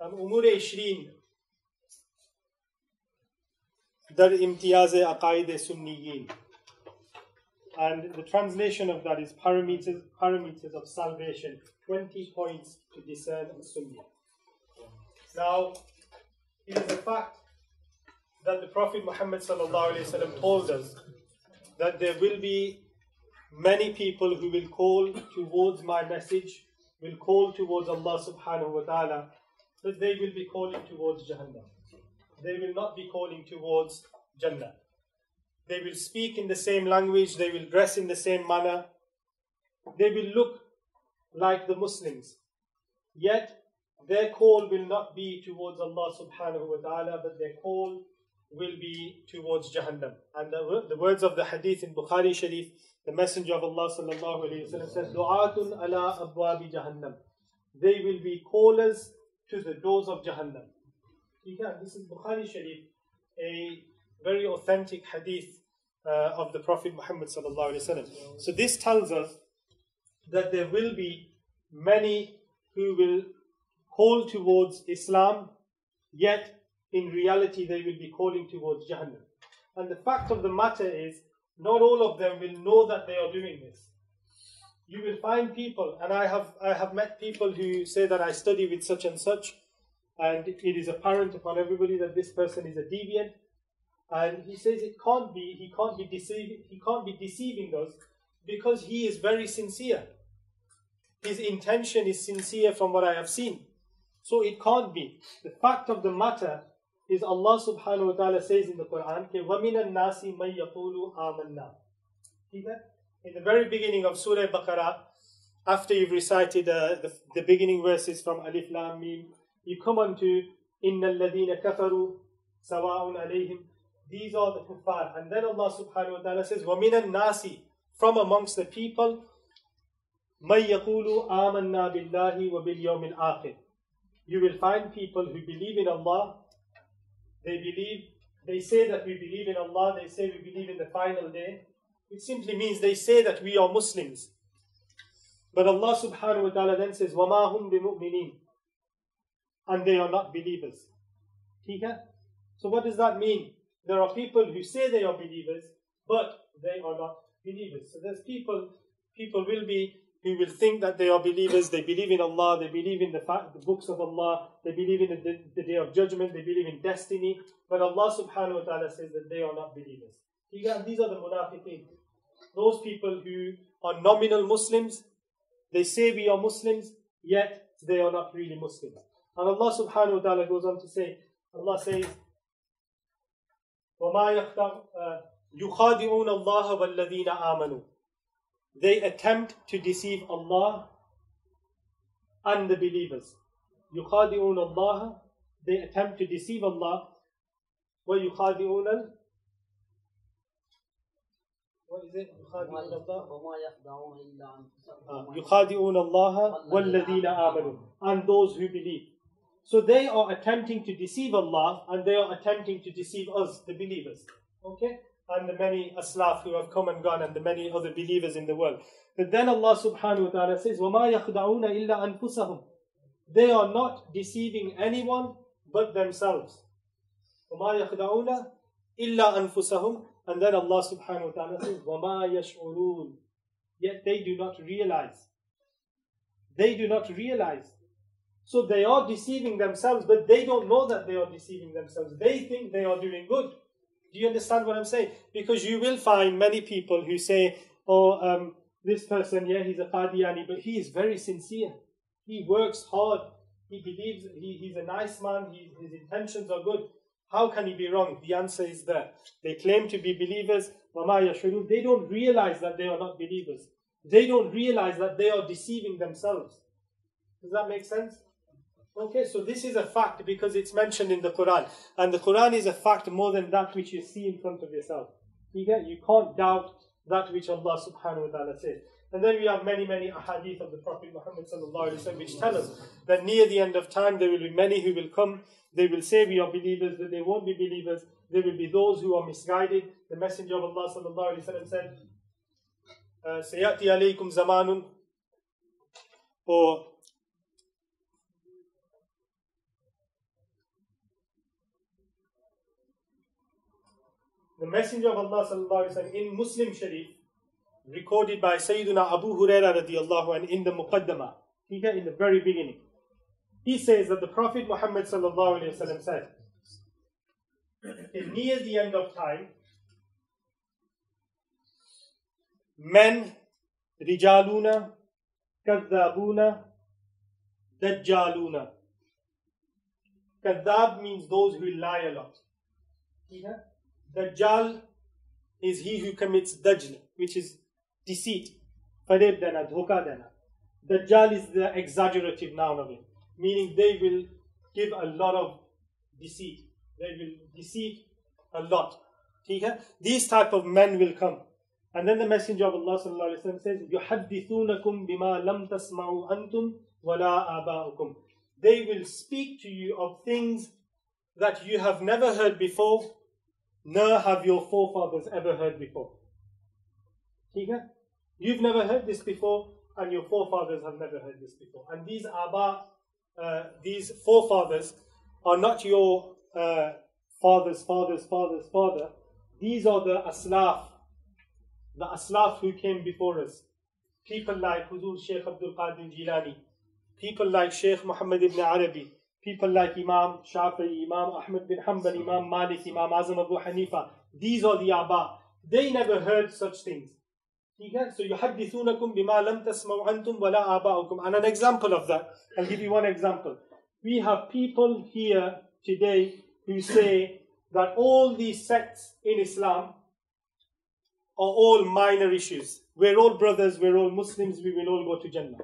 امور 20 در امتیاز عقاید سنیین and the translation of that is parameters, parameters of salvation 20 points to discern a Sunni. Now, it is a fact that the Prophet Muhammad told us that there will be many people who will call towards my message, will call towards Allah subhanahu wa ta'ala, but they will be calling towards Jahannam. They will not be calling towards Jannah. They will speak in the same language, they will dress in the same manner, they will look like the Muslims. Yet their call will not be towards Allah subhanahu wa ta'ala, but their call will be towards Jahannam. And the, the words of the hadith in Bukhari Sharif, the Messenger of Allah sallallahu alayhi wa said, Du'atun ala abwabi Jahannam. They will be callers to the doors of Jahannam. This is Bukhari Sharif, a very authentic hadith uh, of the Prophet Muhammad So this tells us that there will be many who will call towards Islam, yet in reality they will be calling towards Jahannam. And the fact of the matter is, not all of them will know that they are doing this You will find people, and I have I have met people who say that I study with such and such, and it is apparent upon everybody that this person is a deviant. And he says it can't be, he can't be deceiving, he can't be deceiving us because he is very sincere. His intention is sincere from what I have seen. So it can't be. The fact of the matter is Allah subhanahu wa ta'ala says in the Quran, وَمِنَ النَّاسِ مَن يَقُولُ آمَنَّا In the very beginning of Surah Baqarah, after you've recited uh, the, the beginning verses from Alif Lam Mim, you come on to إِنَّ الَّذِينَ كَفَرُوا سَوَاءٌ عَلَيْهِمْ These are the kuffar. And then Allah subhanahu wa ta'ala says, وَمِنَ النَّاسِ From amongst the people, مَن يَقُولُ آمَنَّا بِاللَّهِ وَبِالْيَوْمِ الْآخِرِ You will find people who believe in Allah they believe, they say that we believe in Allah, they say we believe in the final day. It simply means they say that we are Muslims. But Allah subhanahu wa ta'ala then says, وَمَا هُمْ بِمُؤْمِنِينَ And they are not believers. So what does that mean? There are people who say they are believers, but they are not believers. So there's people, people will be who will think that they are believers, they believe in Allah, they believe in the, fact, the books of Allah, they believe in the, the, day of judgment, they believe in destiny, but Allah subhanahu wa ta'ala says that they are not believers. These are the munafiqeen. Those people who are nominal Muslims, they say we are Muslims, yet they are not really Muslims. And Allah subhanahu wa ta'ala goes on to say, Allah says, وَمَا يُخَادِعُونَ اللَّهَ وَالَّذِينَ آمَنُوا they attempt to deceive Allah and the believers. يخادعون الله they attempt to deceive Allah ويخادعون is it يخادعون الله يخادعون الله والذين آمنوا and those who believe so they are attempting to deceive Allah and they are attempting to deceive us the believers okay and the many aslaf who have come and gone and the many other believers in the world. But then Allah subhanahu wa ta'ala says, وَمَا يَخْدَعُونَ إِلَّا أَنفُسَهُمْ They are not deceiving anyone but themselves. وَمَا يَخْدَعُونَ إِلَّا أَنفُسَهُمْ And then Allah subhanahu wa ta'ala says, وَمَا يَشْعُرُونَ Yet they do not realize. They do not realize. So they are deceiving themselves, but they don't know that they are deceiving themselves. They think they are doing good. Do you understand what I'm saying? Because you will find many people who say, oh, um, this person, yeah, he's a Qadiani, but he is very sincere. He works hard. He believes he, he's a nice man. He, his intentions are good. How can he be wrong? The answer is there. They claim to be believers. They don't realize that they are not believers. They don't realize that they are deceiving themselves. Does that make sense? Okay, so this is a fact because it's mentioned in the Quran. And the Quran is a fact more than that which you see in front of yourself. You, get, you can't doubt that which Allah subhanahu wa ta'ala says. And then we have many, many ahadith of the Prophet Muhammad which tell us that near the end of time there will be many who will come. They will say we are believers, that they won't be believers. There will be those who are misguided. The Messenger of Allah وسلم, said, uh, Sayati alaykum zamanun, or the Messenger of Allah وسلم, in Muslim Sharif recorded by Sayyidina Abu Huraira radiallahu anh in the Muqaddamah, in the very beginning. He says that the Prophet Muhammad sallallahu alaihi wasallam said, near the end of time, men, rijaluna, kadhabuna, dajjaluna. Kadhab means those who lie a lot. Dajjal is he who commits dajjal, which is deceit. Farib dana, dhoka dana. Dajjal is the exaggerative noun of it, meaning they will give a lot of deceit. They will deceive a lot. These type of men will come. And then the Messenger of Allah says, يُحَدِّثُونَكُمْ بِمَا لَمْ تَسْمَعُوا أَنْتُمْ وَلَا آبَاؤُكُمْ They will speak to you of things that you have never heard before, nor have your forefathers ever heard before. You've never heard this before, and your forefathers have never heard this before. And these Aba, uh, these forefathers, are not your uh, father's father's father's father. These are the Aslaf, the Aslaf who came before us. People like Huzur Sheikh Abdul Qadir Jilani, people like Sheikh Muhammad ibn Arabi, people like Imam Shafi'i, Imam Ahmad bin Hanbal, Imam Malik, Imam Azam Abu Hanifa. These are the Aba. They never heard such things. ठीक है सो युहद्दिसूनकुम बिमा lump तस्मऊ अंतुम वला आबाउकुम and an example of that I will give you one example we have people here today who say that all these sects in Islam are all minor issues. We're all brothers, we're all Muslims, we will all go to Jannah.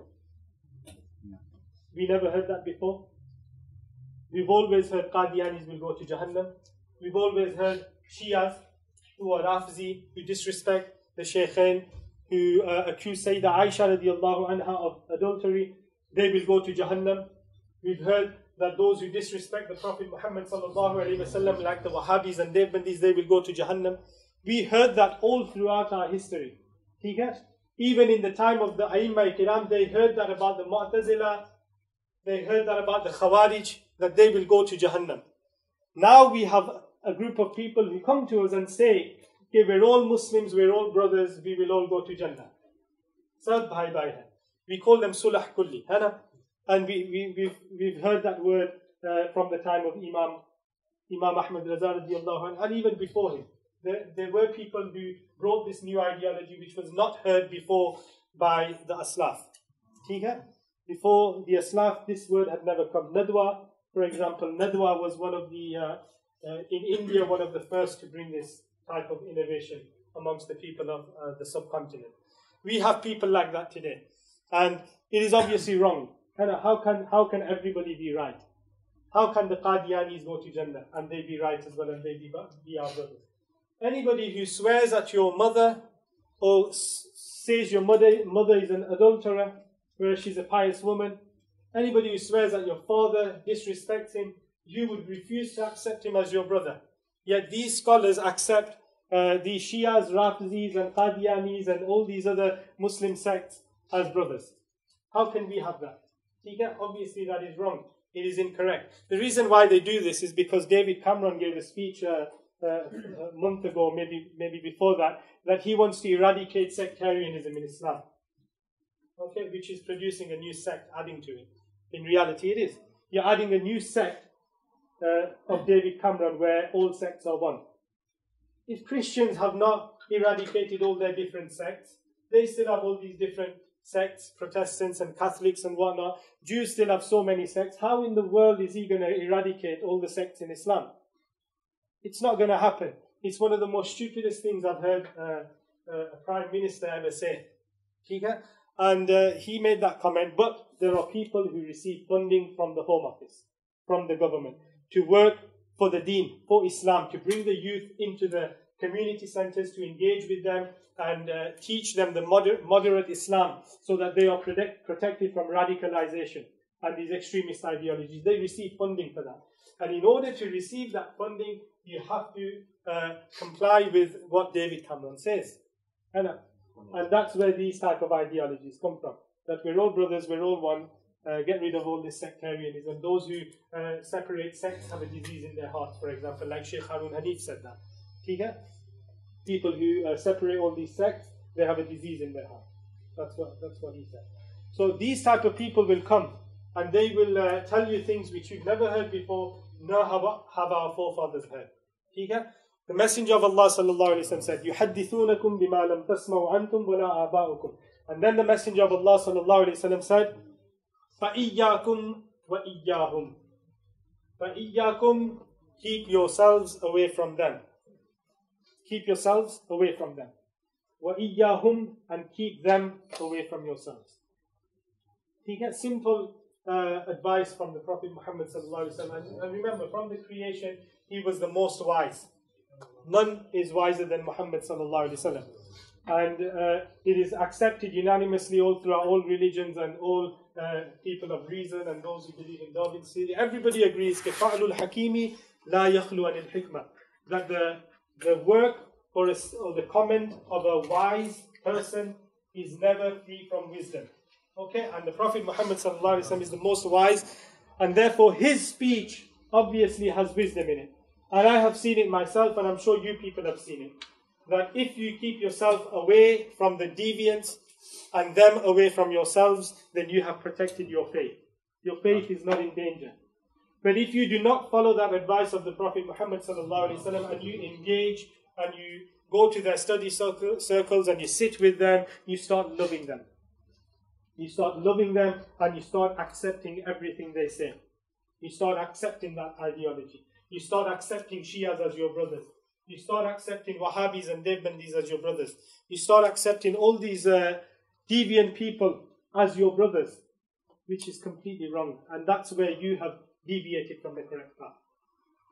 We never heard that before. We've always heard Qadianis will go to Jannah. We've always heard Shias who are Rafizis who disrespect the Shaykhain, who uh, accuse Sayyida Aisha radiallahu anha of adultery, they will go to Jahannam. We've heard that those who disrespect the Prophet Muhammad sallallahu alaihi wasallam, like the Wahhabis and Deobandis, they will go to Jahannam. We heard that all throughout our history. Even in the time of the Aimma Kiram, they heard that about the Mu'tazila, they heard that about the Khawarij, that they will go to Jahannam. Now we have a group of people who come to us and say, we're all Muslims, we're all brothers, we will all go to Jannah. Bhai bhai hai. We call them sulah kulli. And we, we, we've, we've heard that word uh, from the time of Imam, Imam Ahmad Raza radiallahu and even before him. There, there were people who brought this new ideology which was not heard before by the Aslaf. Before the Aslaf, this word had never come. Nadwa, for example, Nadwa was one of the, uh, uh, in India, one of the first to bring this type of innovation amongst the people of uh, the subcontinent. We have people like that today. And it is obviously wrong. How can, how can everybody be right? How can the Qadianis go to Jannah and they be right as well and they be, be our brothers? Anybody who swears at your mother or says your mother, mother is an adulterer, whereas she's a pious woman, anybody who swears at your father, disrespects him, you would refuse to accept him as your brother. Yet these scholars accept uh, the Shias, Rafizis, and Qadianis, and all these other Muslim sects as brothers. How can we have that? Obviously, that is wrong. It is incorrect. The reason why they do this is because David Cameron gave a speech uh, uh, a month ago, maybe maybe before that, that he wants to eradicate sectarianism in Islam. Okay, which is producing a new sect, adding to it. In reality, it is. You're adding a new sect uh, of David Cameron where all sects are one. If Christians have not eradicated all their different sects, they still have all these different sects, Protestants and Catholics and whatnot. Jews still have so many sects. How in the world is he going to eradicate all the sects in Islam? It's not going to happen. It's one of the most stupidest things I've heard uh, uh, a prime minister ever say. And uh, he made that comment, but there are people who receive funding from the Home Office, from the government, to work for the deen, for Islam, to bring the youth into the community centers, to engage with them, and uh, teach them the moder- moderate Islam so that they are protect- protected from radicalization and these extremist ideologies. They receive funding for that. And in order to receive that funding, you have to uh, comply with what David Cameron says. And, and that's where these type of ideologies come from. That we're all brothers, we're all one Uh, get rid of all this sectarianism. Those who uh, separate sects have a disease in their hearts, for example, like Sheikh Harun Hanif said that. people who uh, separate all these sects, they have a disease in their heart. That's what, that's what he said. So these type of people will come and they will uh, tell you things which you've never heard before, nor have, have our forefathers heard. The Messenger of Allah sallallahu alaihi wasallam said, "يحدثونكم بما لم تسمعوا أنتم ولا آباؤكم." And then the Messenger of Allah sallallahu alaihi wasallam said, فَإِيَّاكُمْ وَإِيَّاهُمْ فَإِيَّاكُمْ Keep yourselves away from them. Keep yourselves away from them. وَإِيَّاهُمْ And keep them away from yourselves. He gets simple uh, advice from the Prophet Muhammad sallallahu And remember, from the creation, he was the most wise. None is wiser than Muhammad sallallahu alaihi wasallam. And uh, it is accepted unanimously all throughout all religions and all uh, people of reason and those who believe in Darwin theory. Everybody agrees that the the work or, a, or the comment of a wise person is never free from wisdom. Okay, and the Prophet Muhammad is the most wise, and therefore his speech obviously has wisdom in it. And I have seen it myself, and I'm sure you people have seen it That if you keep yourself away from the deviants and them away from yourselves, then you have protected your faith. Your faith is not in danger. But if you do not follow that advice of the Prophet Muhammad وسلم, and you engage and you go to their study circles and you sit with them, you start loving them. You start loving them and you start accepting everything they say. You start accepting that ideology. You start accepting Shias as your brothers. You start accepting Wahhabis and Deobandis as your brothers. You start accepting all these uh, deviant people as your brothers, which is completely wrong. And that's where you have deviated from the correct path.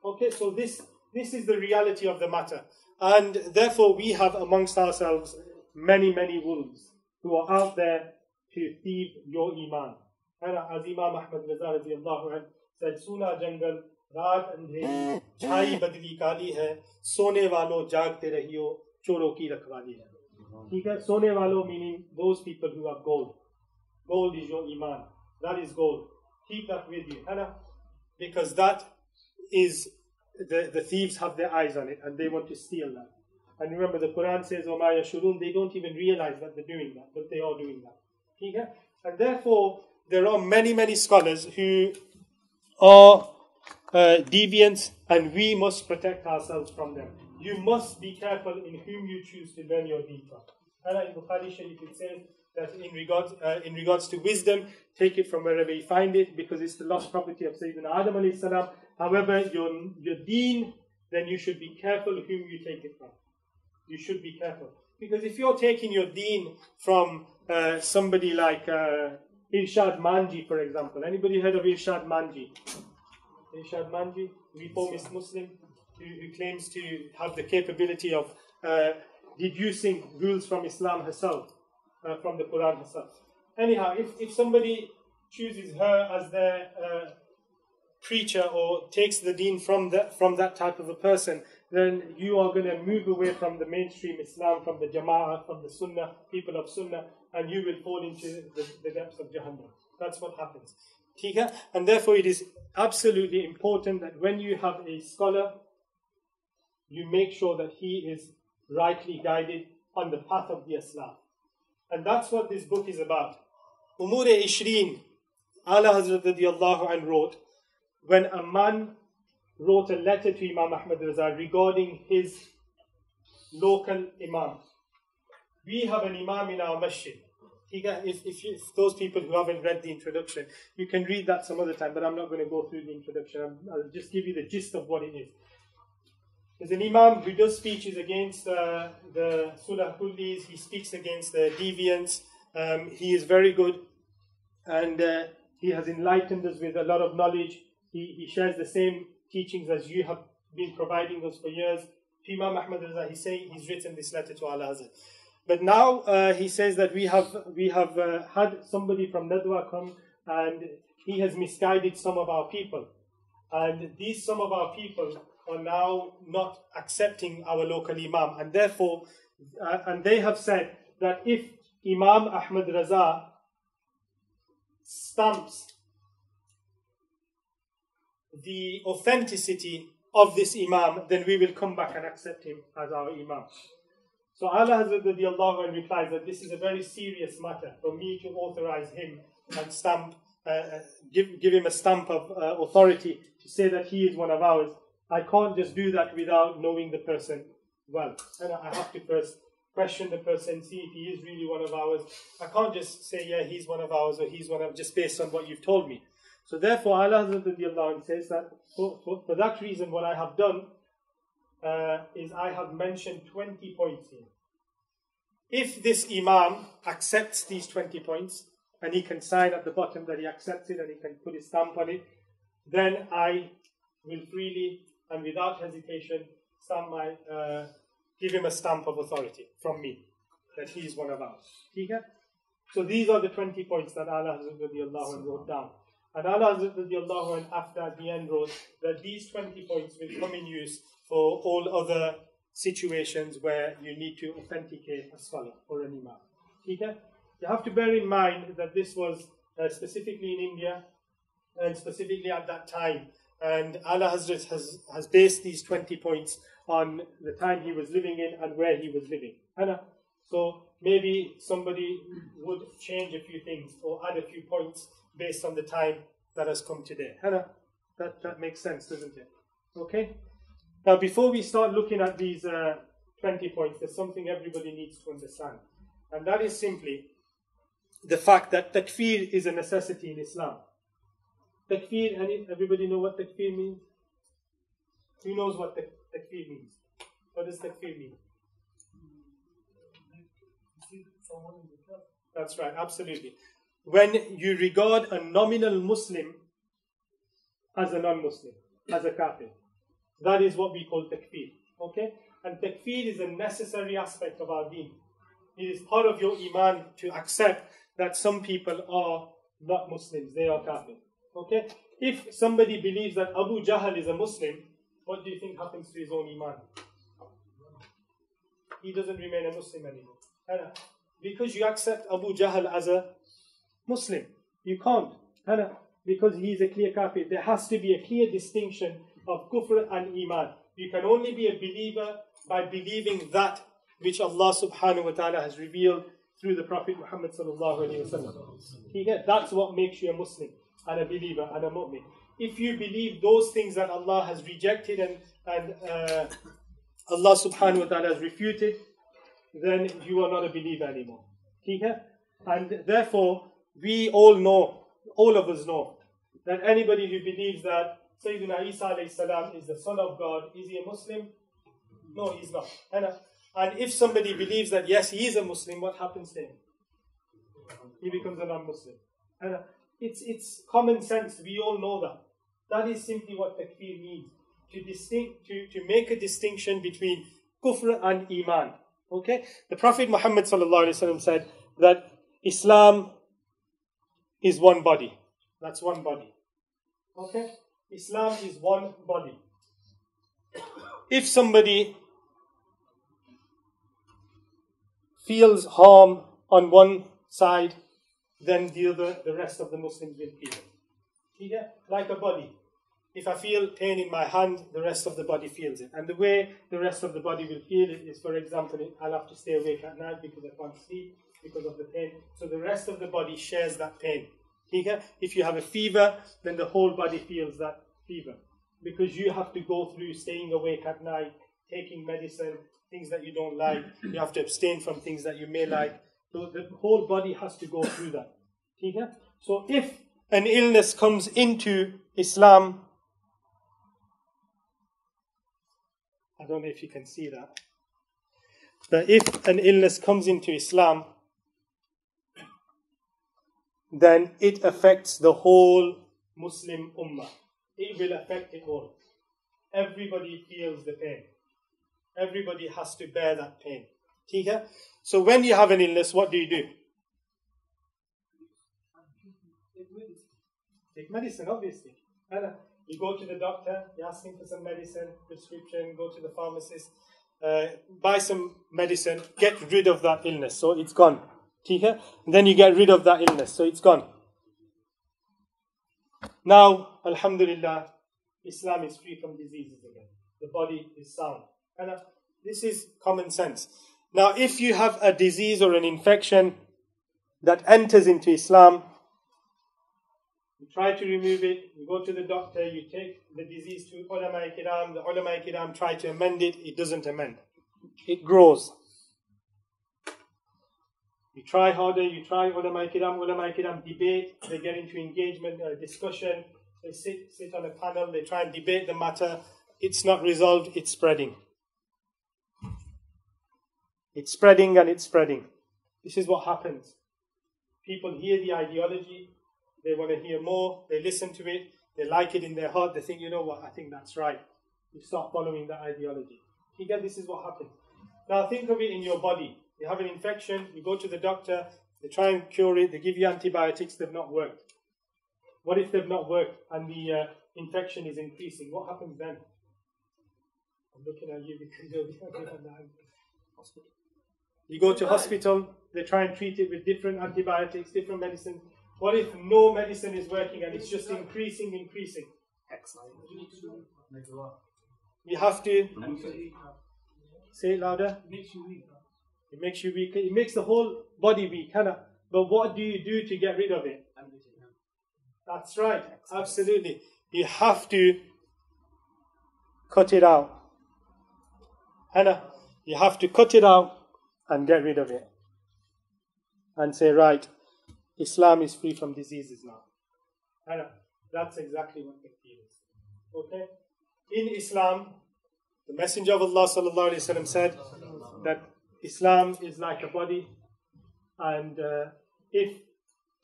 Okay, so this this is the reality of the matter. And therefore we have amongst ourselves many, many wolves who are out there to thieve your iman. And as Imam Ahmad Raza said, Suna jungle, रात अंधेरी छाई बदली काली है सोने वालों जागते रहियो चोरों की रखवाली है ठीक है सोने वालों meaning those people who are gold gold is your iman that is gold keep that with you है ना because that is the, the thieves have their eyes on it and they want to steal that and remember the Quran says Oma Yashurun they don't even realize that they're doing that but they are doing that ठीक है and therefore there are many many scholars who are uh, deviants, and we must protect ourselves from them. You must be careful in whom you choose to learn your deen from. And in Bukhari Sharif it says that in regards, uh, in regards to wisdom, take it from wherever you find it because it's the lost property of Sayyidina Adam alayhi salam. However, your, your deen, then you should be careful whom you take it from. You should be careful. Because if you're taking your deen from uh, somebody like uh, Irshad Manji, for example, anybody heard of Irshad Manji? Irshad Manji, reformist Muslim, who, who, claims to have the capability of uh, deducing rules from Islam herself, uh, from the Quran herself. Anyhow, if, if somebody chooses her as their uh, preacher or takes the deen from that, from that type of a person, then you are going to move away from the mainstream Islam, from the Jama'ah, from the Sunnah, people of Sunnah, and you will fall into the, the depths of Jahannam. That's what happens. And therefore, it is absolutely important that when you have a scholar, you make sure that he is rightly guided on the path of the Islam. And that's what this book is about. Umur Ishreen, Ala Hazrat radiallahu wrote, when a man wrote a letter to Imam Ahmad Raza regarding his local Imam. We have an Imam in our masjid if, if, if, those people who haven't read the introduction, you can read that some other time, but I'm not going to go through the introduction. i will just give you the gist of what it is. There's an Imam who does speeches against uh, the Sulah Kullis, he speaks against the deviants. Um, he is very good and uh, he has enlightened us with a lot of knowledge. He, he shares the same teachings as you have been providing us for years. Imam Ahmad Raza, he's saying he's written this letter to Ala Hazrat. But now uh, he says that we have we have uh, had somebody from Nadwa come and he has misguided some of our people, and these some of our people are now not accepting our local imam, and therefore, uh, and they have said that if Imam Ahmad Raza stamps the authenticity of this imam, then we will come back and accept him as our imam. So Ala Hazrat replies that this is a very serious matter for me to authorize him and stamp, uh, uh, give, give him a stamp of uh, authority to say that he is one of ours. I can't just do that without knowing the person well. And I have to first question the person, see if he is really one of ours. I can't just say, yeah, he's one of ours or he's one of just based on what you've told me. So therefore, Allah says that for, for, for that reason, what I have done uh, is I have mentioned 20 points here. If this Imam accepts these 20 points and he can sign at the bottom that he accepts it and he can put his stamp on it, then I will freely and without hesitation stamp my, uh, give him a stamp of authority from me that he is one of us. So these are the 20 points that Allah wrote down. And Ala Hazrat at the end wrote that these 20 points will come in use for all other situations where you need to authenticate a scholar or an imam. Okay? You have to bear in mind that this was uh, specifically in India and specifically at that time. And Ala Hazrat has, has based these 20 points on the time he was living in and where he was living. So maybe somebody would change a few things or add a few points based on the time that has come today. That, that makes sense, doesn't it? Okay? Now, before we start looking at these uh, 20 points, there's something everybody needs to understand. And that is simply the fact that takfir is a necessity in Islam. Takfir, and everybody know what takfir means? Who knows what takfir means? What does takfir mean? That's right, absolutely. When you regard a nominal Muslim as a non Muslim, as a kafir. That is what we call takfir. Okay? And takfir is a necessary aspect of our deen. It is part of your iman to accept that some people are not Muslims, they are kafir. Okay? If somebody believes that Abu Jahl is a Muslim, what do you think happens to his own iman? He doesn't remain a Muslim anymore. Because you accept Abu Jahl as a Muslim. You can't. Because he is a clear kafir. There has to be a clear distinction of kufr and iman. You can only be a believer by believing that which Allah subhanahu wa ta'ala has revealed through the Prophet Muhammad sallallahu alayhi wa That's what makes you a Muslim and a believer and a mu'min. If you believe those things that Allah has rejected and, and uh, Allah subhanahu wa ta'ala has refuted, then you are not a believer anymore. And therefore, we all know, all of us know, that anybody who believes that Sayyidina Isa salam is the son of God, is he a Muslim? No, he's not. And if somebody believes that yes, he is a Muslim, what happens to him? He becomes a non-Muslim. And it's it's common sense. We all know that. That is simply what takfir means. To distinct to, to make a distinction between kufr and iman. Okay? The Prophet Muhammad said that Islam is one body. That's one body. Okay? Islam is one body. If somebody feels harm on one side, then the other, the rest of the Muslims will feel it. Like a body. If I feel pain in my hand, the rest of the body feels it. And the way the rest of the body will feel it is, for example, I'll have to stay awake at night because I can't sleep because of the pain. So the rest of the body shares that pain. If you have a fever, then the whole body feels that fever because you have to go through staying awake at night, taking medicine, things that you don't like. You have to abstain from things that you may like. So the whole body has to go through that. So if an illness comes into Islam, I don't know if you can see that. But if an illness comes into Islam, then it affects the whole Muslim Ummah it will affect it all. Everybody feels the pain. Everybody has to bear that pain. So when you have an illness, what do you do? Take medicine, obviously. You go to the doctor, you ask him for some medicine, prescription, go to the pharmacist, uh, buy some medicine, get rid of that illness, so it's gone. And then you get rid of that illness, so it's gone. Now, Alhamdulillah, Islam is free from diseases again. The body is sound. And uh, this is common sense. Now, if you have a disease or an infection that enters into Islam, you try to remove it, you go to the doctor, you take the disease to ulama kiram, the ulama kiram try to amend it, it doesn't amend. It grows. You try harder, you try ulama kiram, ulama kiram debate, they get into engagement, uh, discussion, they sit, sit on a panel, they try and debate the matter, it's not resolved, it's spreading. It's spreading and it's spreading. This is what happens. People hear the ideology, they want to hear more, they listen to it, they like it in their heart, they think, you know what, I think that's right. You start following that ideology. You get this is what happens. Now think of it in your body. You have an infection, you go to the doctor, they try and cure it, they give you antibiotics, they've not worked. What if they've not worked and the uh, infection is increasing? What happens then? I'm looking at you because you're hospital. You go to hospital, they try and treat it with different antibiotics, different medicines. What if no medicine is working and it's just increasing, increasing? You have to say it louder. It makes you weak. It makes the whole body weak, kinda. But what do you do to get rid of it? That's right, absolutely. You have to cut it out. Hannah, you have to cut it out and get rid of it. And say, right, Islam is free from diseases now. Hannah, that's exactly what the key is. Okay? In Islam, the Messenger of Allah وسلم, said that Islam is like a body, and uh, if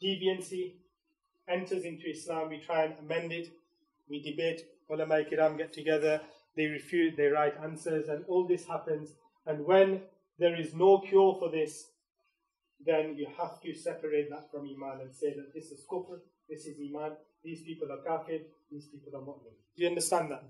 deviancy enters into Islam, we try and amend it. We debate, ulama kiram get together, they refute, they write answers, and all this happens. And when there is no cure for this, then you have to separate that from Iman and say that this is kufr, this is Iman, these people are kafir, these people are mu'min. Do you understand that?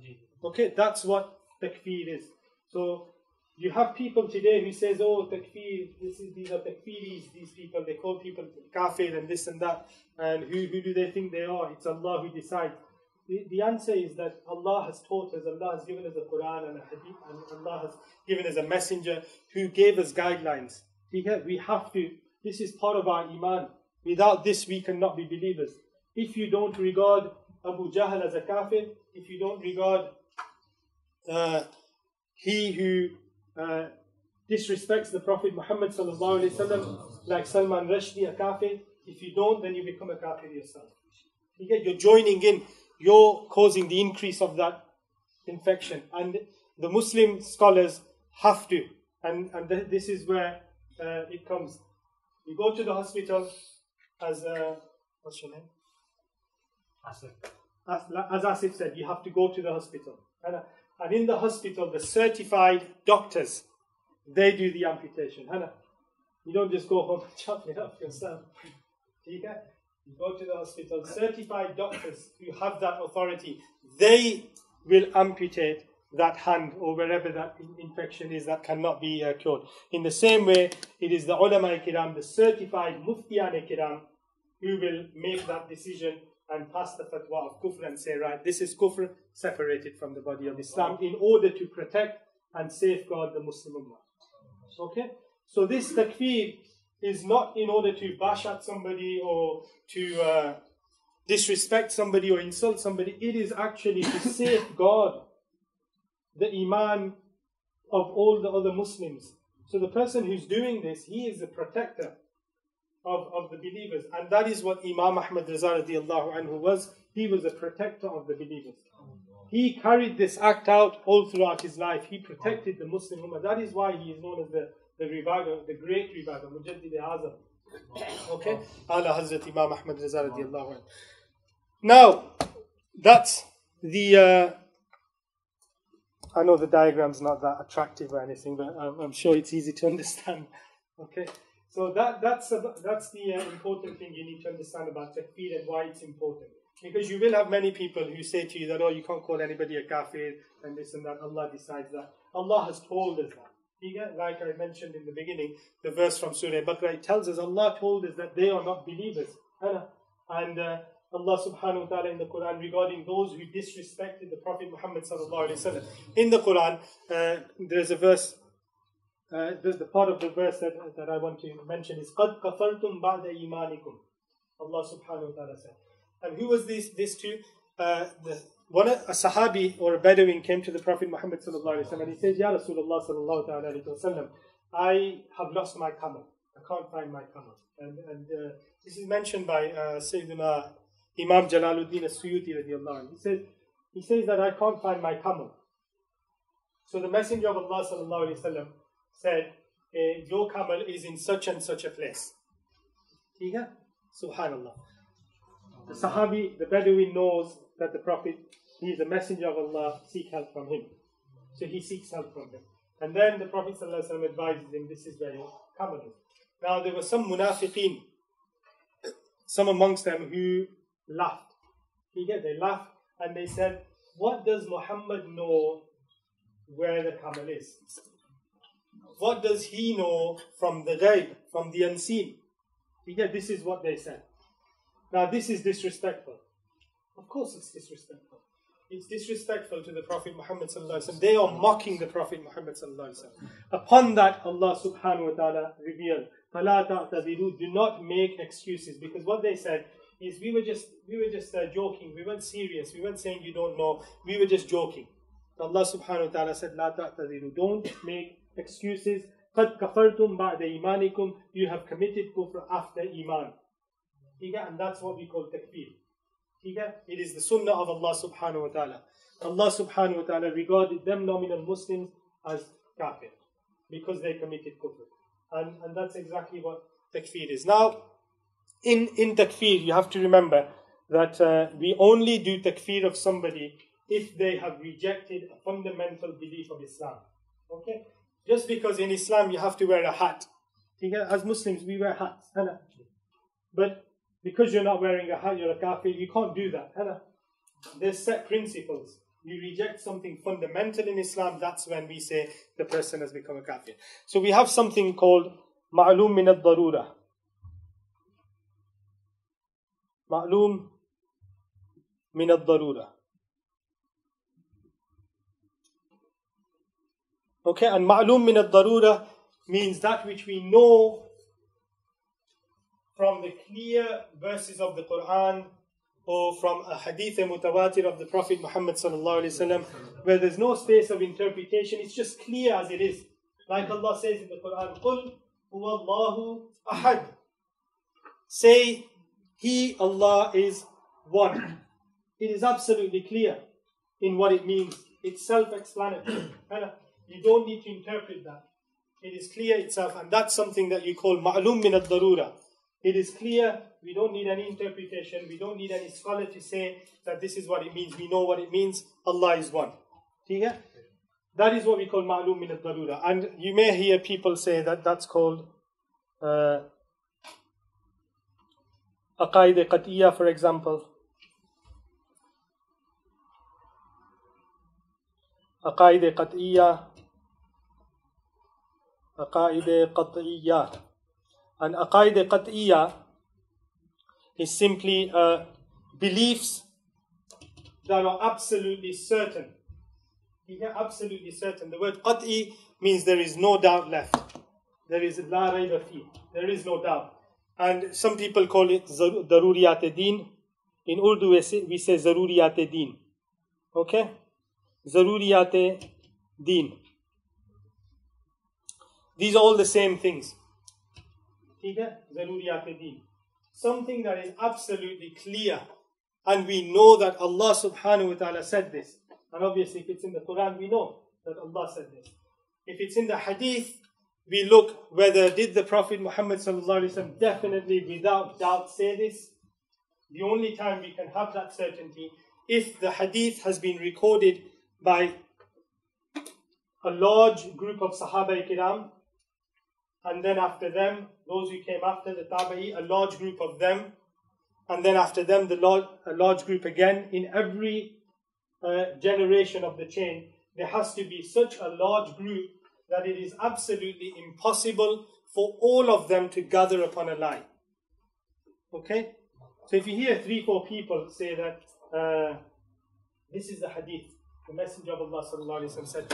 Okay, that's what takfir is. So you have people today who says, oh, takfir, this is, these are takfiris, these people, they call people kafir and this and that. And who, who do they think they are? It's Allah who decides. The, the answer is that Allah has taught us, Allah has given us a Quran and a Hadith, and Allah has given us a messenger who gave us guidelines. We have to, this is part of our Iman. Without this, we cannot be believers. If you don't regard Abu Jahl as a kafir, if you don't regard uh, he who uh, disrespects the Prophet Muhammad like Salman Rushdie, a kafir, if you don't, then you become a kafir yourself. You're joining in, you're causing the increase of that infection. And the Muslim scholars have to, and, and th- this is where uh, it comes. You go to the hospital as, uh, what's your name? Asif. As, as Asif said, you have to go to the hospital. And, uh, and in the hospital, the certified doctors, they do the amputation. Hannah, you don't just go home and chop it up yourself. Do you get? You go to the hospital, certified doctors who have that authority, they will amputate that hand or wherever that infection is that cannot be uh, cured. In the same way, it is the ulama kiram, the certified muftiyan kiram, who will make that decision and pass the fatwa of kufr and say, right, this is kufr separated from the body of Islam in order to protect and safeguard the Muslim ummah. Okay? So this takfir is not in order to bash at somebody or to uh, disrespect somebody or insult somebody. It is actually to safeguard the iman of all the other Muslims. So the person who's doing this, he is a protector of, of the believers. And that is what Imam Ahmad Raza anhu was. He was a protector of the believers. He carried this act out all throughout his life. He protected the Muslim Ummah. That is why he is known as the, the reviver, the great reviver, Mujaddid Azam. Okay? Ala Hazrat Imam Ahmad Raza anhu. Now, that's the. Uh, I know the diagram's not that attractive or anything, but I'm, I'm sure it's easy to understand. Okay? So that, that's, a, that's the uh, important thing you need to understand about takfir and why it's important. Because you will have many people who say to you that, oh, you can't call anybody a kafir and this and that. Allah decides that. Allah has told us that. Like I mentioned in the beginning, the verse from Surah Baqarah, tells us Allah told us that they are not believers. And uh, Allah subhanahu wa ta'ala in the Quran regarding those who disrespected the Prophet Muhammad sallallahu alaihi wasallam. In the Quran, uh, there is a verse uh, the, the part of the verse that, that I want to mention is قَدْ كَفَرْتُمْ بَعْدَ إِيمَانِكُمْ Allah subhanahu wa ta'ala said. And who was this, this two? Uh, the, one a Sahabi or a Bedouin came to the Prophet Muhammad sallallahu alaihi wasallam and he says, Ya Rasulullah sallallahu alaihi wasallam, I have lost my camel. I can't find my camel. And, and uh, this is mentioned by uh, Sayyidina Imam Jalaluddin as-Suyuti radiallahu anhu. He says, he says that I can't find my camel. So the Messenger of Allah sallallahu alaihi wasallam said, eh, your camel is in such and such a place. Yeah? Subhanallah. The Sahabi, the Bedouin knows that the Prophet, he is a messenger of Allah, seek help from him. So he seeks help from him. And then the Prophet ﷺ advises him, this is where your camel is. Now there were some munafiqeen, some amongst them who laughed. Yeah, they laughed and they said, What does Muhammad know where the camel is? What does he know from the ghaib, from the unseen? Yeah, this is what they said. Now, this is disrespectful. Of course, it's disrespectful. It's disrespectful to the Prophet Muhammad. They are mocking the Prophet Muhammad. Upon that, Allah subhanahu wa ta'ala revealed, Do not make excuses because what they said is we were just we were just uh, joking. We weren't serious. We weren't saying you don't know. We were just joking. Allah subhanahu wa ta'ala said, law تعتذروا. Don't make excuses. قَدْ كَفَرْتُمْ بَعْدَ إِيمَانِكُمْ You have committed kufr after iman. And that's what we call takfir. It is the sunnah of Allah subhanahu wa ta'ala. Allah subhanahu wa ta'ala regarded them nominal Muslims as kafir because they committed kufr. And, and that's exactly what takfir is. Now, in, in takfir, you have to remember that uh, we only do takfir of somebody if they have rejected a fundamental belief of Islam. Okay? Just because in Islam you have to wear a hat. As Muslims, we wear hats. But because you're not wearing a hat, you're a kafir, you can't do that. There's set principles. You reject something fundamental in Islam, that's when we say the person has become a kafir. So we have something called ma'lum min al-darura. Ma'lum min al-darura. Okay, and ma'lum min al-darura means that which we know from the clear verses of the Quran or from a hadith mutawatir of the Prophet Muhammad sallallahu alaihi wasallam, where there's no space of interpretation, it's just clear as it is. Like Allah says in the Quran, قُلْ هُوَ اللَّهُ أَحَدٌ Say, He, Allah, is one. It is absolutely clear in what it means. It's self-explanatory. You don't need to interpret that. It is clear itself, and that's something that you call ma'lum min al-darura. It is clear, we don't need any interpretation, we don't need any scholar to say that this is what it means. We know what it means. Allah is one. Yeah? That is what we call ma'lum min al-darura. And you may hear people say that that's called uh, aqaid qat'iyya, for example. aqaid qat'iyya aqaid qat'iyya and aqaid qat'iyya is simply uh, beliefs that are absolutely certain. Yeah, absolutely certain. The word qat'i means there is no doubt left. There is la rayba fi. There is no doubt. And some people call it daruriyat din. In Urdu we say, we say zaruriyat din. Okay? Zaruriyat din. These are all the same things. Something that is absolutely clear. And we know that Allah subhanahu wa ta'ala said this. And obviously, if it's in the Quran, we know that Allah said this. If it's in the Hadith, we look whether did the Prophet Muhammad definitely without doubt say this. The only time we can have that certainty if the Hadith has been recorded by a large group of Sahaba Kiram and then after them, those who came after the Tabi'i, a large group of them, and then after them, the large, a large group again. In every uh, generation of the chain, there has to be such a large group that it is absolutely impossible for all of them to gather upon a lie. Okay? So if you hear three, four people say that uh, this is the hadith, the Messenger of Allah said,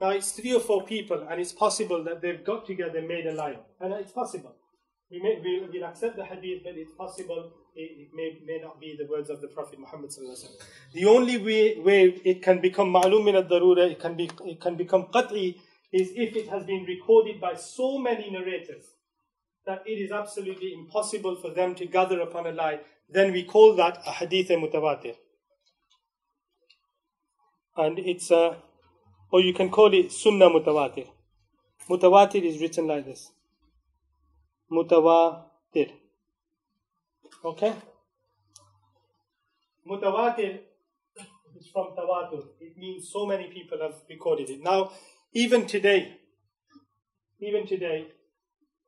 Now it's three or four people, and it's possible that they've got together made a lie. And it's possible. We may, we, will accept the hadith, but it's possible it, it, may, may not be the words of the Prophet Muhammad. The only way, way it can become ma'lum min al-darura, it can, be, it can become qat'i, is if it has been recorded by so many narrators that it is absolutely impossible for them to gather upon a lie. Then we call that a hadith mutawatir. And it's a, or you can call it sunnah mutawatir. Mutawatir is written like this mutawatir. Okay? Mutawatir is from tawatur. It means so many people have recorded it. Now, even today, even today,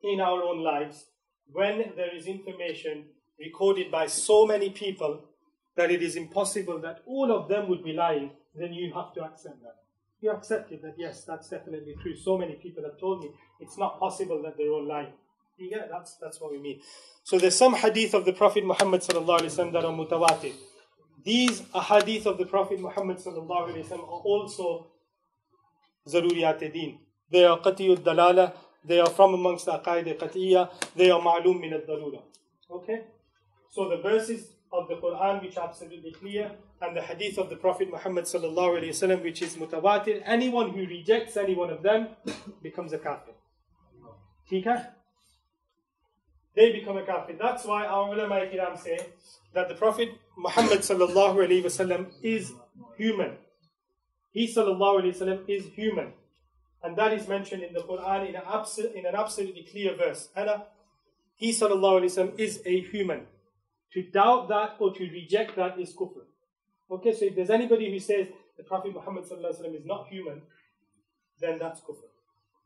in our own lives, when there is information recorded by so many people that it is impossible that all of them would be lying, then you have to accept that. You accept it that yes, that's definitely true. So many people have told me it's not possible that they're all lying. Yeah, that's, that's what we mean. So there's some hadith of the Prophet Muhammad that are mutawatir. These hadith of the Prophet Muhammad are also zaruriyat din. They are qatiyud dalala. They are from amongst the aqaid qatiyya. They are ma'lum min al Okay? So the verses of the Quran which are absolutely clear and the hadith of the Prophet Muhammad sallallahu alaihi wasallam which is mutawatir. Anyone who rejects any one of them becomes a kafir. Okay? they become a kafir. That's why our ulama kiram say that the Prophet Muhammad sallallahu alaihi wasallam is human. He wasallam is human. And that is mentioned in the Quran in an, absolute, in an absolutely clear verse. Anna, uh, he sallallahu alaihi wasallam is a human. To doubt that or to reject that is kufr. Okay, so if there's anybody who says the Prophet Muhammad sallallahu alaihi wasallam is not human, then that's kufr.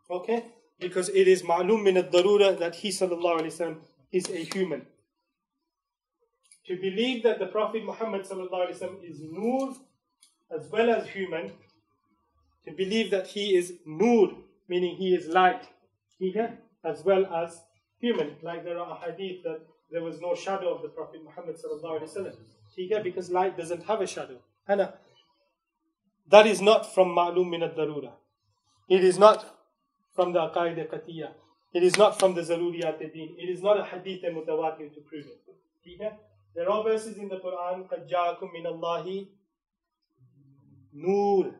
Okay? because it is ma'lum min al-darura that he wasallam is a human. To believe that the Prophet Muhammad sallallahu alaihi wasallam is nur as well as human, to believe that he is nur, meaning he is light, here as well as human. Like there are a hadith that there was no shadow of the Prophet Muhammad sallallahu alaihi wasallam. Here because light doesn't have a shadow. Anna, that is not from ma'lum min al-darura. It is not from the Aqaid Qatiyya. It is not from the Zaruriyat Din. It is not a hadith mutawatir to prove it. There are verses in the Quran, قَدْ جَاءَكُم مِّنَ اللَّهِ nur.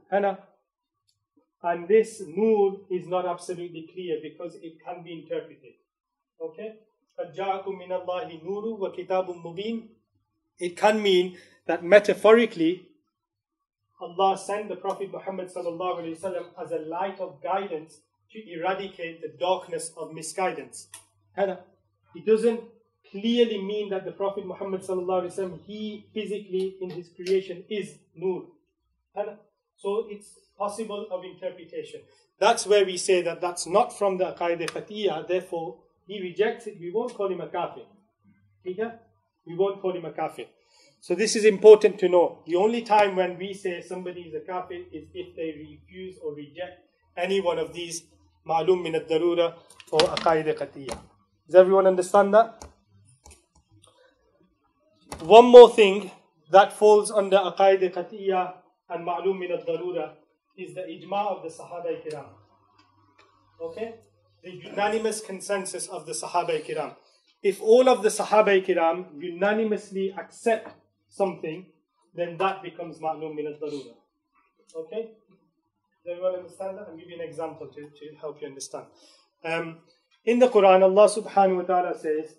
And this nur is not absolutely clear because it can be interpreted. Okay? قَدْ جَاءَكُم مِّنَ اللَّهِ نُورٌ وَكِتَابٌ مُبِينٌ It can mean that metaphorically, Allah sent the Prophet Muhammad as a light of guidance to eradicate the darkness of misguidance. It doesn't clearly mean that the Prophet Muhammad he physically in his creation is Nur. And so it's possible of interpretation. That's where we say that that's not from the Aqaidah fatiya. therefore he rejects it. We won't call him a kafir. We won't call him a kafir. So this is important to know. The only time when we say somebody is a kafir is if they refuse or reject any one of these ma'lum min al-darura or aqaid qatiyya. Does everyone understand that? One more thing that falls under aqaid qatiyya and ma'lum min al-darura is the ijma of the Sahaba kiram. Okay? The unanimous consensus of the Sahaba kiram. If all of the Sahaba kiram unanimously accept something, then that becomes ma'lum min al-darura. Okay? Does everyone understand that? I'll give you an example to, to help you understand. Um, in the Quran, Allah subhanahu wa ta'ala says,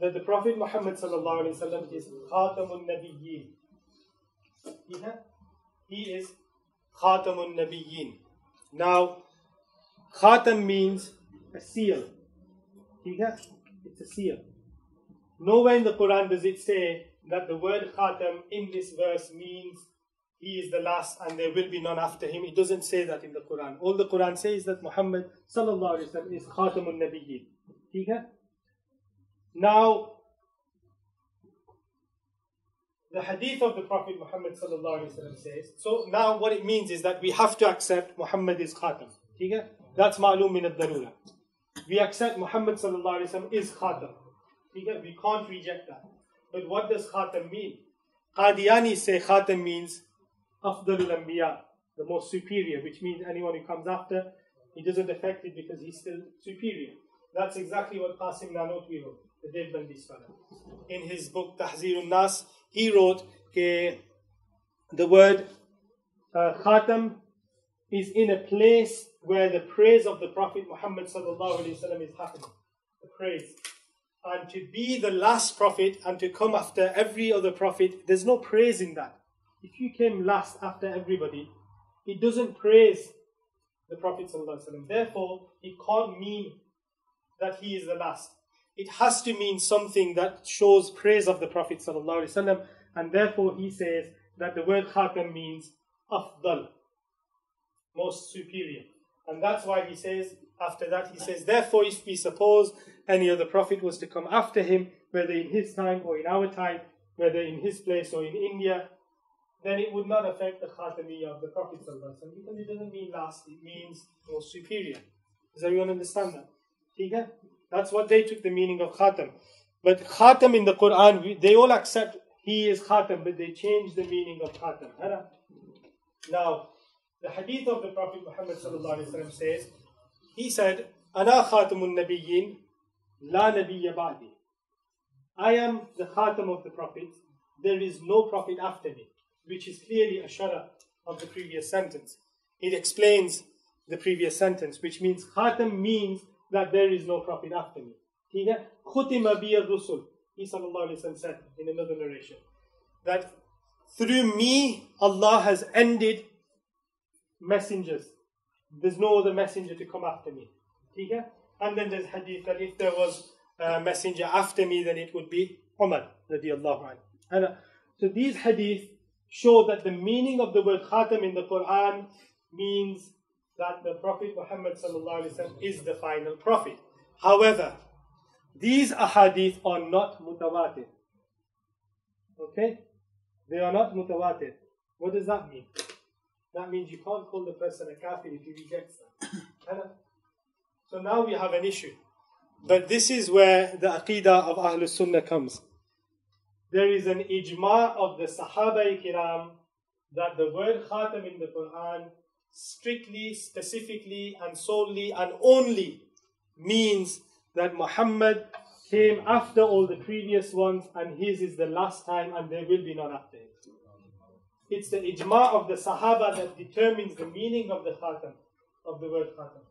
that the Prophet Muhammad sallam is Khatamun Nabiyyin. He is Khatamun Nabiyyin. Now, Khatam means a seal. It's a seal. Nowhere in the Quran does it say that the word Khatam in this verse means he is the last and there will be none after him. It doesn't say that in the Quran. All the Quran says that Muhammad wasallam is Khatamun Nabiyyin. Now, the hadith of the Prophet Muhammad says. So now, what it means is that we have to accept Muhammad is Khatam. That's ma'lum min al-darura. We accept Muhammad is Khatam. We can't reject that. But what does Khatam mean? Qadiani say Khatam means Afdalul Anbiya, the most superior, which means anyone who comes after, he doesn't affect it because he's still superior. That's exactly what Qasim Nanotwi wrote, In his book Tahzirun Nas, he wrote that the word uh, Khatam is in a place where the praise of the Prophet Muhammad is happening. The praise. And to be the last prophet and to come after every other prophet, there's no praise in that. If you came last after everybody, it doesn't praise the Prophet. Therefore, it can't mean that he is the last. It has to mean something that shows praise of the Prophet. And therefore, he says that the word khatam means afdal, most superior. And that's why he says, after that, he says, Therefore, if we suppose any other prophet was to come after him, whether in his time or in our time, whether in his place or in India, then it would not affect the khatamiyya of the Prophet because it doesn't mean last, it means most superior. Does everyone understand that? That's what they took the meaning of khatam. But khatam in the Quran, they all accept he is khatam, but they change the meaning of khatam. Now, the hadith of the Prophet Muhammad says, he said, Ana khatamun nabiyyin, la nabiyya ba'di. I am the khatam of the prophets. There is no prophet after me, which is clearly a shara of the previous sentence. It explains the previous sentence, which means khatam means that there is no prophet after me. Khutima biya rusul. He said in another narration that through me Allah has ended messengers. There's no other messenger to come after me. And then there's hadith that if there was a messenger after me, then it would be Umar radiallahu And uh, so these hadith show that the meaning of the word khatam in the Quran means that the Prophet Muhammad is the final prophet. However, these ahadith are not mutawatir. Okay? They are not mutawatir. What does that mean? That means you can't call the person a kafir if he rejects that. so now we have an issue. But this is where the aqidah of Ahlul Sunnah comes. There is an ijma of the Sahaba kiram that the word khatam in the Quran strictly, specifically, and solely and only means that Muhammad came after all the previous ones and his is the last time and there will be none after him. It's the ijma of the Sahaba that determines the meaning of the khatam, of the word khatam.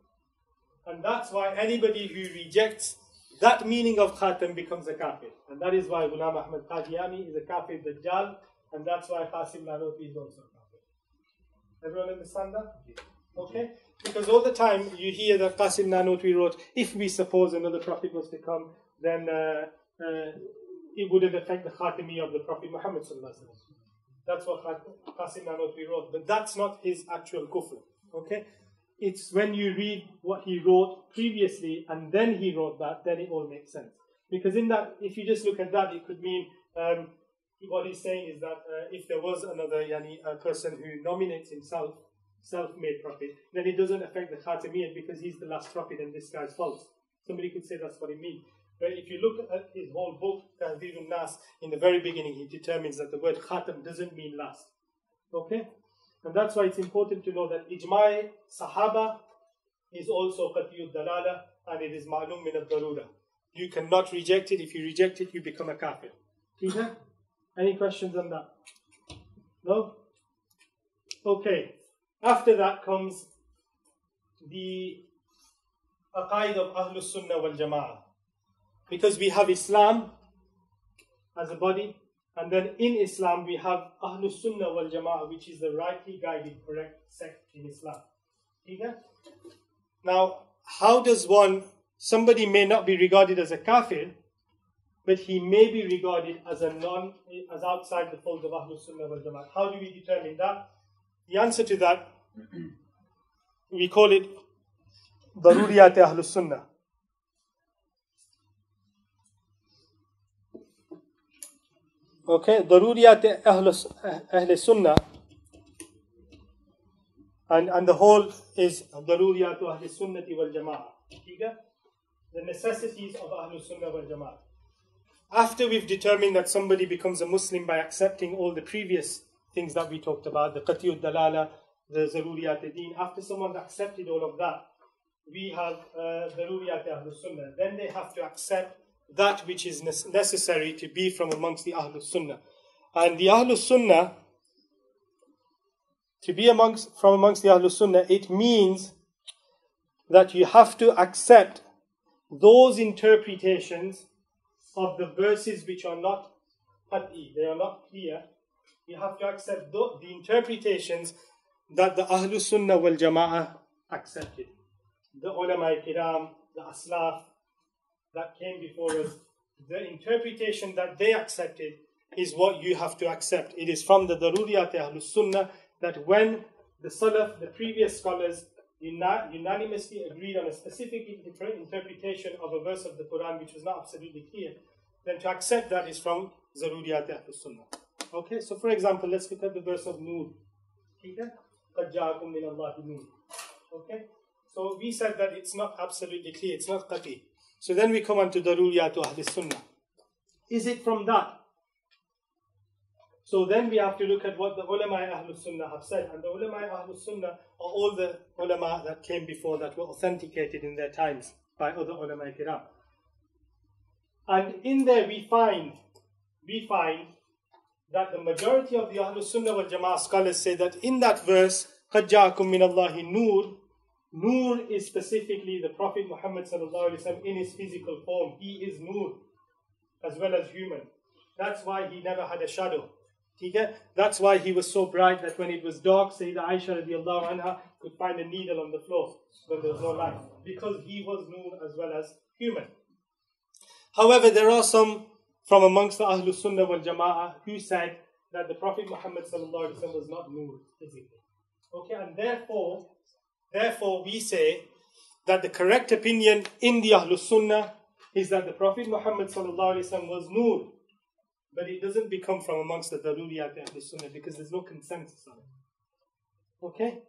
And that's why anybody who rejects that meaning of khatam becomes a kafir. And that is why Ghulam Ahmad Qadiani is a kafir Dajjal, and that's why Qasim Nanotwi is also a kafir. Everyone understand that? Okay? Because all the time you hear that Qasim Nanotwi wrote, if we suppose another prophet was to come, then uh, uh, it wouldn't affect the khatami of the Prophet Muhammad that's what Qasim Nanotwi wrote. But that's not his actual kufr. Okay? It's when you read what he wrote previously and then he wrote that, then it all makes sense. Because in that, if you just look at that, it could mean um, what he's saying is that uh, if there was another yani, a person who nominates himself self-made prophet, then it doesn't affect the Khatamiyyah because he's the last prophet and this guy's false. Somebody could say that's what it means. But if you look at his whole book, Tahdirun Nas, in the very beginning, he determines that the word khatam doesn't mean last. Okay? And that's why it's important to know that ijma'i sahaba is also qatiyud dalala and it is ma'lum min al You cannot reject it. If you reject it, you become a kafir. Okay? Any questions on that? No? Okay. After that comes the aqaid of Ahlus Sunnah wal Jama'ah. Because we have Islam as a body, and then in Islam we have Ahlul Sunnah wal Jama'ah, which is the rightly guided, correct sect in Islam. Now, how does one, somebody may not be regarded as a kafir, but he may be regarded as a non, as outside the fold of Ahlul Sunnah wal Jama'ah. How do we determine that? The answer to that, we call it Daruriyat Ahlul Sunnah. Okay, Daruriyat Ahlul Sunnah. And, and the whole is Daruriyat Ahlul Sunnati wal Jama'ah. The necessities of Ahlul Sunnah wal Jama'ah after we've determined that somebody becomes a Muslim by accepting all the previous things that we talked about, the Qati'ud Dalala, the Zaruriyat Deen. After someone accepted all of that, we have uh, Zaruriyat Ahlul Sunnah. Then they have to accept that which is necessary to be from amongst the Ahlul Sunnah. And the Ahlul Sunnah, to be amongst from amongst the Ahlul Sunnah, it means that you have to accept those interpretations of the verses which are not qat'i, they are not clear. You have to accept the, the interpretations that the Ahlul Sunnah wal Jama'ah accepted. The ulama kiram, the aslaf that came before us, the interpretation that they accepted is what you have to accept. It is from the Daruriyat Ahlul Sunnah that when the Salaf, the previous scholars, unanimously agreed on a specific interpretation of a verse of the Quran which was not absolutely clear, then to accept that is from Zaruriyat Ahlul Sunnah. Okay, so for example, let's look at the verse of Noor. Okay, so we said that it's not absolutely clear, it's not qati. So then we come on to Daruriyat Ahlul Sunnah. Is it from that so then we have to look at what the ulama Ahlul Sunnah have said. And the ulama Ahlul Sunnah are all the ulama that came before that were authenticated in their times by other ulama kiram. And in there we find, we find that the majority of the Ahlul Sunnah wal Jama'ah scholars say that in that verse, Hajjakum min Allahi Noor, Noor is specifically the Prophet Muhammad in his physical form. He is Noor as well as human. That's why he never had a shadow. That's why he was so bright that when it was dark, Sayyidina Aisha radiallahu anha could find a needle on the floor when there was no light. Because he was Noor as well as human. However, there are some from amongst the Ahlul Sunnah wal Jama'ah who said that the Prophet Muhammad was not Noor physically. Okay, and therefore, therefore we say that the correct opinion in the Ahlul Sunnah is that the Prophet Muhammad was Noor but it doesn't become from amongst the Daruriyat Ahl Sunnah because there's no consensus on it. Okay?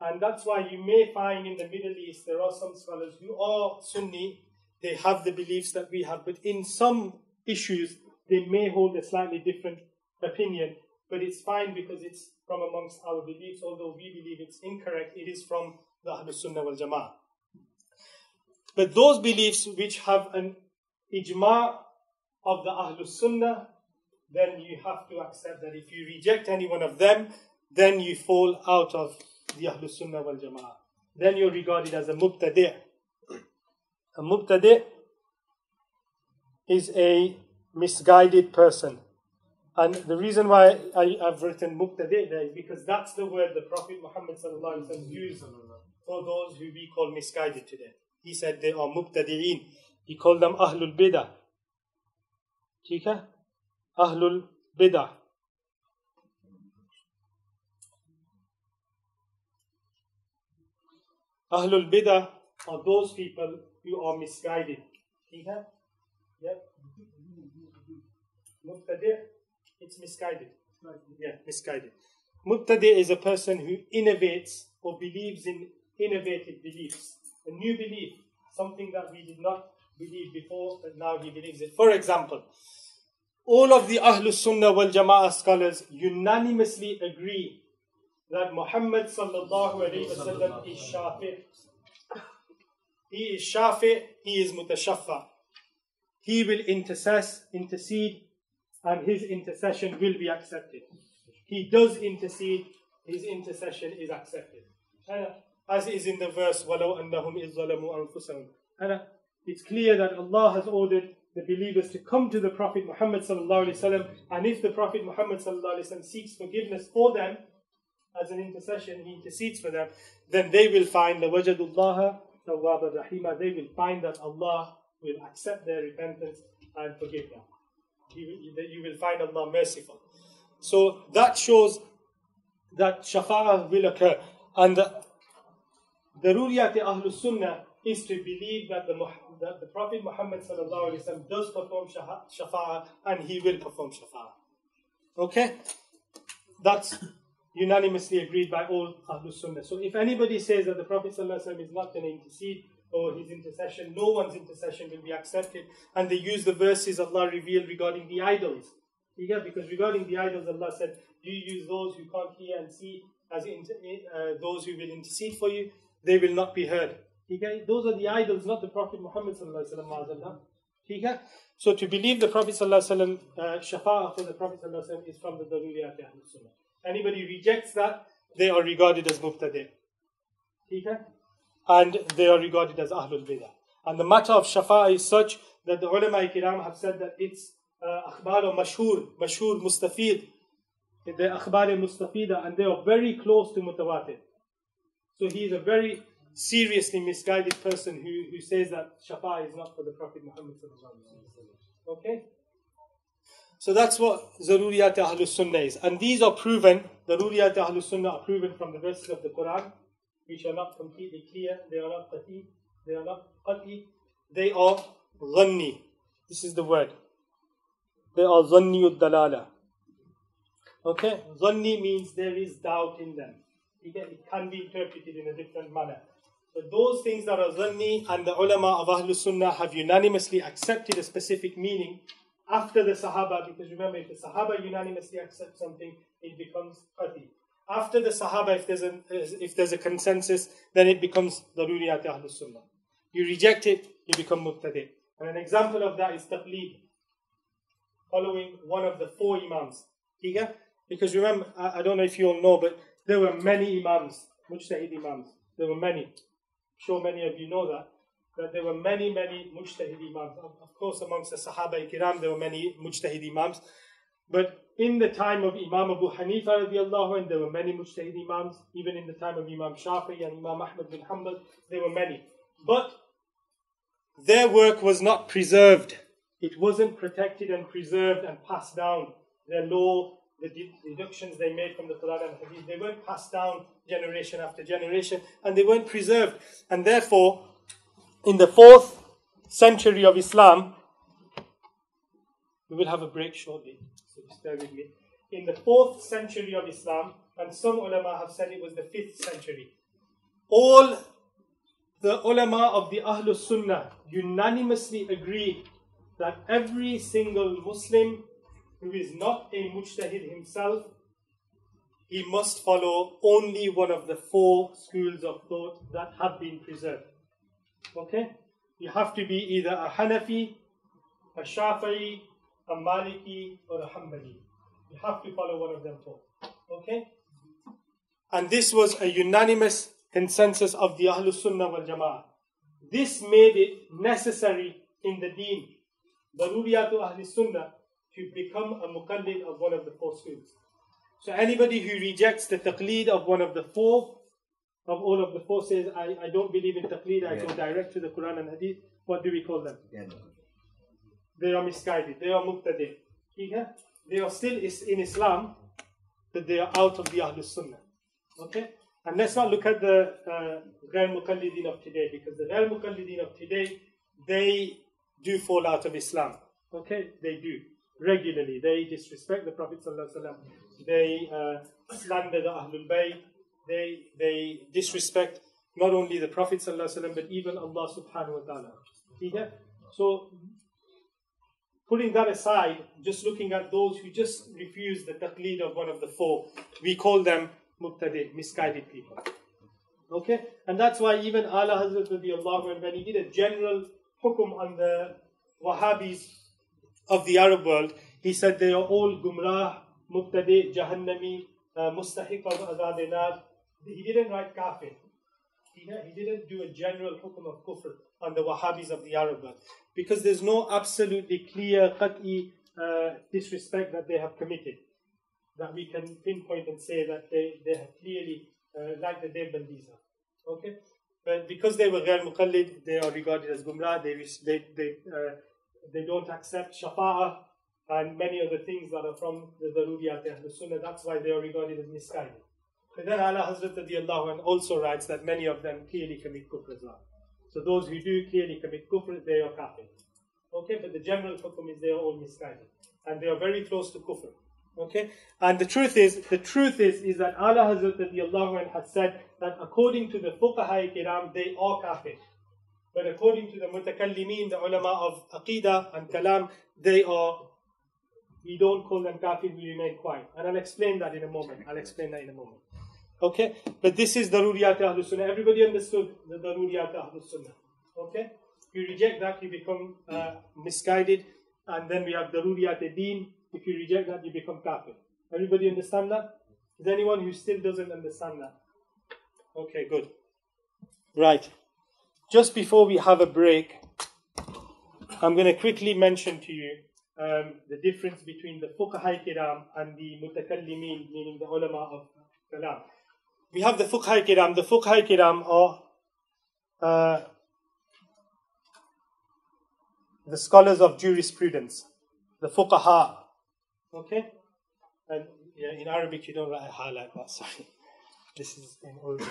And that's why you may find in the Middle East there are some scholars who are Sunni, they have the beliefs that we have, but in some issues they may hold a slightly different opinion, but it's fine because it's from amongst our beliefs, although we believe it's incorrect, it is from the Ahlul Sunnah wal Jama'ah. But those beliefs which have an ijma of the Ahlul Sunnah, then you have to accept that if you reject any one of them, then you fall out of the Ahlul Sunnah wal Jama'ah. Then you're regarded as a mubtadi'. A mubtadi' is a misguided person. And the reason why I, have written mubtadi' there is because that's the word the Prophet Muhammad used for those who we call misguided today. He said they are mubtadi'een. He called them ahlul bidah. ठीक है अहलुल बिदा Ahlul Bidah are those people who are misguided. ठीक है? Yeah. Mubtadi' it's misguided. Yeah, misguided. Mubtadi' is a person who innovates or believes in innovative beliefs. A new belief, something that we did not believe before, but now he believes it. For example, all of the Ahlul Sunnah wal Jama'ah scholars unanimously agree that Muhammad sallallahu alayhi wasallam is Shafi. He is Shafi, he is Mutashaffa. He will intercess, intercede, and his intercession will be accepted. He does intercede, his intercession is accepted. As is in the verse, وَلَوْ أَنَّهُمْ إِذْ ظَلَمُوا أَنفُسَهُمْ It's clear that Allah has ordered the believers to come to the Prophet Muhammad وسلم, and if the Prophet Muhammad وسلم, seeks forgiveness for them as an intercession, he intercedes for them, then they will find the wajadullah tawwab rahima. They will find that Allah will accept their repentance and forgive them. You, will find Allah merciful. So that shows that shafa'ah will occur. And the, Daruriyat Ahlul Sunnah is to believe that the, that the Prophet Muhammad does perform shafa'ah and he will perform shafa'ah. Okay? That's unanimously agreed by all Ahlul Sunnah. So if anybody says that the Prophet is not going to intercede or his intercession, no one's intercession will be accepted. And they use the verses Allah revealed regarding the idols. Yeah, because regarding the idols, Allah said, You use those who can't hear and see as inter- uh, those who will intercede for you, they will not be heard. Okay? Those are the idols, not the Prophet Muhammad. Okay? So to believe the Prophet uh, shafa'ah for the Prophet is from the Daruriyat Sunnah. Anybody rejects that, they are regarded as mubtadi. And they are regarded as Ahlul Bidah. And the matter of shafa'ah is such that the ulama kiram have said that it's uh, akhbar uh, mashhur, mashhur, mustafid. The akhbar mustafida, and they are very close to mutawatir. So he is a very seriously misguided person who, who says that shafa is not for the Prophet Muhammad. Okay? So that's what Zaruriyat Ahlul Sunnah is. And these are proven, Zaruriyat Ahlul Sunnah are proven from the verses of the Quran, which are not completely clear, they are not qati, they are not qati, they are ghanni. This is the word. They are zanni dalala. Okay? Zanni means there is doubt in them. It can be interpreted in a different manner. But those things that are zanni and the ulama of Ahlul Sunnah have unanimously accepted a specific meaning after the Sahaba, because remember, if the Sahaba unanimously accept something, it becomes qati. After the Sahaba, if there's, a, if there's a consensus, then it becomes daruriyat Ahlul Sunnah. You reject it, you become mubtadi. And an example of that is taqleed, following one of the four imams. Because remember, I, I don't know if you all know, but there were many imams, mujtahid imams. There were many I'm sure many of you know that, that there were many, many mujtahid imams. Of, course, amongst the Sahaba Kiram, there were many mujtahid imams. But in the time of Imam Abu Hanifa radiallahu anh, there were many mujtahid imams. Even in the time of Imam Shafi and Imam Ahmad bin Hanbal, there were many. But their work was not preserved. It wasn't protected and preserved and passed down. Their law the deductions they made from the Quran and Hadith, they weren't passed down generation after generation and they weren't preserved. And therefore, in the fourth century of Islam, we will have a break shortly, so bear with me. In the fourth century of Islam, and some ulama have said it was the fifth century, all the ulama of the Ahlul Sunnah unanimously agreed that every single Muslim who is not a mujtahid himself, he must follow only one of the four schools of thought that have been preserved. Okay? You have to be either a Hanafi, a Shafi'i, a Maliki, or a Hanbali. You have to follow one of them four. Okay? And this was a unanimous consensus of the Ahlul Sunnah wal Jama'ah. This made it necessary in the deen. Daruriyatu Ahlul Sunnah to become a muqallid of one of the four schools. So anybody who rejects the taqleed of one of the four, of all of the four says, I, I don't believe in taqleed, I yeah. go direct to the Quran and Hadith, what do we call them? Yeah. They are misguided, they are mubtadi. They are still in Islam, but they are out of the Ahlul Sunnah. Okay? And let's not look at the uh, Ghair Muqallidin of today, because the Ghair Muqallidin of today, they do fall out of Islam. Okay? They do regularly. They disrespect the Prophet They uh, slander the Ahlul Bayt. They, they disrespect not only the Prophet but even Allah subhanahu wa ta'ala. So, putting that aside, just looking at those who just refuse the taqleed of one of the four, we call them mubtadi, misguided people. Okay? And that's why even Ala Hazrat when he did a general hukum on the Wahhabis of the Arab world, he said they are all gumrah, mubtadi, jahannami, uh, mustahiq of He didn't write kafir. He, he didn't do a general hukum of kufr on the Wahhabis of the Arab world. Because there's no absolutely clear, qat'i uh, disrespect that they have committed. That we can pinpoint and say that they, they have clearly, uh, like the Deobandis Okay? But because they were ghair muqallid, they are regarded as gumrah, they, they, they uh, they don't accept shafa'ah and many other things that are from the Daruriyat the Sunnah. That's why they are regarded as misguided. But then Ala Hazrat also writes that many of them clearly commit kufr as well. So those who do clearly commit kufr, they are kafir. Okay, but the general hukum is they are all misguided. And they are very close to kufr. Okay? And the truth is, the truth is, is that Ala Hazrat has said that according to the fuqaha kiram, they are kafir. But according to the mutakallimin, the ulama of aqidah and kalam, they are we don't call them kafir, we remain quiet. And I'll explain that in a moment. I'll explain that in a moment. Okay? But this is Daruriyat Ahlul Sunnah. Everybody understood the Daruriyat Ahlul Sunnah. Okay? You reject that, you become uh, misguided. And then we have Daruriyat Deen. If you reject that, you become kafir. Everybody understand that? Is anyone who still doesn't understand that? Okay, good. Right. Just before we have a break, I'm going to quickly mention to you um, the difference between the fuqaha kiram and the mutakallimin, meaning the ulama of kalam. We have the fuqaha kiram. The fuqaha kiram are uh, the scholars of jurisprudence, the fuqaha. Okay? And yeah, in Arabic you don't write a ha like that, sorry. This is in Urdu.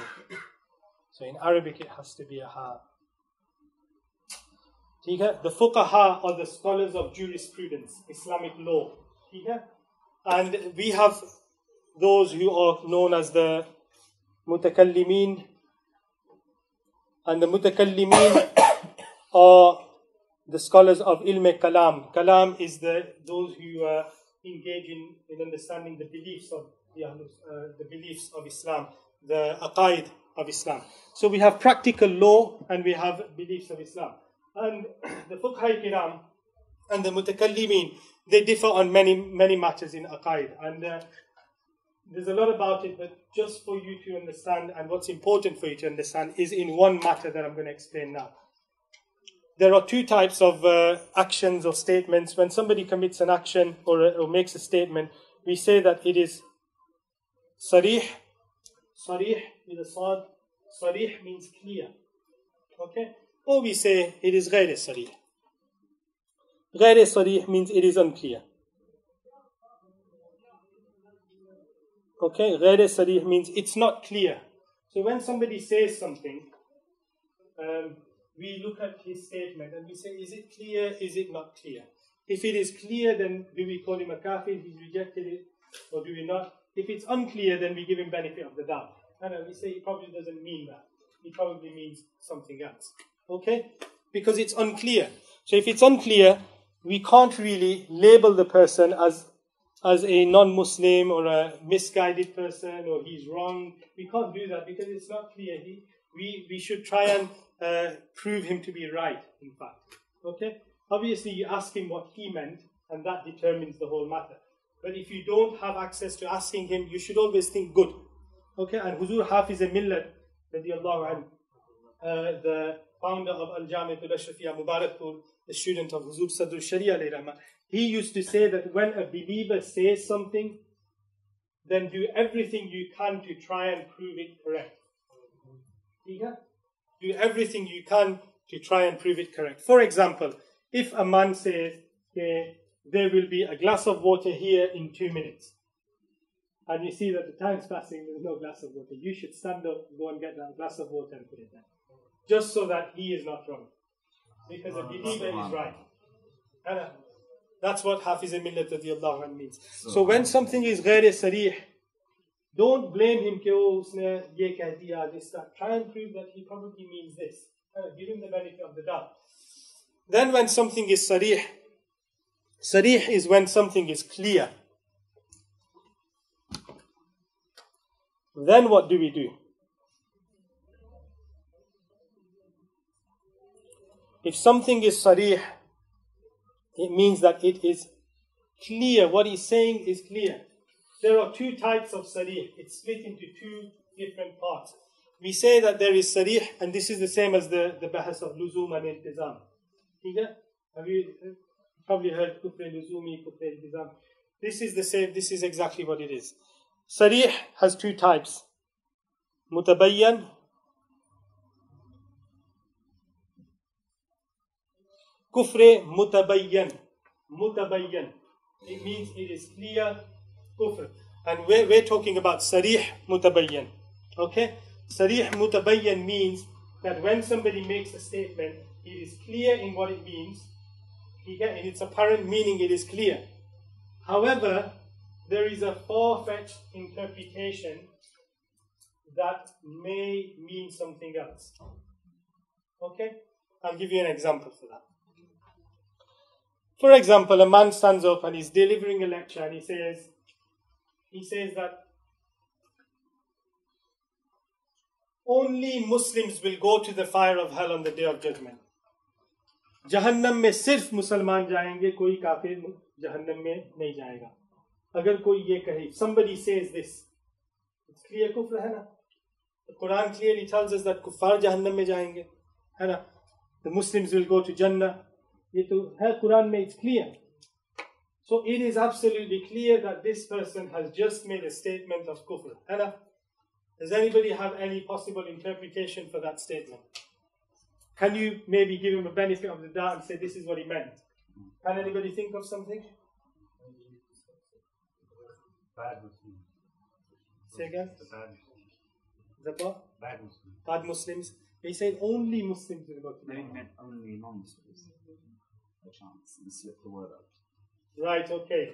So in Arabic it has to be a ha. The fuqaha are the scholars of jurisprudence, Islamic law. And we have those who are known as the mutakallimin. And the mutakallimin are the scholars of ilm kalam. Kalam is the those who uh, engage in, in understanding the beliefs of the, uh, the beliefs of Islam, the aqaid of Islam. So we have practical law and we have beliefs of Islam. And the fuqha kiram and the mutakallimin, they differ on many, many matters in aqaid. And uh, there's a lot about it, but just for you to understand, and what's important for you to understand, is in one matter that I'm going to explain now. There are two types of uh, actions or statements. When somebody commits an action or, a, or makes a statement, we say that it is sarih. Sarih with a sad. Sarih means clear. Okay? Or we say it is ghayr sarih. Ghayr sarih means it is unclear. Okay, غير sarih means it's not clear. So when somebody says something, um, we look at his statement and we say, is it clear? Is it not clear? If it is clear, then do we call him a kafir? He's rejected it, or do we not? If it's unclear, then we give him benefit of the doubt. And we say he probably doesn't mean that. He probably means something else. Okay? Because it's unclear. So if it's unclear, we can't really label the person as as a non-Muslim or a misguided person or he's wrong. We can't do that because it's not clear. He, we, we should try and uh, prove him to be right, in fact. Okay? Obviously, you ask him what he meant, and that determines the whole matter. But if you don't have access to asking him, you should always think good. Okay? And Huzur Hafiz Millat, radiallahu uh, the founder of Al Jamiatul Ashrafiyya Mubarakpur, the student of Huzur Sadr Sharia, he used to say that when a believer says something, then do everything you can to try and prove it correct. Do everything you can to try and prove it correct. For example, if a man says, okay, there will be a glass of water here in two minutes, and you see that the time's passing, there's no glass of water, you should stand up, go and get that glass of water and put it there. Just so that he is not wrong. Because a believer is right. That's what Hafiz Millat radiallahu anh means. So, so when something is ghair sarih, don't blame him ke oh, usne ye diya, this, that. Try and prove that he probably means this. Uh, give him the benefit of the doubt. Then when something is sarih, sarih is when something is clear. Then what do we do? If something is sarih, it means that it is clear. What he's saying is clear. There are two types of sarih. It's split into two different parts. We say that there is sarih, and this is the same as the, the bahas of luzum and iltizam. Have you uh, probably heard kufr luzumi, kufr iltizam? This is the same, this is exactly what it is. Sarih has two types. Mutabayyan Kufre mutabayyan. Mutabayyan. It means it is clear kufr. And we're, we're talking about sarih mutabayyan. Okay? Sarih mutabayyan means that when somebody makes a statement, it is clear in what it means. In its apparent meaning, it is clear. However, there is a far-fetched interpretation that may mean something else. Okay? I'll give you an example for that. For example, a man stands up and he's delivering a lecture and he says, he says that only Muslims will go to the fire of hell on the day of judgment. जहन्नम में सिर्फ मुसलमान जाएंगे कोई काफिर जहन्नम में नहीं जाएगा अगर कोई ये कहे somebody says this it's clear कुफ्र है ना the Quran clearly tells us that कुफार जहन्नम में जाएंगे है ना the Muslims will go to Jannah ये तो है कुरान में it's clear so it is absolutely clear that this person has just made a statement of kufr है ना does anybody have any possible interpretation for that statement? Can you maybe give him a benefit of the doubt and say this is what he meant? Can anybody think of something? Bad Muslims. Say again? The bad Muslims. The what? Bad Muslims. Bad Muslims. He said only Muslims will go to They the meant only non-Muslims. A chance and slip the word out. Right, okay.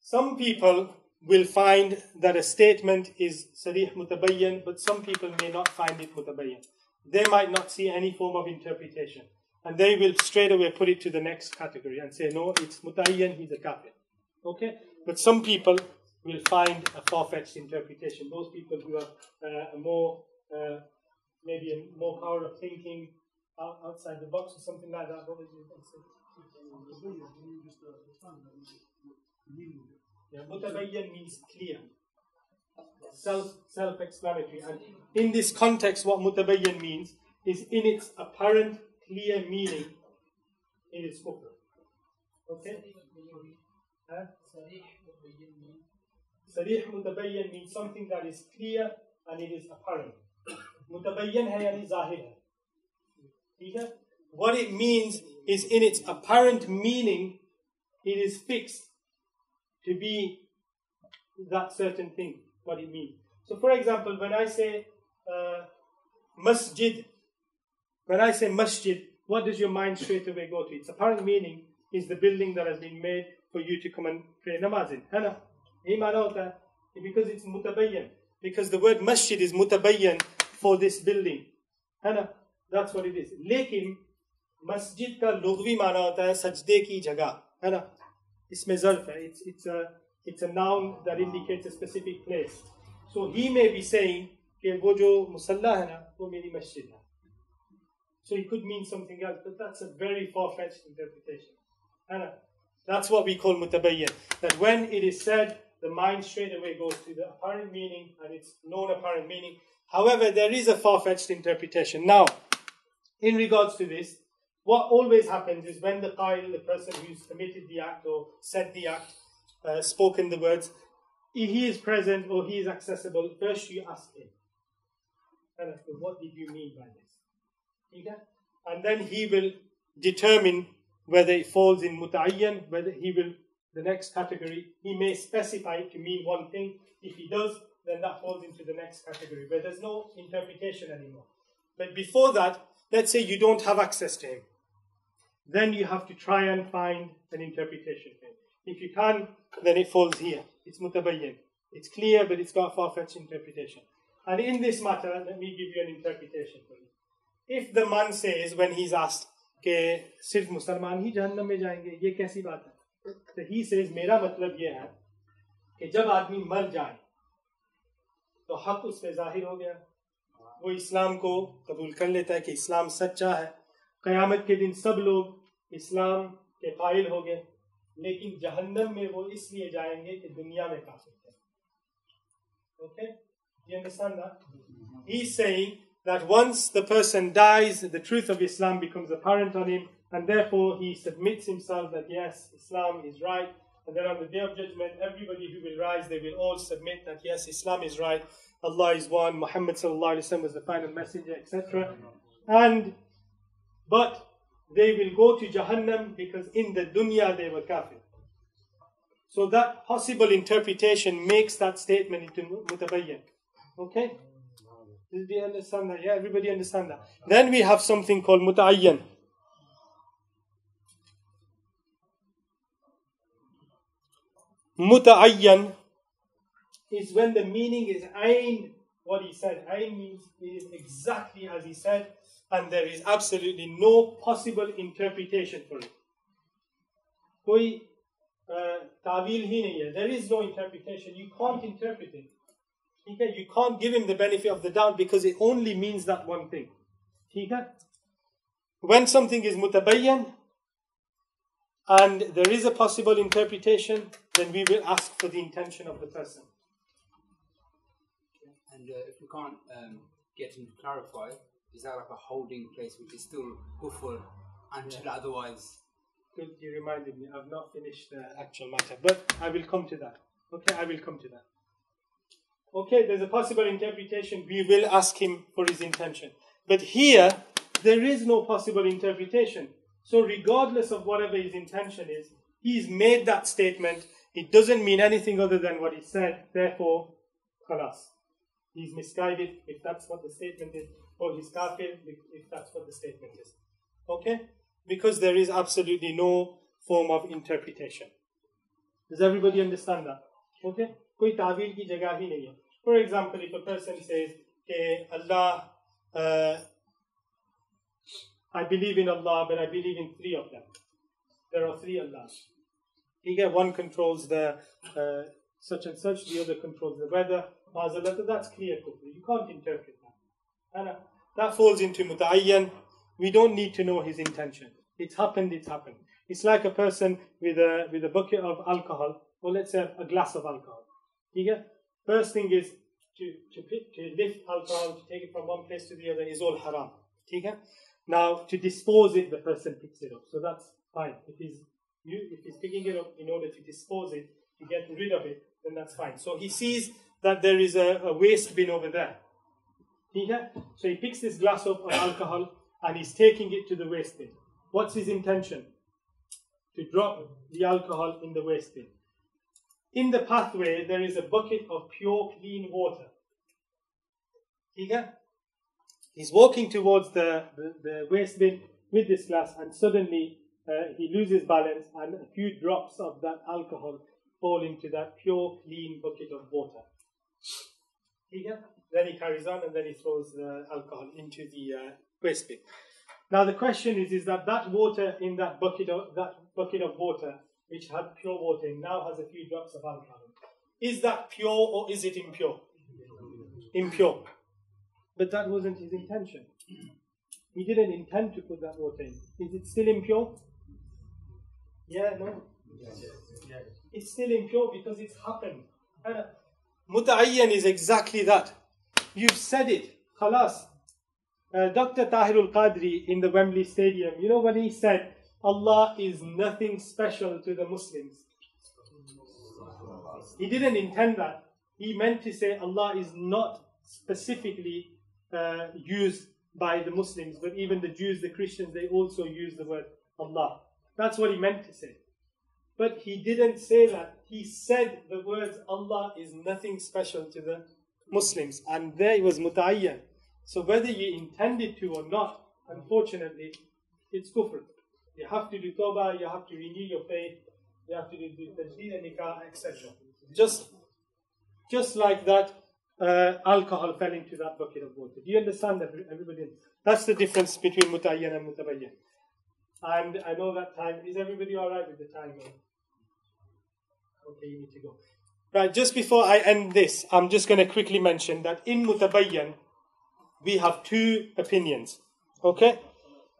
Some people will find that a statement is sarih mutabayyan, but some people may not find it mutabayyan. They might not see any form of interpretation. And they will straight away put it to the next category and say, no, it's muta'ayyan, he's a kafir. Okay? But some people will find a far-fetched interpretation. Those people who have uh, more, uh, maybe a more power of thinking out, outside the box or something like that. What would you mutabayyan means clear, self self explanatory. And in this context, what mutabayyan means is in its apparent clear meaning, it is kufr. Okay? Huh? Sarih mutabayyan means something that is clear and it is apparent. Mutabayyan hai yani zahir hai. What it means is in its apparent meaning, it is fixed to be that certain thing, what it means. So, for example, when I say uh, masjid, when I say masjid, what does your mind straight away go to? Its apparent meaning is the building that has been made for you to come and pray namaz in. Hana, iman because it's mutabayyan, because the word masjid is mutabayyan for this building. Hana, ना? That's what it is. लेकिन मस्जिद का लुगवी माना होता है सजदे की जगह है ना इसमें जर्फ है it's it's a it's a noun that indicates a specific place so he may be saying कि वो जो मुसल्ला है ना वो मेरी मस्जिद है so he could mean something else but that's a very far-fetched interpretation है ना that's what we call mutabayyan that when it is said the mind straight away goes to the apparent meaning and its known apparent meaning however there is a far-fetched interpretation now in regards to this what always happens is when the qail, the person who's committed the act or said the act, uh, spoken the words, he is present or he is accessible, first you ask him, what did you mean by this? Okay? And then he will determine whether it falls in muta'ayyan, whether he will, the next category, he may specify it to mean one thing. If he does, then that falls into the next category, where there's no interpretation anymore. But before that, Let's say you don't have access to him. Then you have to try and find an interpretation for him. If you can, then it falls here. It's mutabayyan. It's clear, but it's got far-fetched interpretation. And in this matter, let me give you an interpretation for you. If the man says when he's asked, कि सिर्फ मुसलमान ही जहन्नम में जाएंगे ये कैसी बात है So he says, मेरा मतलब ये है कि जब आदमी मर जाए तो हक उस पर जाहिर हो गया वो इस्लाम को कबूल कर लेता है कि इस्लाम सच्चा है क़यामत के दिन सब लोग इस्लाम के कायल हो गए लेकिन जहन्नम में वो इसलिए जाएंगे कि दुनिया में काफिर थे okay you understand that he's saying that once the person dies the truth of islam becomes apparent on him and therefore he submits himself that yes islam is right and then on the day of judgment everybody who will rise they will all submit that yes islam is right allah is one muhammad wasallam was the final messenger etc and but they will go to Jahannam because in the dunya they were kafir. So that possible interpretation makes that statement into mutabayyan. Okay? Do you understand that? Yeah, everybody understand that. Then we have something called muta'ayyan. Muta'ayyan is when the meaning is ayn, what he said. Ayn means it is exactly as he said, and there is absolutely no possible interpretation for it. कोई तावील ही नहीं है there is no interpretation you can't interpret it ठीक है you can't give him the benefit of the doubt because it only means that one thing ठीक है when something is mutabayyan and there is a possible interpretation then we will ask for the intention of the person And uh, if we can't um, get him to clarify, is that like a holding place which is still kufr until otherwise? Good, you reminded me. I've not finished the actual matter, but I will come to that. Okay, I will come to that. Okay, there's a possible interpretation. We will ask him for his intention. But here, there is no possible interpretation. So, regardless of whatever his intention is, he's made that statement. It doesn't mean anything other than what he said. Therefore, khalas. He's misguided if that's what the statement is, or he's kafir if if that's what the statement is. Okay? Because there is absolutely no form of interpretation. Does everybody understand that? Okay? कोई तावील की जगह ही नहीं है. For example, if a person says कि Allah, uh, I believe in Allah, but I believe in three of them. There are three Allahs. ठीक है, one controls the uh, such and such, the other controls the weather. that's clear kufr. You can't interpret that. And, that falls into muta'ayyan. We don't need to know his intention. It's happened, it's happened. It's like a person with a with a bucket of alcohol, or let's say a glass of alcohol. Okay? First thing is to, to, to lift alcohol, to take it from one place to the other is all haram. Okay? Now to dispose it, the person picks it up. So that's fine. If he's you, if he's picking it up in order to dispose it, to get rid of it, then that's fine. So he sees that there is a, a waste bin over there. Okay? So he picks this glass up of alcohol and he's taking it to the waste bin. What's his intention? To drop the alcohol in the waste bin. In the pathway, there is a bucket of pure, clean water. Okay? He's walking towards the, the, the waste bin with this glass, and suddenly uh, he loses balance, and a few drops of that alcohol fall into that pure, clean bucket of water. Okay? Then he carries on, and then he throws the alcohol into the uh, waste bin. Now the question is: Is that that water in that bucket of that bucket of water, which had pure water, in, now has a few drops of alcohol? Is that pure or is it impure? Impure. But that wasn't his intention. He didn't intend to put that water in. Is it still impure? Yeah, no. It's still impure because it's happened. And muta'ayyan is exactly that. You've said it. Khalas. Uh, Dr. Tahirul Qadri in the Wembley Stadium, you know when he said, Allah is nothing special to the Muslims. He didn't intend that. He meant to say Allah is not specifically uh, used by the Muslims, but even the Jews, the Christians, they also use the word Allah. That's what he meant to say. But he didn't say that. He said the words Allah is nothing special to the Muslims, and there it was muta'ayyan. So whether you intended to or not, unfortunately, it's kufr. You have to do tawbah, you have to renew your faith, you have to do tajdeed and nikah, etc. Just, just like that, uh, alcohol fell into that bucket of water. Do you understand that, everybody? That's the difference between muta'ayyan and mutabayyan. And I know that time. Is everybody all right with the time? Okay, you need to go. Right, just before I end this, I'm just going to quickly mention that in mutabayyan, we have two opinions. Okay?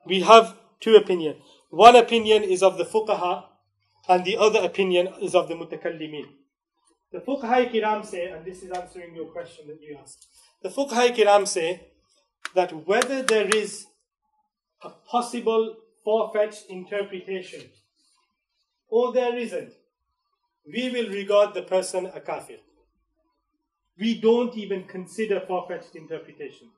We have two opinions. One opinion is of the fuqaha, and the other opinion is of the mutakallimin. The fuqaha kiram say, and this is answering your question that you asked. The fuqaha kiram say that whether there is a possible far-fetched interpretation or there isn't, we will regard the person a kafir. We don't even consider far-fetched interpretation.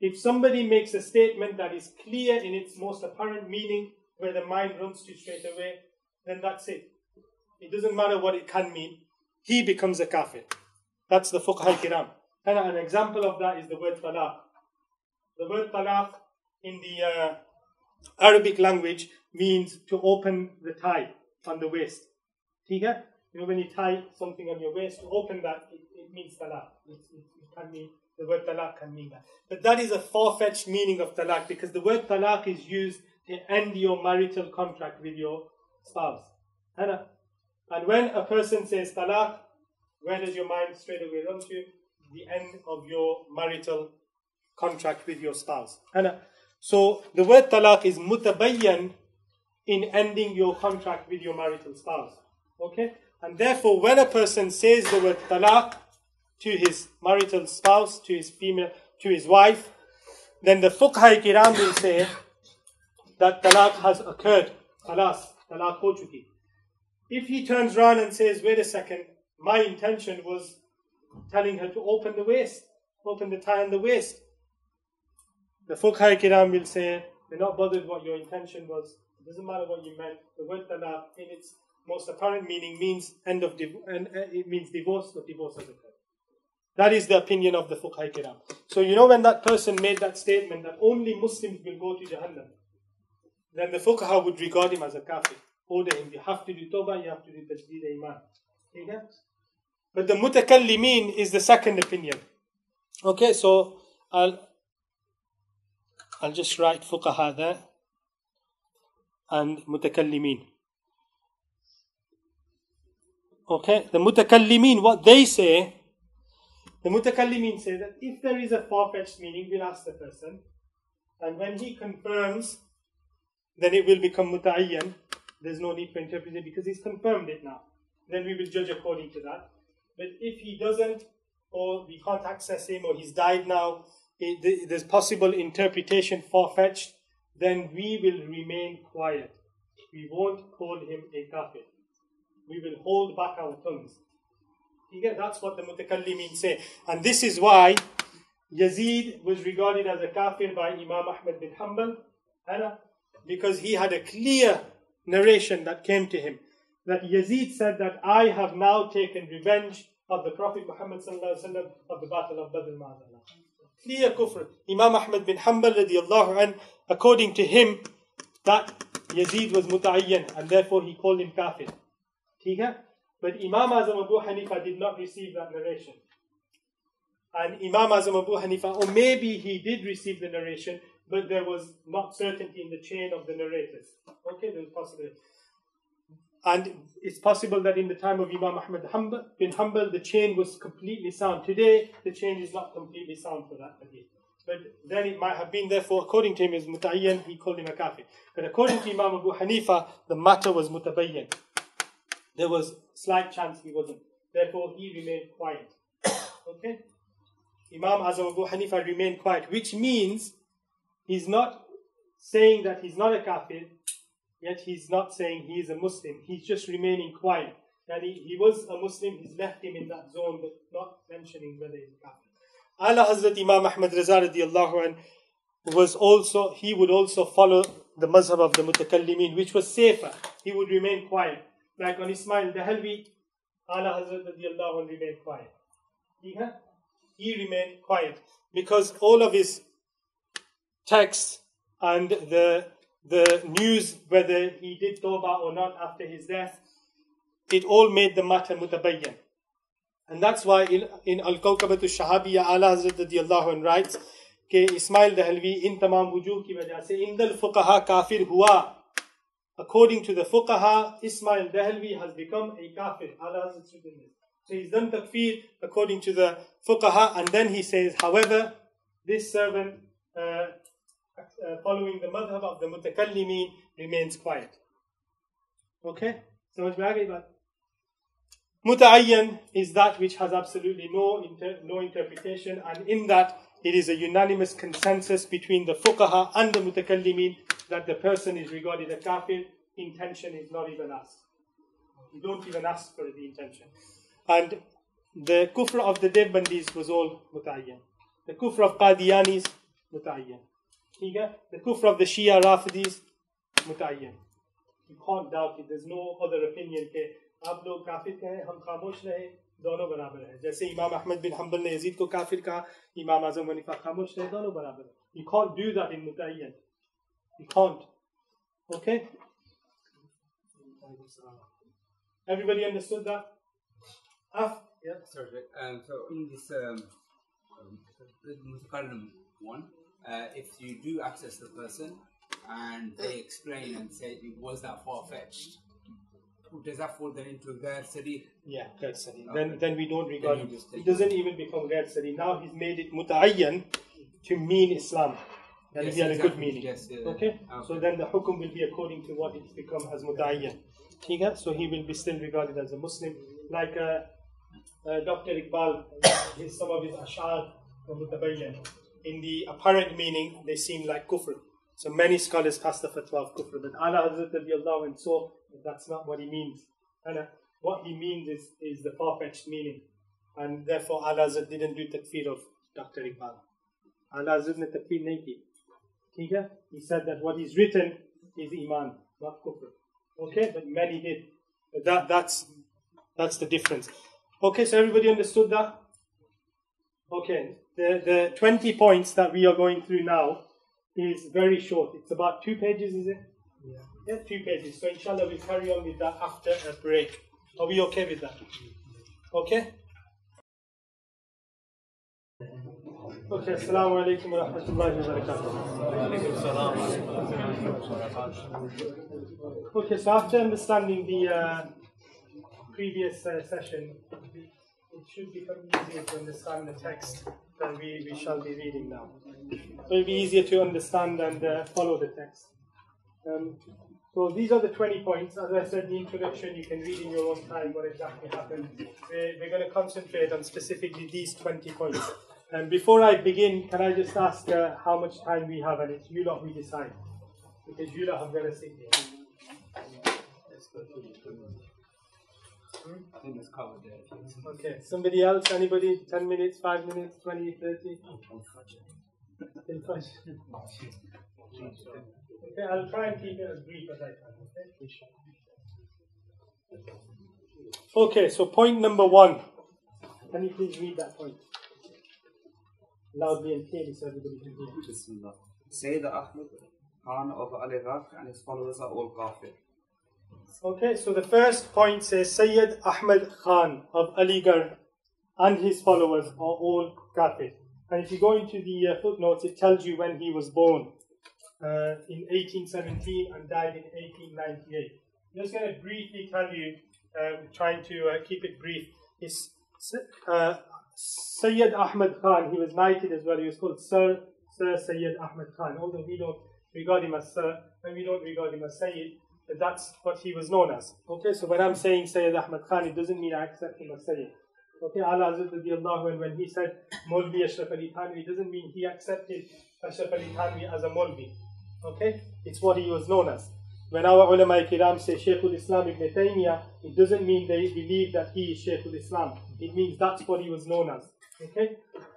If somebody makes a statement that is clear in its most apparent meaning, where the mind runs to straight away, then that's it. It doesn't matter what it can mean. He becomes a kafir. That's the fuqah kiram. And an example of that is the word talaq. The word talaq in the uh, Arabic language means to open the tie on the waist. You know, when you tie something on your waist, to open that, it, it means talaq. It, it, it can mean, the word talaq can mean that. But that is a far-fetched meaning of talaq because the word talaq is used to end your marital contract with your spouse. Hana. And when a person says talaq, where does your mind straight away run to? The end of your marital contract with your spouse. Hana. So the word talaq is mutabayyan in ending your contract with your marital spouse. Okay? And therefore, when a person says the word talaq to his marital spouse, to his female, to his wife, then the fuqaha kiram will say that talaq has occurred. Alas, talaq ho chuki. If he turns around and says, wait a second, my intention was telling her to open the waist, open the tie on the waist. The fuqaha kiram will say, we're not bothered what your intention was. It doesn't matter what you meant. The word talaq in its most apparent meaning means end of div- and uh, it means divorce, but divorce has occurred. That is the opinion of the fuqaha kiram. So you know when that person made that statement that only Muslims will go to Jahannam, then the fuqaha would regard him as a kafir. Order him, you have to do tawbah, you have to do tajdeed iman. But the mutakallimin is the second opinion. Okay, so I'll I'll just write fuqaha there and mutakallimin. Okay, the mutakallimin, what they say, the mutakallimin say that if there is a far-fetched meaning, we'll ask the person, and when he confirms, then it will become muta'ayyan. There's no need for interpretation because he's confirmed it now. Then we will judge according to that. But if he doesn't, or we can't access him, or he's died now, it, there's possible interpretation far-fetched, then we will remain quiet. We won't call him a kafir. We will hold back our tongues. You get that's what the mutakallimin say. And this is why Yazid was regarded as a kafir by Imam Ahmad bin Hanbal, because he had a clear narration that came to him. That Yazid said that I have now taken revenge of the Prophet Muhammad وسلم, of the Battle of Badr Ma'adallah. Clear kufr. Imam Ahmad bin Hanbal radiallahu an, according to him, that Yazid was muta'ayyan and therefore he called him kafir. But Imam Azam Abu Hanifa did not receive that narration. And Imam Azam Abu Hanifa, or maybe he did receive the narration, but there was not certainty in the chain of the narrators. Okay, there was. And it's possible that in the time of Imam Ahmad bin Hanbal, the chain was completely sound. Today, the chain is not completely sound for that hadith. But then it might have been, therefore, according to him, is muta'ayyan, he called him a kafir. But according to Imam Abu Hanifa, the matter was mutabayyan. There was slight chance he wasn't. Therefore, he remained quiet. Okay? Imam Azam Abu Hanifa remained quiet, which means he's not saying that he's not a kafir, yet he's not saying he is a Muslim. He's just remaining quiet. That he, he was a Muslim, he's left him in that zone, but not mentioning whether he's a kafir. Ala Hazrat Imam Ahmad Raza radiallahu was also, he would also follow the mazhab of the mutakallimin, which was safer. He would remain quiet like on Ismail Dahalvi, Ala Hazrat remained quiet. He remained quiet because all of his texts and the, the news, whether he did Tawbah or not after his death, it all made the matter mutabayyan. And that's why in Al Kawkabat Shahabiya, Ala Hazrat writes, कि इस्माइल दहलवी इन तमाम वजूह की वजह से इंदल फ़ुकहा काफिर according to the fuqaha, Ismail Dahlvi has become a kafir. So he's done takfir according to the fuqaha, and then he says, however, this servant, uh, uh, following the madhab of the mutakallimin, remains quiet. Okay? So mein aa baat? Is that which has absolutely no, inter- no interpretation, and in that it is a unanimous consensus between the fuqaha and the mutakallimin that the person is regarded a kafir, intention is not even asked. You don't even ask for the intention. And the kufr of the Deobandis was all muta'ayyan. The kufr of Qadianis, muta'ayyan. The kufr of the Shia Rafidis, muta'ayyan. You can't doubt it. There's no other opinion के आप लोग काफिर कहें हम खामोश रहे दोनों बराबर है जैसे इमाम अहमद बिन हम्बल ने यजीद को काफिर कहा इमाम आजम वनीफा खामोश रहे दोनों बराबर है You can't do that in Muta'ayyan you can't okay everybody understood that ah yeah Sorry, um, so in this um, um, one, uh, if you do access the person and they explain and say, it was that far fetched? does that fall then into Ghair Sari? Yeah, Ghair Sari. Okay. Then, then we don't regard it. It doesn't even become Ghair Sari. Now he's made it muta'ayyan to mean Islam. And Yes, he had a exactly. good meaning. Yes, yeah, yeah. Okay? Okay. So then the hukum will be according to what it's become as muta'ayyan. Okay? So he will be still regarded as a Muslim. Like uh, uh, Dr. Iqbal, his, some of his ash'ar mutabayyan. In the apparent meaning, they seem like kufr. So many scholars pass the fatwa of kufr. But Ala Hazrat anh saw that's not what he means. And uh, what he means is, is the far-fetched meaning. And therefore Ala Hazrat didn't do takfir of Dr. Iqbal. Ala Hazrat ne takfir nahi ki ठीक है? He said that what is written is iman, not kufr. Okay, but many did. But that that's that's the difference. Okay, so everybody understood that? Okay, the the 20 points that we are going through now is very short. It's about two pages, is it? Yeah. Yeah, two pages. So inshallah we'll carry on with that after a break. Are we okay with that? Okay? Okay, assalamu alaikum wa rahmatullahi wa barakatuh. Okay, so after understanding the uh, previous uh, session, it should become easier to understand the text that we, we shall be reading now. So it'll be easier to understand and uh, follow the text. Um, so these are the 20 points. As I said the introduction, you can read in your own time what exactly happened. We're, we're going to concentrate on specifically these 20 points. And before I begin, can I just ask uh, how much time we have? And it's you lot we decide. Because you lot have got to sit here. I think it's covered there. Okay, somebody else? Anybody? 10 minutes, 5 minutes, 20, 30? In touch. Okay, I'll try and keep it as brief as I can. Okay, okay so point number one. Can you please read that point? Loudly and clearly so everybody can hear. Bismillah. Sayyid Ahmed Khan of Aligarh and his followers are all kafir. Okay, so the first point says Sayyid Ahmed Khan of Aligarh and his followers are all kafir. And if you go into the uh, footnotes, it tells you when he was born uh, in 1817 and died in 1898. I'm just going to briefly tell you, um, trying to uh, keep it brief. Is uh, Sayyid Ahmed Khan, he was knighted as well. He was called Sir Sir Sayyid Ahmed Khan. Although we don't regard him as Sir, and we don't regard him as Sayyid, but that's what he was known as. Okay, so when I'm saying Sayyid Ahmed Khan, it doesn't mean I accept him as Sayyid. Okay, Ala Hazrat when he said Molvi Ashraf Ali Thanvi, it doesn't mean he accepted Ashraf Ali Thanvi as a Molvi. Okay, it's what he was known as. When our ulama kiram say Shaykhul Islam Ibn Taymiyyah, it doesn't mean they believe that he is Shaykhul Islam. It means that's what he was known as. Okay,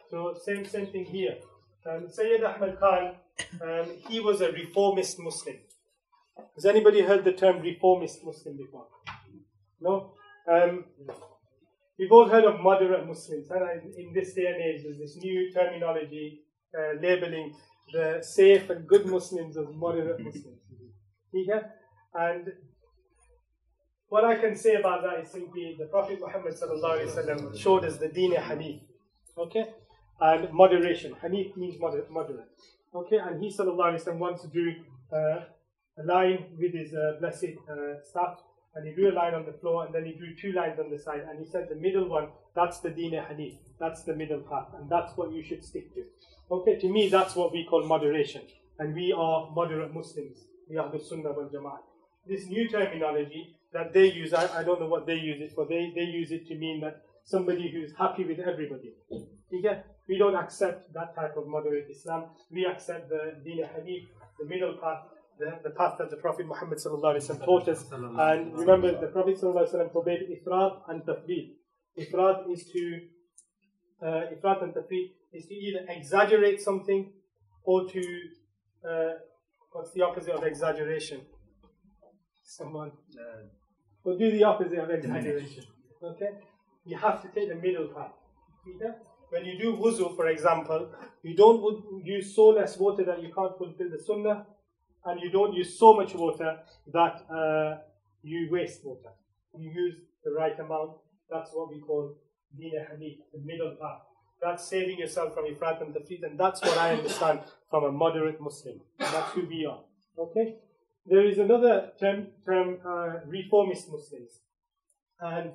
so same same thing here. Um, Sayyid Ahmed Khan, um, he was a reformist Muslim. Has anybody heard the term reformist Muslim before? No? Um, we've all heard of moderate Muslims. And in this day and age, there's this new terminology uh, labeling the safe and good Muslims as moderate Muslims. Yeah? And what I can say about that is simply the Prophet Muhammad showed us the deen hanif. Okay? And moderation. Hanif means moder- moderate. Okay? And he sallallahu once drew uh, a line with his uh, blessed uh, staff and he drew a line on the floor and then he drew two lines on the side and he said the middle one that's the deen hanif that's the middle path and that's what you should stick to okay to me that's what we call moderation and we are moderate muslims are sunnah wal jama'ah. This new terminology that they use I, I don't know what they use it for. They, they use it to mean that somebody who's happy with everybody. Yeah we don't accept that type of moderate islam. We accept the deen hanif the middle path the, the path that the Prophet Muhammad taught us. And remember, the Prophet forbade ifrat and tafrit. Ifrat is to uh, ifrat and tafrit is to either exaggerate something or to uh, what's the opposite of exaggeration? Someone or do the opposite of exaggeration. Okay, you have to take the middle path. Okay? When you do wuzu, for example, you don't use so less water that you can't fulfill the sunnah and you don't use so much water that uh, you waste water. You use the right amount. That's what we call dina the middle path. That's saving yourself from ifrat and tafrit, and that's what I understand from a moderate Muslim. That's who we are. Okay? there is another term, term uh, reformist Muslims. And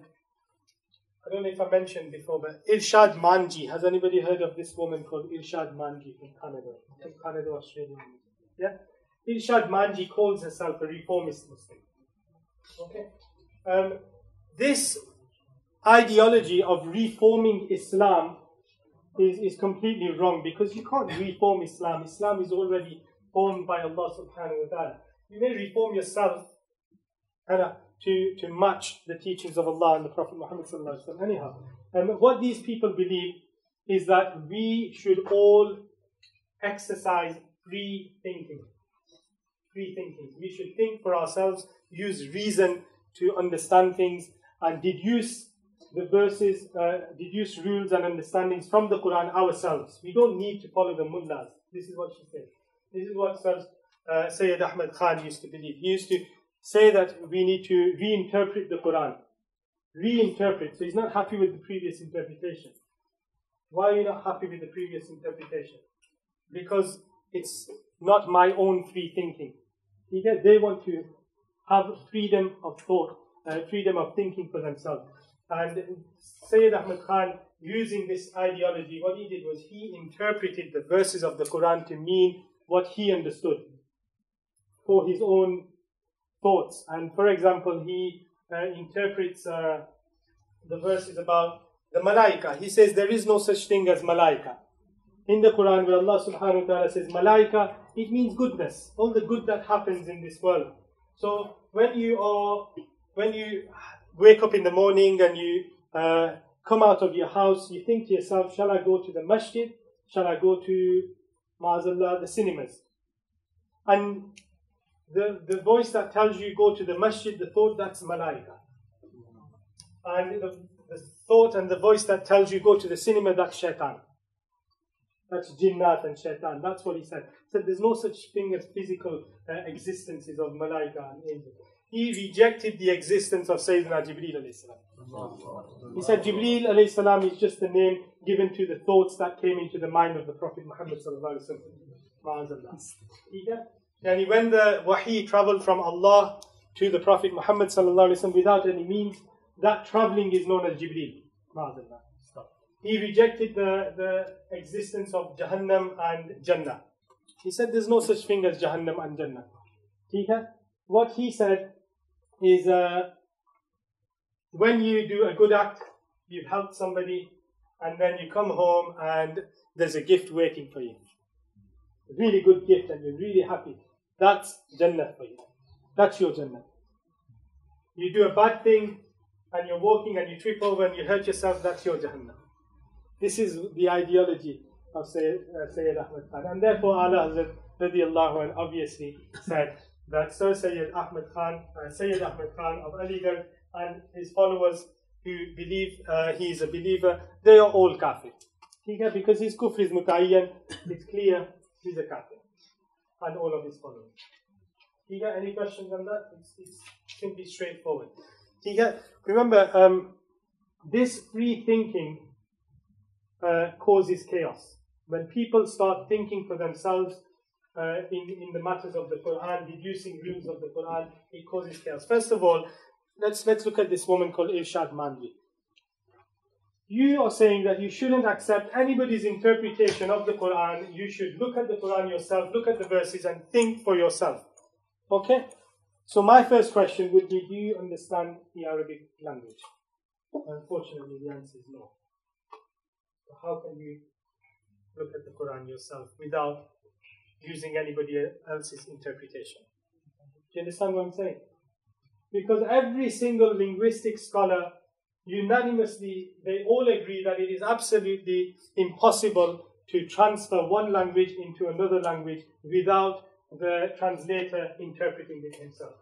I don't know if I mentioned before, but Irshad Manji. Has anybody heard of this woman called Irshad Manji from Canada? From Canada, Australia. Yeah? Irshad Manji calls herself a reformist Muslim. Okay? Um, this ideology of reforming Islam is, is completely wrong because you can't reform Islam. Islam is already formed by Allah subhanahu wa ta'ala. You may reform yourself uh, to, to match the teachings of Allah and the Prophet Muhammad sallallahu alaihi wasallam. Anyhow, um, what these people believe is that we should all exercise free thinking. Free thinking. We should think for ourselves, use reason to understand things, and deduce the verses, uh, deduce rules and understandings from the Quran ourselves. We don't need to follow the mullahs. This is what she said. This is what uh, Sayyid Ahmad Khan used to believe. He used to say that we need to reinterpret the Quran. Reinterpret. So he's not happy with the previous interpretation. Why are you not happy with the previous interpretation? Because it's not my own free thinking. They want to have freedom of thought, uh, freedom of thinking for themselves. And Sayyid Ahmad Khan, using this ideology, what he did was he interpreted the verses of the Quran to mean what he understood for his own thoughts. And for example, he uh, interprets uh, the verses about the malaika. He says there is no such thing as malaika. In the Quran, where Allah subhanahu wa ta'ala says malaika, it means goodness, all the good that happens in this world. So when you are, when you wake up in the morning and you uh, come out of your house, you think to yourself, shall I go to the masjid? Shall I go to, ma'azallah, the cinemas? And the, the voice that tells you go to the masjid, the thought that's malaika. And the, the thought and the voice that tells you go to the cinema, that's shaitan. That's jinnat and shaitan. That's what he said. He said there's no such thing as physical uh, existences of malaika and angels he rejected the existence of Sayyidina Jibreel He said Jibreel alayhi is just the name given to the thoughts that came into the mind of the Prophet Muhammad sallallahu alayhi. And when the wahi traveled from Allah to the Prophet Muhammad sallallahu alayhi without any means, that traveling is known as Jibreel. He rejected the, the existence of Jahannam and Jannah. He said there's no such thing as Jahannam and Jannah. What he said is uh, when you do a good act, you've helped somebody, and then you come home and there's a gift waiting for you. A really good gift, and you're really happy. That's Jannah for you. That's your Jannah. You do a bad thing and you're walking and you trip over and you hurt yourself, that's your Jahannam. This is the ideology of Sayyid, uh, Sayyid Ahmad Khan. And therefore, Ala Hazrat radiallahu obviously said that Sir Sayyid Ahmad Khan, uh, Sayyid Ahmad Khan of Aligarh and his followers who believe uh, he is a believer, they are all kafir. Because his kufr is muta'ayyan, it's clear he's a kafir and all of his followers. Got any questions on that? It's, it's simply straightforward. Remember, um, this free thinking uh, causes chaos. When people start thinking for themselves uh, in, in the matters of the Quran, deducing rules of the Quran, it causes chaos. First of all, let's, let's look at this woman called Irshad Manji you are saying that you shouldn't accept anybody's interpretation of the Quran. You should look at the Quran yourself, look at the verses, and think for yourself. Okay? So, my first question would be Do you understand the Arabic language? Unfortunately, the answer is no. So how can you look at the Quran yourself without using anybody else's interpretation? Do you understand what I'm saying? Because every single linguistic scholar unanimously, they all agree that it is absolutely impossible to transfer one language into another language without the translator interpreting it himself.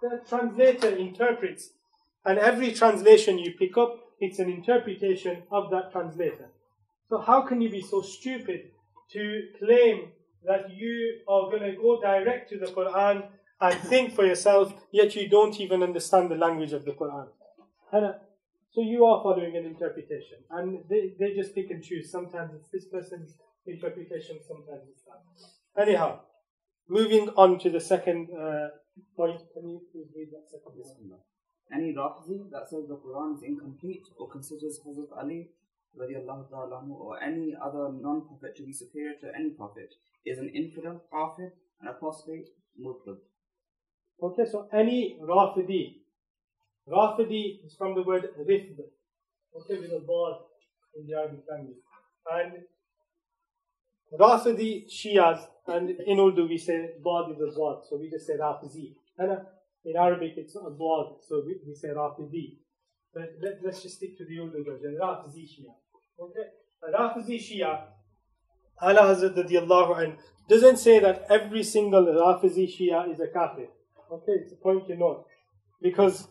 The translator interprets, and every translation you pick up, it's an interpretation of that translator. So, how can you be so stupid to claim that you are going to go direct to the Quran and think for yourself, yet you don't even understand the language of the Quran? So you are following an interpretation, and they, they just pick and choose. Sometimes it's this person's interpretation, sometimes it's that. Anyhow, moving on to the second uh, point, can you please read that second one? Any Rafizi that says the Quran is incomplete or considers Hazrat Ali or any other non-prophet to be superior to any prophet is an infidel, kafir, an apostate, murtad. Okay, so any Rafidi. Rafidi is from the word rifd. Okay, with a bod in the Arabic language. And Rafidi Shias, and in Urdu we say bod is a bod, so we just say Rafizi. Uh, in Arabic it's a bod, so we, we say Rafidi. But let, us just stick to the Urdu version, Rafizi Shia. Okay, Rafizi Shia, Ala Hazrat doesn't say that every single Rafizi Shia is a kafir. Okay, it's a point to note. Because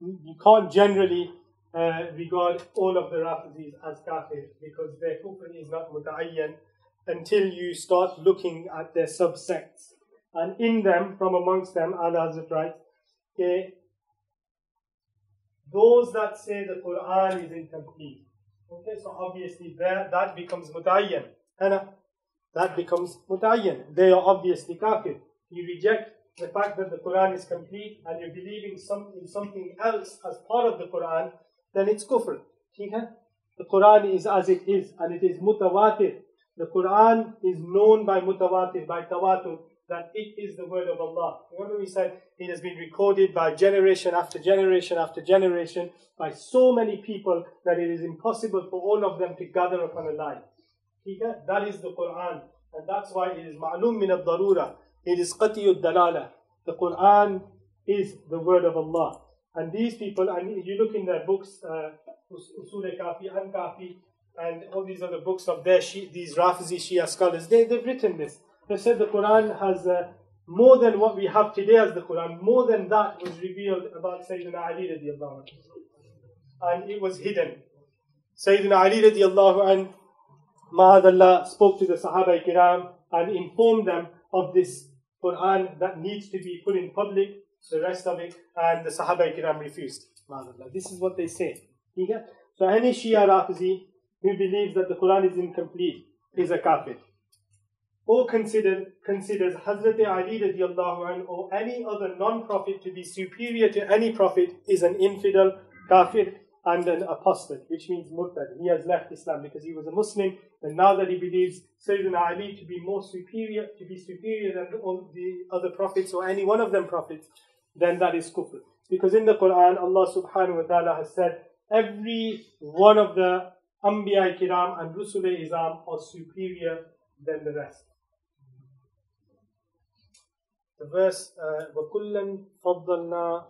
you can't generally uh, regard all of the Rafizis as kafir because their kufr is not muta'ayyan until you start looking at their subsects. And in them, from amongst them, Ala Hazrat writes, okay, those that say the Quran is incomplete. Okay, so obviously that, that becomes muta'ayyan. That becomes muta'ayyan. They are obviously kafir. You reject the fact that the Quran is complete and you're believing some, in something else as part of the Quran, then it's kufr. The Quran is as it is and it is mutawatir. The Quran is known by mutawatir, by tawatur, that it is the word of Allah. Remember we said it has been recorded by generation after generation after generation by so many people that it is impossible for all of them to gather upon a lie. That is the Quran. And that's why it is ma'lum min al-darura. It is qatiyud dalala. The Quran is the word of Allah. And these people, and you look in their books, uh, Usul Kafi, An Kafi, and all these other books of their these Rafizi Shia scholars, they, they've written this. They said the Quran has uh, more than what we have today as the Quran, more than that was revealed about Sayyidina Ali radiallahu anhu. And it was hidden. Sayyidina Ali radiallahu anhu, Ma'adallah spoke to the Sahaba Kiram and informed them of this Quran that needs to be put in public, the rest of it, and the Sahaba Kiram refused. Ma'adallah. This is what they say. So any Shia Rafizi who believes that the Quran is incomplete is a kafir or consider, considers Hazrat Ali radiallahu anh, or any other non-prophet to be superior to any prophet is an infidel, kafir, and an apostate, which means murtad. He has left Islam because he was a Muslim, and now that he believes Sayyidina Ali to be more superior, to be superior than all the other prophets or any one of them prophets, then that is kufr. Because in the Quran, Allah subhanahu wa ta'ala has said, every one of the Anbiya kiram and Rusul Izam are superior than the rest The verse, uh, وَكُلًّا فَضَّلْنَا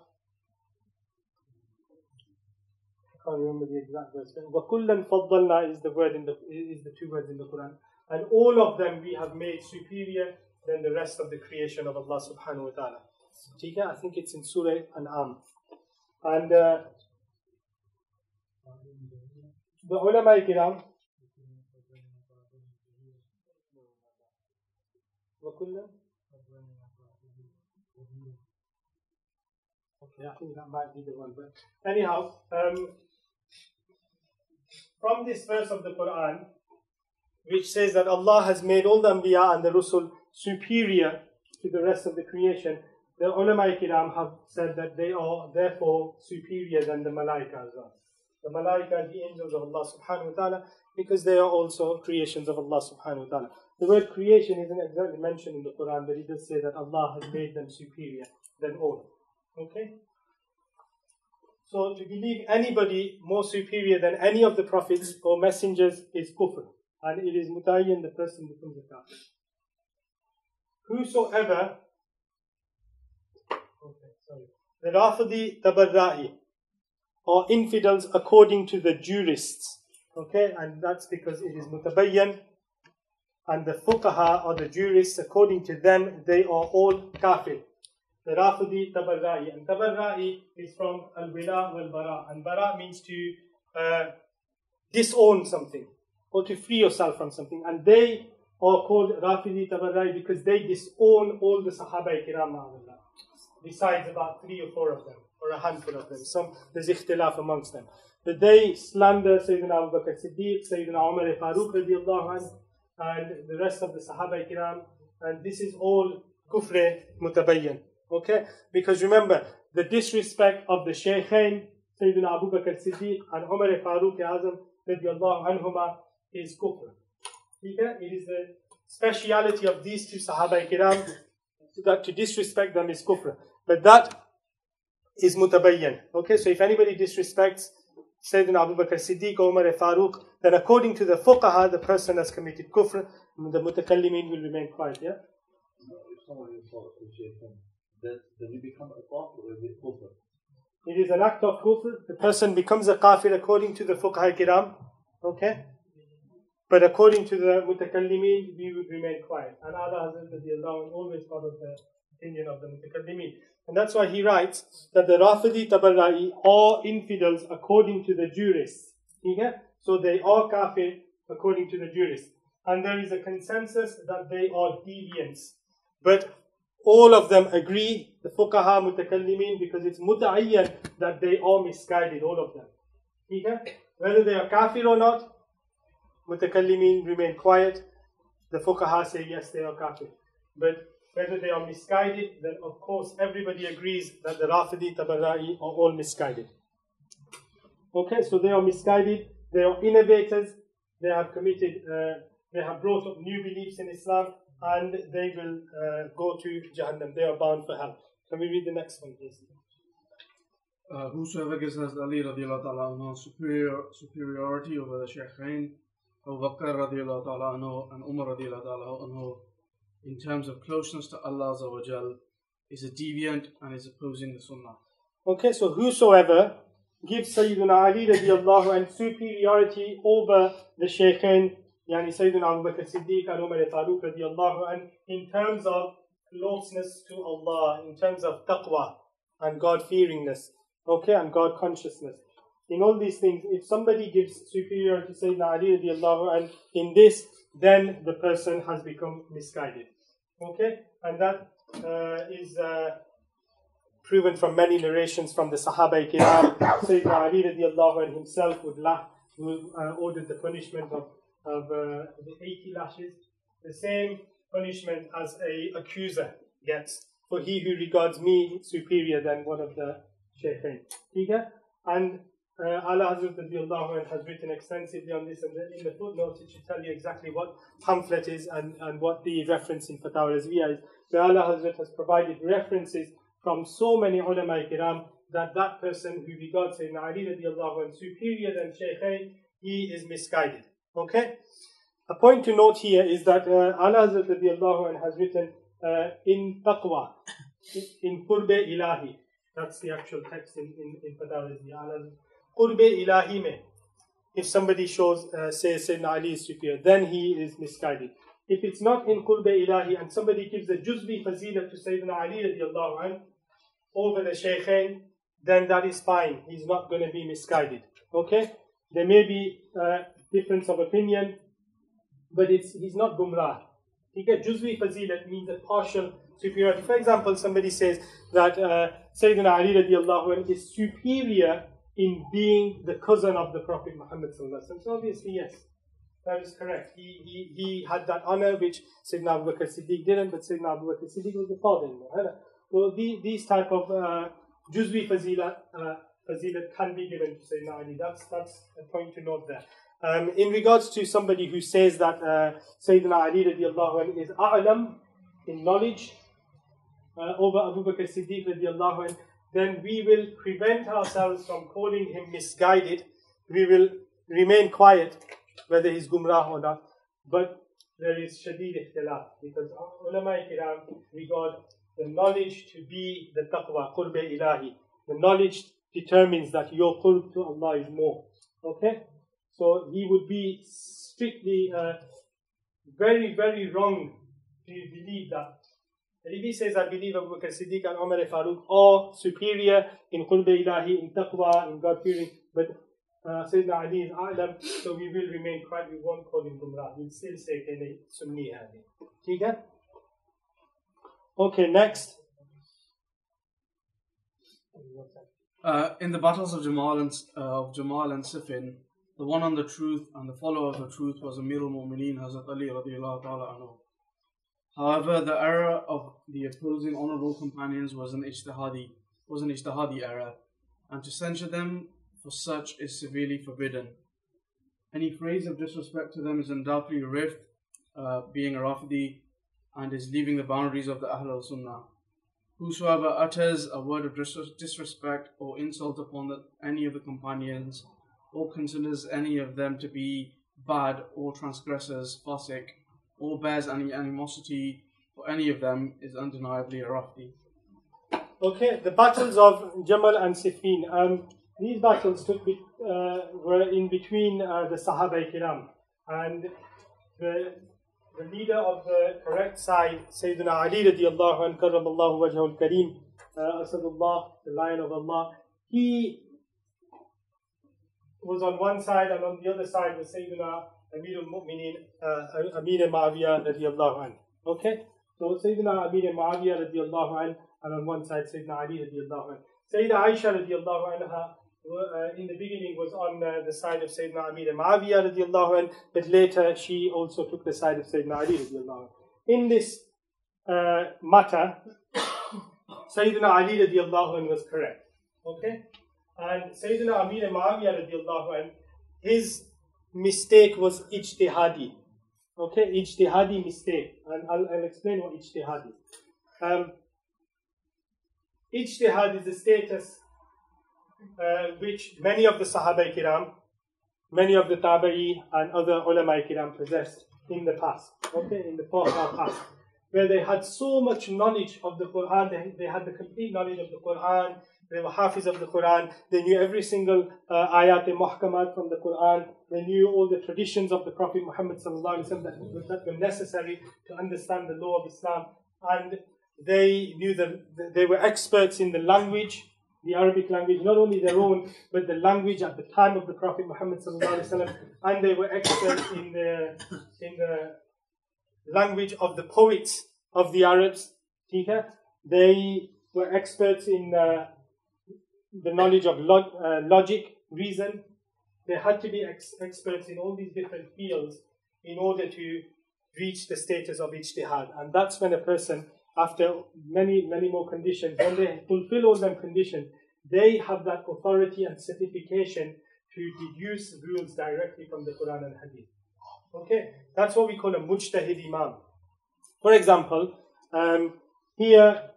I can't remember the exact verse. وَكُلًّا فَضَّلْنَا is the word in the is the two words in the Quran. And all of them we have made superior than the rest of the creation of Allah subhanahu wa ta'ala. I think it's in Surah An'am. And uh, the ulama kiram وكلا Okay, I think that might be the one. But anyhow, um, from this verse of the Quran, which says that Allah has made all the Anbiya and the Rusul superior to the rest of the creation, the ulama kiram have said that they are therefore superior than the malaika as well. The malaika, the angels of Allah subhanahu wa ta'ala, because they are also creations of Allah subhanahu wa ta'ala. The word creation isn't exactly mentioned in the Quran, but it does say that Allah has made them superior than all. Okay? So to believe anybody more superior than any of the prophets or messengers is kufr. And it is muta'ayyan, the person becomes a kafir. Whosoever, okay, sorry, the Rafidi Tabarra'i, are infidels according to the jurists. Okay, and that's because it is mutabayyan, and the fuqaha or the jurists, according to them, they are all kafir the Rafidi Tabarra'i. And Tabarra'i is from Al Wila wal Bara. And Bara means to uh, disown something or to free yourself from something. And they are called Rafidi Tabarra'i because they disown all the Sahaba Kiram besides about three or four of them, or a handful of them. Some there's ikhtilaf amongst them. But they slander Sayyidina Abu Bakr Siddiq, Sayyidina Umar anhu, and the rest of the Sahaba Kiram, and this is all kufr mutabayyan. Okay? Because remember, the disrespect of the Shaykhain, Sayyidina Abu Bakr Siddiq and Umar Farooq Azam radiallahu anhuma is kufr. Okay? It is the speciality of these two Sahaba Kiram that to disrespect them is kufr. But that is mutabayyan. Okay, so if anybody disrespects Sayyidina Abu Bakr Siddiq or Umar Farooq, then according to the fuqaha, the person has committed kufr, and the mutakallimin will remain quiet. Yeah? Then you become a kafir it kufr? It is an act of kufr. The person becomes a kafir according to the fuqaha kiram. Okay? But according to the mutakallimin, we would remain quiet. And Ala Hazrat always followed the opinion of the mutakallimin. And that's why he writes that the Rafidi Tabarra'i are infidels according to the jurists. Okay? So they are kafir according to the jurists. And there is a consensus that they are deviants. But all of them agree, the fuqaha mutakallimin, because it's muta'ayyan that they are misguided, all of them. Whether they are kafir or not, mutakallimin remain quiet. The fuqaha say yes, they are kafir. But whether they are misguided, then of course everybody agrees that the Rafidi Tabarra'i are all misguided. Okay, so they are misguided, they are innovators, they have committed, uh, they have brought up new beliefs in Islam, and they will uh, go to Jahannam. They are bound for hell. Can we read the next one, please? Uh, whosoever gives Hazrat Ali radiallahu ta'ala anhu superior, superiority over the Shaykhain, Abu Bakr radiallahu ta'ala anhu, and Umar radiallahu ta'ala anhu, in terms of closeness to Allah Azza wa Jal, is a deviant and is opposing the Sunnah. Okay, so whosoever gives Sayyidina Ali radiallahu and superiority over the Shaykhain, yani Sayyidina Abu Bakr Siddiq and Umar Farooq radiallahu and in terms of closeness to Allah, in terms of taqwa and God fearingness, okay, and God consciousness. In all these things, if somebody gives superiority to Sayyidina Ali radiallahu and in this, then the person has become misguided. Okay, and that uh, is uh, proven from many narrations from the Sahaba Kiram. Sayyidina Ali radiallahu anh himself would laugh, who uh, ordered the punishment of, of uh, the 80 lashes, the same punishment as a accuser gets for he who regards me superior than one of the shaykhain. Okay? And uh, Ala Hazrat has written extensively on this, and in the footnotes it should tell you exactly what pamphlet is and, and what the reference in Fatawa Rizviya is. So Ala Hazrat has provided references from so many ulama kiram that that person who regards Sayyidina Ali radiallahu anh superior than Shaykhain, he is misguided. Okay? A point to note here is that uh, Ala Hazrat has written uh, in taqwa, in qurbe ilahi. That's the actual text in, in, in Fatawa Rizviya. Allah qurbe ilahi mein, if somebody shows, uh, says Sayyidina Ali is superior, then he is misguided. If it's not in qurbe ilahi and somebody gives a juzbi fazila to Sayyidina Ali radiallahu anh over the shaykhain, then that is fine. He's not going to be misguided. Okay? There may be uh, difference of opinion, but it's he's not gumrah. He get juzwi fazilat means a partial superiority. For example, somebody says that uh, Sayyidina Ali radiallahu anh is superior in being the cousin of the Prophet Muhammad sallallahu So obviously, yes, that is correct. He, he, he had that honor which Sayyidina Abu Bakr Siddiq didn't, but Sayyidina Abu Bakr Siddiq was the father-in-law. So the, these type of uh, juzwi fazilat, uh, fazilat can be given to Sayyidina Ali. That's, that's a point to note there. Um, in regards to somebody who says that uh, Sayyidina Ali radiallahu anh is a'lam in knowledge uh, over Abu Bakr Siddiq radiallahu anh, then we will prevent ourselves from calling him misguided. We will remain quiet, whether he's gumrah or not. But there is shadid ikhtilaf because ulama kiram regard the knowledge to be the taqwa, qurbe ilahi. The knowledge determines that your qurb to Allah is more. Okay? So he would be strictly uh, very, very wrong to believe that. And if he says, I believe Abu Bakr Siddiq and Umar Farooq are superior in Qurb Ilahi, in Taqwa, in God fearing, but uh, Sayyidina Ali is A'lam, so we will remain quiet, we won't call him Gumrah. We'll still say, Kene Sunni Hadi. Okay? Okay, next. Uh, in the battles of Jamal and uh, Jamal and Siffin, the one on the truth and the follower of the truth was Amir al-Mu'mineen Hazrat Ali radiallahu ta'ala anhu. However, the error of the opposing honorable companions was an ijtihadi, was an ijtihadi error, and to censure them for such is severely forbidden. Any phrase of disrespect to them is undoubtedly rift, uh, being a Rafidi, and is leaving the boundaries of the Ahl al-Sunnah. Whosoever utters a word of disrespect or insult upon the, any of the companions, or considers any of them to be bad or transgressors, fasik, or bears any animosity for any of them, is undeniably a Rafdi. Okay, the battles of Jamal and Siffin. Um, these battles took be, uh, were in between uh, the Sahaba Kiram, and the the leader of the correct side, Sayyidina Ali radiallahu anhu, karramallahu wajhahu al-kareem, uh, Asadullah, the lion of Allah, he was on one side and on the other side was Sayyidina Amir al-Mu'mineen, uh, Amir Ma'awiyah radiallahu. Okay? So Sayyidina Amir Ma'awiyah radiallahu anhu and on one side Sayyidina Ali radiallahu anhu. Sayyidina Aisha radiallahu anha uh, in the beginning was on uh, the side of Sayyidina Amir Ma'awiyah radiallahu anhu, but later she also took the side of Sayyidina Ali radiallahu anhu. In this uh, matter, Sayyidina Ali radiallahu anhu was correct. Okay? And Sayyidina Amir Ma'awiyah radiallahu his mistake was ijtihadi. Okay, ijtihadi mistake. And I'll, I'll explain what ijtihad is. Um, ijtihad is the status uh, which many of the Sahaba kiram, many of the Tabi'i and other ulama kiram possessed in the past, okay, in the far, far past, where they had so much knowledge of the Quran, they, they had the complete knowledge of the Quran, they were hafiz of the Quran, they knew every single uh, ayat muhkamat from the Quran, they knew all the traditions of the Prophet Muhammad that, that were necessary to understand the law of Islam, and they knew that they were experts in the language the Arabic language, not only their own, but the language at the time of the Prophet Muhammad and they were experts in the in the language of the poets of the Arabs. They were experts in uh, the knowledge of log, uh, logic, reason. They had to be ex- experts in all these different fields in order to reach the status of ijtihad. And that's when a person after many, many more conditions, when they fulfill all them conditions, they have that authority and certification to deduce rules directly from the Quran and Hadith. Okay, that's what we call a mujtahid imam. For example, um, here,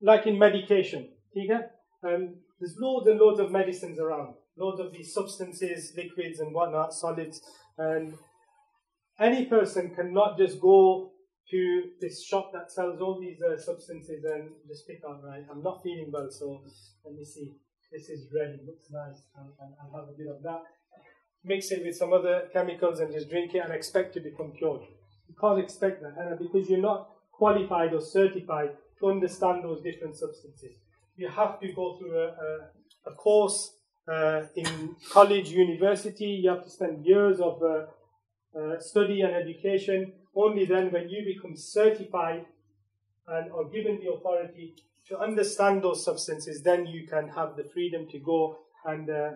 like in medication, um, there's loads and loads of medicines around, loads of these substances, liquids and whatnot, solids, and any person cannot just go to this shop that sells all these uh, substances and just pick on, right, I'm not feeling well, so let me see. This is red, it looks nice, and, I'll have a bit of that. Mix it with some other chemicals and just drink it and expect to become cured. You can't expect that because you're not qualified or certified to understand those different substances. You have to go through a, a, a course uh, in college, university, you have to spend years of uh, uh, study and education only then, when you become certified and are given the authority to understand those substances, then you can have the freedom to go and uh,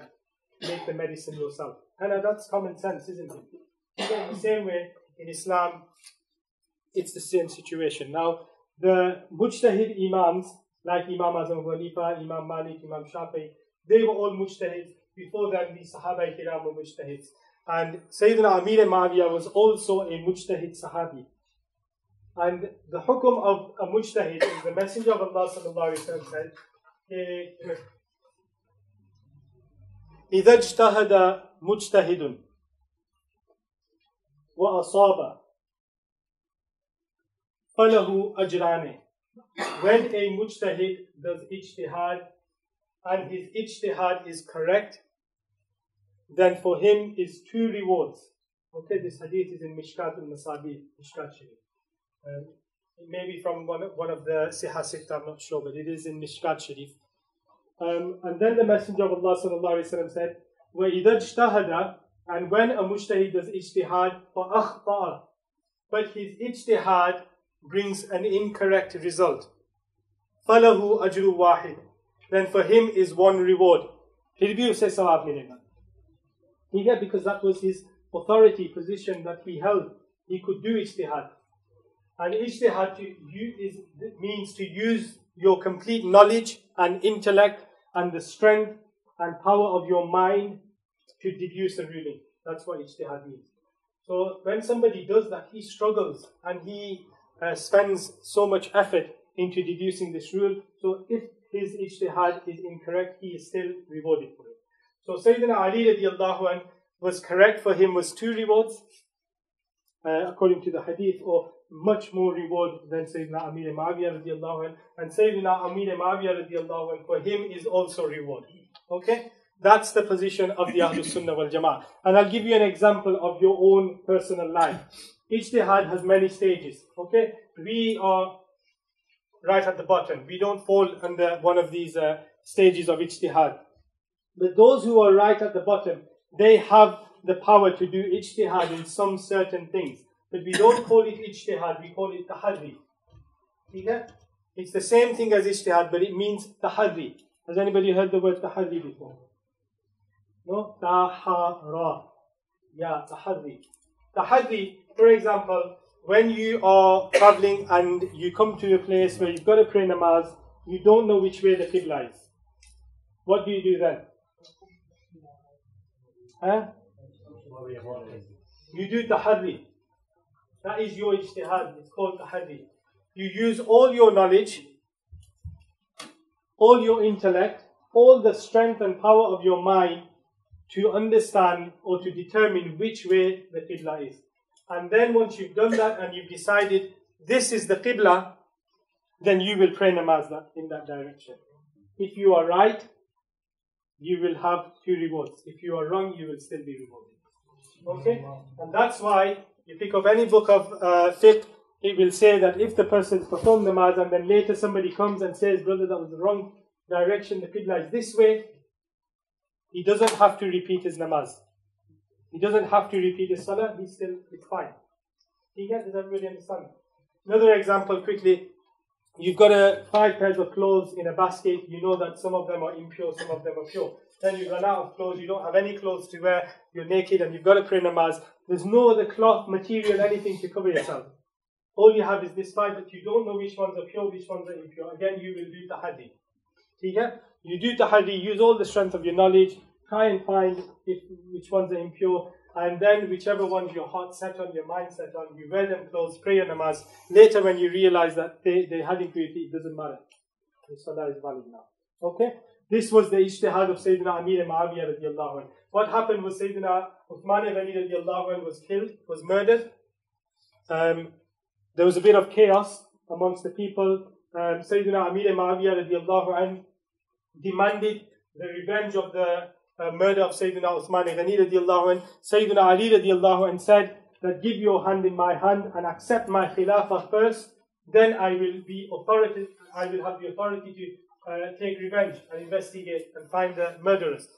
make the medicine yourself. And uh, that's common sense, isn't it? in the same way, in Islam, it's the same situation. Now, the mujtahid imams, like Imam Azam Hanifa, Imam Malik, Imam Shafi, they were all mujtahids. Before them, the Sahaba Kiram were mujtahids. And Sayyidina Amir Ma'awiyah was also a mujtahid sahabi. And the hukum of a mujtahid is the Messenger of Allah sallallahu alayhi wa said, إذا اجتهد مجتهد وأصاب فله أجران when a mujtahid does ijtihad and his ijtihad is correct, then for him is two rewards. Okay, this hadith is in Mishkat al-Masabih, Mishkat Sharif. Um, maybe from one, one of the Siha Sikta, I'm not sure, but it is in Mishkat Sharif. Um, and then the Messenger of Allah وسلم, said, وَإِذَا And when a mujtahid does ijtihad, فَأَخْطَأَ But his ijtihad brings an incorrect result. فَلَهُ أَجْرُ وَاحِدٍ Then for him is one reward. फिर भी उसे सवाब मिलेगा You get because that was his authority position that he held. He could do ijtihad. And ijtihad to you is, means to use your complete knowledge and intellect and the strength and power of your mind to deduce a ruling. That's what ijtihad means. So when somebody does that, he struggles and he uh, spends so much effort into deducing this rule. So if his ijtihad is incorrect, he is still rewarded for it. So Sayyidina Ali radiallahu anh was correct for him was two rewards, uh, according to the hadith, or much more reward than Sayyidina Amir Mawiyah radiallahu anh. And Sayyidina Amir Mawiyah radiallahu anh, for him is also reward. Okay? That's the position of the Ahlul Sunnah wal Jama'ah. And I'll give you an example of your own personal life. Ijtihad has many stages. Okay? We are right at the bottom. We don't fall under one of these uh, stages of ijtihad. But those who are right at the bottom, they have the power to do ijtihad in some certain things. But we don't call it ijtihad, we call it tahadri. Okay? It's the same thing as ijtihad, but it means tahadri. Has anybody heard the word tahadri before? No? Tahara. Yeah, tahadri. Tahadri, for example, when you are traveling and you come to a place where you've got to pray namaz, you don't know which way the qibla is. What do you do then? Huh? You do tahadri. That is your ijtihad. It's called tahadri. You use all your knowledge, all your intellect, all the strength and power of your mind to understand or to determine which way the qibla is. And then once you've done that and you've decided this is the qibla, then you will pray namaz in that direction. If you are right, you will have two rewards. If you are wrong, you will still be rewarded. Okay? And that's why you pick up any book of uh, fiqh, it will say that if the person performed namaz and then later somebody comes and says, brother, that was the wrong direction, the qibla is this way, he doesn't have to repeat his namaz. He doesn't have to repeat his salah, he's still, it's fine. He gets, does everybody understand? Another example quickly. You've got a five pairs of clothes in a basket. You know that some of them are impure, some of them are pure. Then you run out of clothes. You don't have any clothes to wear. You're naked and you've got to pray namaz. There's no other cloth, material, anything to cover yourself. All you have is this five, but you don't know which ones are pure, which ones are impure. Again, you will do tahaddi. Okay? You do tahaddi, use all the strength of your knowledge, try and find if, which ones are impure, and then whichever ones your heart set on, your mind set on, you wear them clothes, pray your namaz. Later, when you realize that they, they had impurity, it doesn't matter. The salah is valid now. Okay? This was the ijtihad of Sayyidina Amir Muawiyah radiallahu. What happened was Sayyidina Uthman ibn radiallahu anh was killed, was murdered. Um, there was a bit of chaos amongst the people. Um, Sayyidina Amir Muawiyah radiallahu demanded the revenge of the uh, murder of Sayyidina Uthman Ghani radiallahu Sayyidina Ali radiallahu said that give your hand in my hand and accept my khilafah first, then I will be authority, I will have the authority to uh, take revenge and investigate and find the murderers.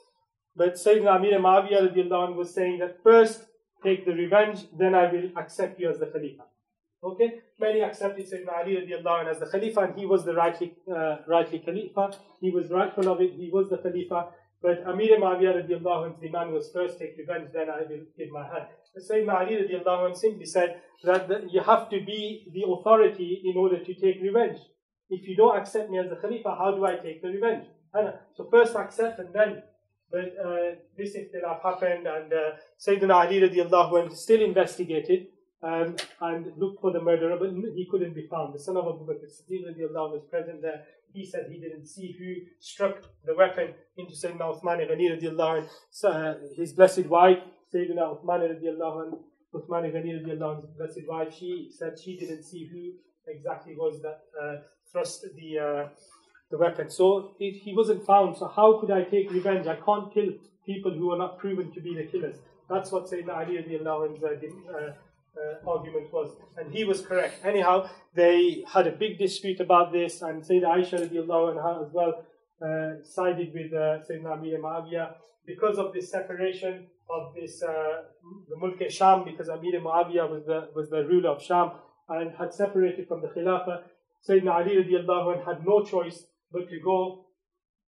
But Sayyidina Amir Mawiyah radiallahu was saying that first take the revenge, then I will accept you as the Khalifa. Okay, many accepted Sayyidina Ali radiallahu anh as the Khalifa, and he was the rightly, uh, rightly Khalifa. He was rightful of it. He was the Khalifa. But Amir Muawiyah radiallahu anhu's demand was first take revenge, then I will give my hand. The Sayyidina Ali radiallahu anh simply said that the, you have to be the authority in order to take revenge. If you don't accept me as the Khalifa, how do I take the revenge? So first accept and then. But uh, this ikhtilaf happened and uh, Sayyidina Ali radiallahu anh still investigated um, and looked for the murderer, but he couldn't be found. The son of Abu Bakr Siddiq was present there he said he didn't see who struck the weapon into Sayyidina Uthman Ghani uh, his blessed wife, Sayyidina Uthman radiallahu Uthman Ghani blessed wife, she said she didn't see who exactly was that uh, thrust the uh, the weapon. So it, he wasn't found. So how could I take revenge? I can't kill people who are not proven to be the killers. That's what Sayyidina Ali radiallahu anhu's uh, uh, argument was, and he was correct. Anyhow, they had a big dispute about this, and Sayyidina Aisha radiallahu anha as well uh, sided with uh, Sayyidina Amir Muawiyah because of this separation of this uh, the Mulk Sham, because Amir Muawiyah was the was the ruler of Sham and had separated from the Khilafah. Sayyidina Ali radiallahu anh had no choice but to go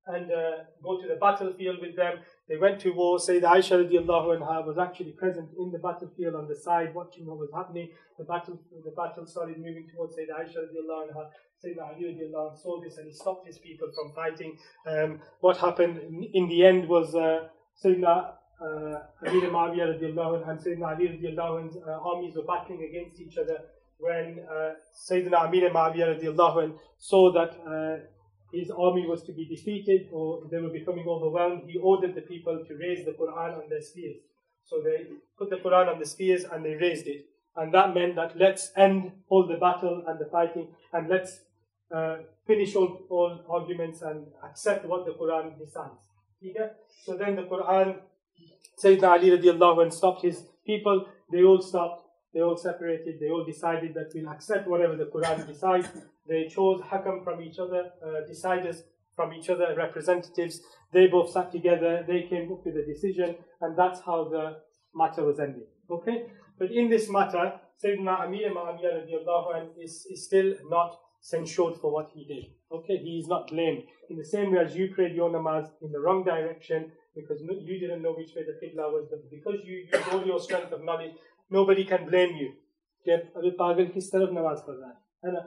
and uh, go to the battlefield with them. They went to war. Sayyida Aisha radiallahu anha was actually present in the battlefield on the side, watching what was happening. The battle, the battle started moving towards Sayyida Aisha radiallahu anha. Sayyidina Ali radiallahu saw this and he stopped his people from fighting. Um, what happened in, the end was uh, Sayyidina uh, Amir Muawiyah radiallahu anhu and Sayyidina Ali radiallahu anhu's uh, armies were battling against each other when uh, Sayyidina Amir Muawiyah radiallahu anhu saw that uh, his army was to be defeated or they were becoming overwhelmed, he ordered the people to raise the Quran on their spears. So they put the Quran on the spears and they raised it. And that meant that let's end all the battle and the fighting and let's uh, finish all, all arguments and accept what the Quran decides. Yeah? So then the Quran, Sayyidina Ali radiallahu anh stopped his people, they all stopped, they all separated, they all decided that we'll accept whatever the Quran decides. They chose hakam from each other, uh, deciders from each other, representatives. They both sat together, they came up with a decision, and that's how the matter was ended. Okay? But in this matter, Sayyidina Amir Ma'amiyah radiallahu is, is still not censured for what he did. Okay, he is not blamed. In the same way as you prayed your namaz in the wrong direction because you didn't know which way the qibla was, but because you used all your strength of knowledge, nobody can blame you. कि अबे पागल किस तरफ नमाज पढ़ रहा है है ना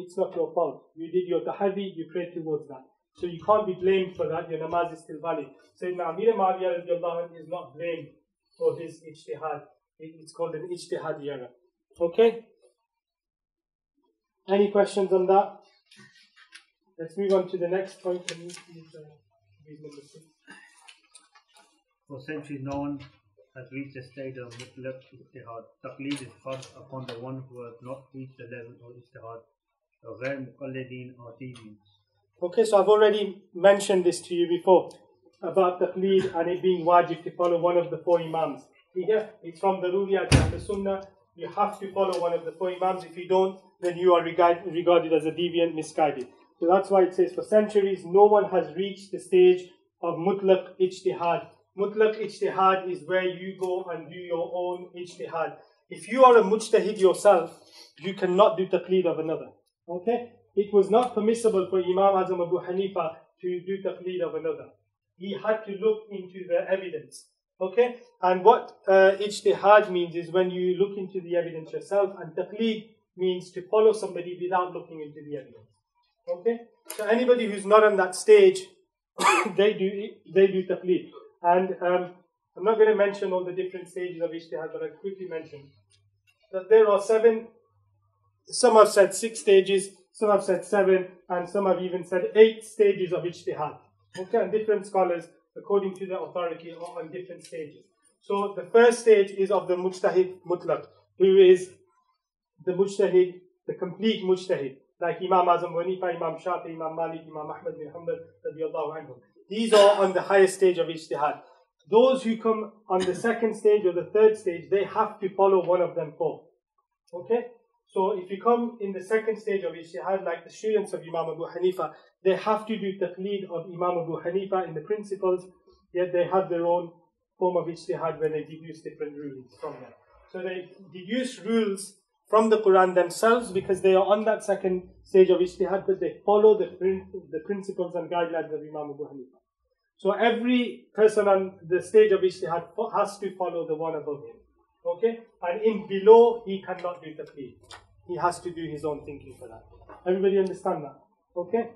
it's not your fault you did your tahadi you prayed towards that so you can't be blamed for that your namaz is still valid Sayyidina Amir Ma'awiyah radiallahu anhu is not blamed for his ijtihad It- it's called an ijtihad error okay any questions on that let's move on to the next point Can you please, uh, read number six? For centuries, no one has reached the stage of mutlaq ijtihad. Taqleed is first upon the one who has not reached the level of ijtihad. The غير مقلدين or deviants. Okay, so I've already mentioned this to you before about taqleed and it being wajib to follow one of the four imams. Yeah, it's from the Ruriyat and the Sunnah. You have to follow one of the four imams. If you don't, then you are regard, regarded as a deviant, misguided. So that's why it says for centuries no one has reached the stage of mutlaq ijtihad. Mutlaq ijtihad is where you go and do your own ijtihad. If you are a mujtahid yourself, you cannot do taqleed of another. Okay? It was not permissible for Imam Azam Abu Hanifa to do taqleed of another. He had to look into the evidence. Okay? And what uh, ijtihad means is when you look into the evidence yourself, and taqleed means to follow somebody without looking into the evidence. Okay? So anybody who's not on that stage, they do they do taqleed. And um, I'm not going to mention all the different stages of ijtihad, but I'll quickly mention that there are seven some have said six stages, some have said seven, and some have even said eight stages of ijtihad. Okay, and different scholars, according to their authority, are on different stages. So the first stage is of the mujtahid mutlaq, who is the mujtahid, the complete mujtahid, like Imam Azam Hanifa, Imam Shafi, Imam Malik, Imam Ahmad bin Hanbal, radiallahu anhum. These are on the highest stage of ijtihad. Those who come on the second stage or the third stage, they have to follow one of them four. Okay? So if you come in the second stage of ijtihad, like the students of Imam Abu Hanifa, they have to do taqleed of Imam Abu Hanifa in the principles, yet they have their own form of ijtihad where they deduce different rulings from them. So they deduce rules from the Quran themselves because they are on that second stage of ijtihad, but they follow the, the principles and guidelines of Imam Abu Hanifa. So every person on the stage of ijtihad has to follow the one above him. Okay? And in below, he cannot do taqleed. He has to do his own thinking for that. Everybody understand that? Okay?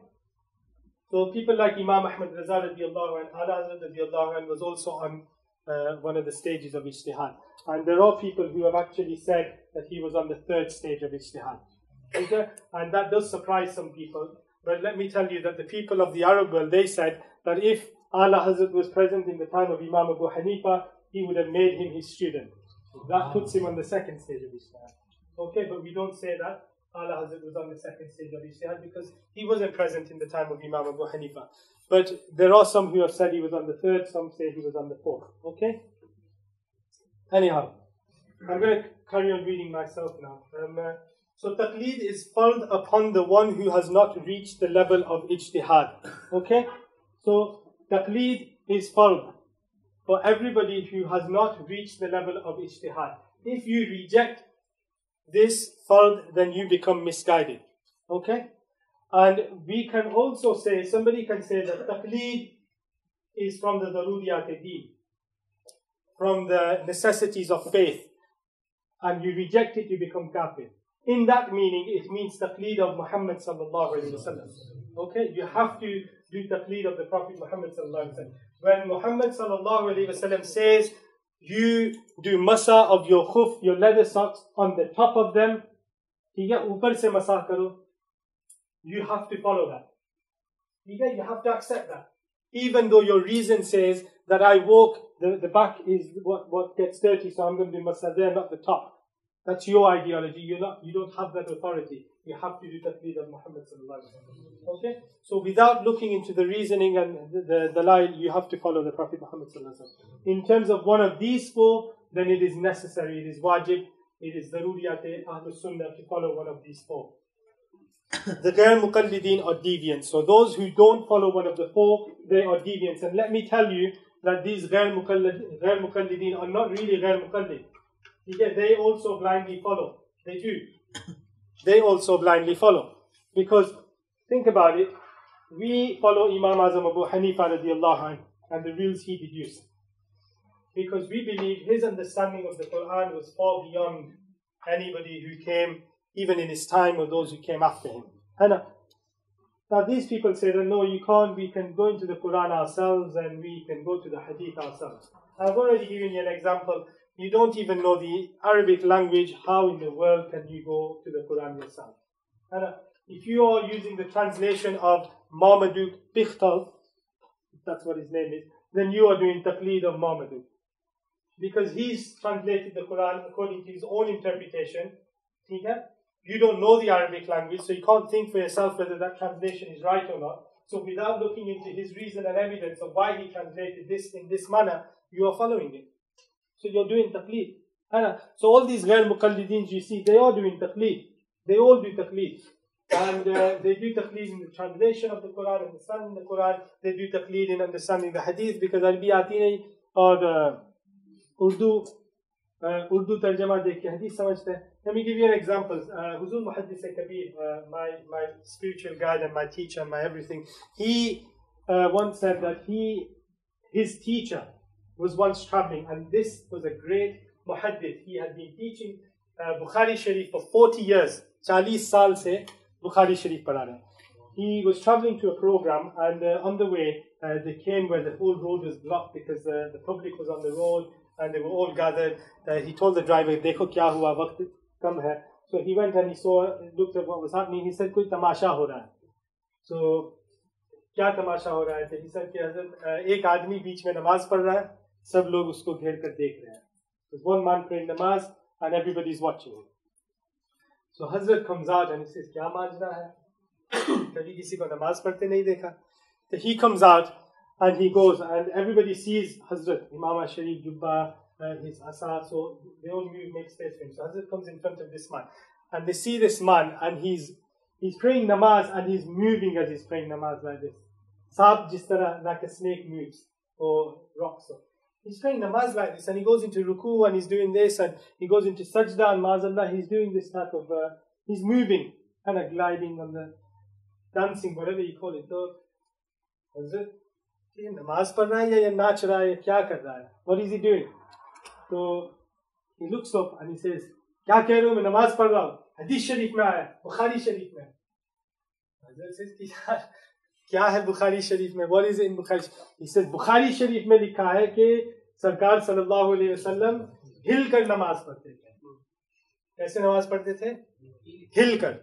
So people like Imam Ahmad Raza radiallahu anh, Hazrat radiallahu anh was also on uh, one of the stages of ijtihad. And there are people who have actually said that he was on the third stage of ijtihad. Okay? And that does surprise some people. But let me tell you that the people of the Arab world, they said that if Ala Hazrat was present in the time of Imam Abu Hanifa, he would have made him his student. That puts him on the second stage of ijtihad. Okay, but we don't say that Ala Hazrat was on the second stage of ijtihad because he wasn't present in the time of Imam Abu Hanifa. But there are some who have said he was on the third, some say he was on the fourth. Okay? Anyhow, I'm going to carry on reading myself now. Um, uh, so taqleed is fard upon the one who has not reached the level of ijtihad. Okay? So taqleed is fard for everybody who has not reached the level of ijtihad. If you reject this fard, then you become misguided. Okay? And we can also say, somebody can say that taqleed is from the daruriyat deen, from the necessities of faith, and you reject it, you become kafir. In that meaning, it means taqleed of Muhammad sallallahu. Okay, you have to do taqleed of the Prophet Muhammad sallallahu alaihi wasallam. When Muhammad sallallahu alaihi wasallam says, you do masa of your khuf, your leather socks, on the top of them, ठीक है ऊपर से मसा करो you have to follow that ठीक है you have to accept that even though your reason says that I walk the, the back is what, what gets dirty so I'm going to do masa there not the top that's your ideology you're not you don't have that authority you have to do taqleed of Muhammad okay so without looking into the reasoning and the, lie you have to follow the Prophet Muhammad in terms of one of these four then it is necessary it is wajib it is daruriyat Ahlul Sunnah to follow one of these four. the Ghair Muqallideen are deviants. So those who don't follow one of the four, they are deviants. And let me tell you that these Ghair Muqallideen are not really Ghair Muqallid. They also blindly follow. They do. They also blindly follow. Because think about it, we follow Imam Azam Abu Hanifa radiallahu anh, and the rules he deduced because we believe his understanding of the Quran was far beyond anybody who came, even in his time, or those who came after him. And now these people say that no, you can't. We can go into the Quran ourselves, and we can go to the Hadith ourselves. I've already given you an example. You don't even know the Arabic language. How in the world can you go to the Quran yourself? And uh, if you are using the translation of Marmaduke Pickthall, that's what his name is, then you are doing taqleed of Marmaduke because he's translated the Quran according to his own interpretation. You don't know the Arabic language, so you can't think for yourself whether that translation is right or not. So without looking into his reason and evidence of why he translated this in this manner, you are following it. So you're doing taqlid. So all these Ghair مقلدين you see, they are doing taqlid. They all do taqlid. And uh, they do taqlid in the translation of the Quran, understanding the Quran. They do taqlid in understanding the hadith because Arabi आती or the Urdu uh, Urdu tarjama dekh hadith samajhte. Let me give you an example. Uh, Huzur Muhaddis Kabir, uh, my, my spiritual guide and my teacher and my everything, he uh, once said that he, his teacher, was once traveling and this was a great muhaddith he had been teaching uh, Bukhari Sharif for 40 years 40 साल से Bukhari Sharif पढ़ा रहे he was traveling to a program and uh, on the way uh, they came where the whole road was blocked because uh, the public was on the road and they were all gathered. Uh, he told the driver, "Dekho kya hua, waqt kam hai." So he went and he saw, looked at what was happening. He said, "Koi tamasha ho raha hai." So क्या तमाशा हो रहा है तो he said कि हजरत एक आदमी बीच में नमाज पढ़ रहा है सब लोग उसको घेर कर देख रहे हैं There's one man praying namaz and everybody is watching him. So Hazrat comes out and he says, क्या माजरा है कभी किसी को नमाज पढ़ते नहीं देखा So he comes out and he goes, and everybody sees Hazrat, Imam Sharif, Jubba, uh, his Asa, so they all move, make space for him. So Hazrat comes in front of this man, and they see this man, and he's he's praying namaz, and he's moving as he's praying namaz like this. Saab jis like a snake moves, or rocks. So he's praying namaz like this, and he goes into ruku, and he's doing this, and he goes into sajda, and mazallah, he's doing this type of, uh, he's moving, kind of gliding on the, dancing, whatever you call it. So, Hazrat, ये नमाज पढ़ रहा है या नाच रहा है क्या कर रहा है व्हाट इज ही डूइंग तो he looks up and he says क्या कह रहे हो मैं नमाज पढ़ रहा हूँ हदीस शरीफ में आया बुखारी शरीफ में क्या کیا ہے بخاری شریف میں واٹ از ان بخاری شریف سے بخاری شریف میں لکھا ہے کہ سرکار صلی اللہ علیہ وسلم ہل کر نماز پڑھتے تھے کیسے نماز پڑھتے تھے ہل کر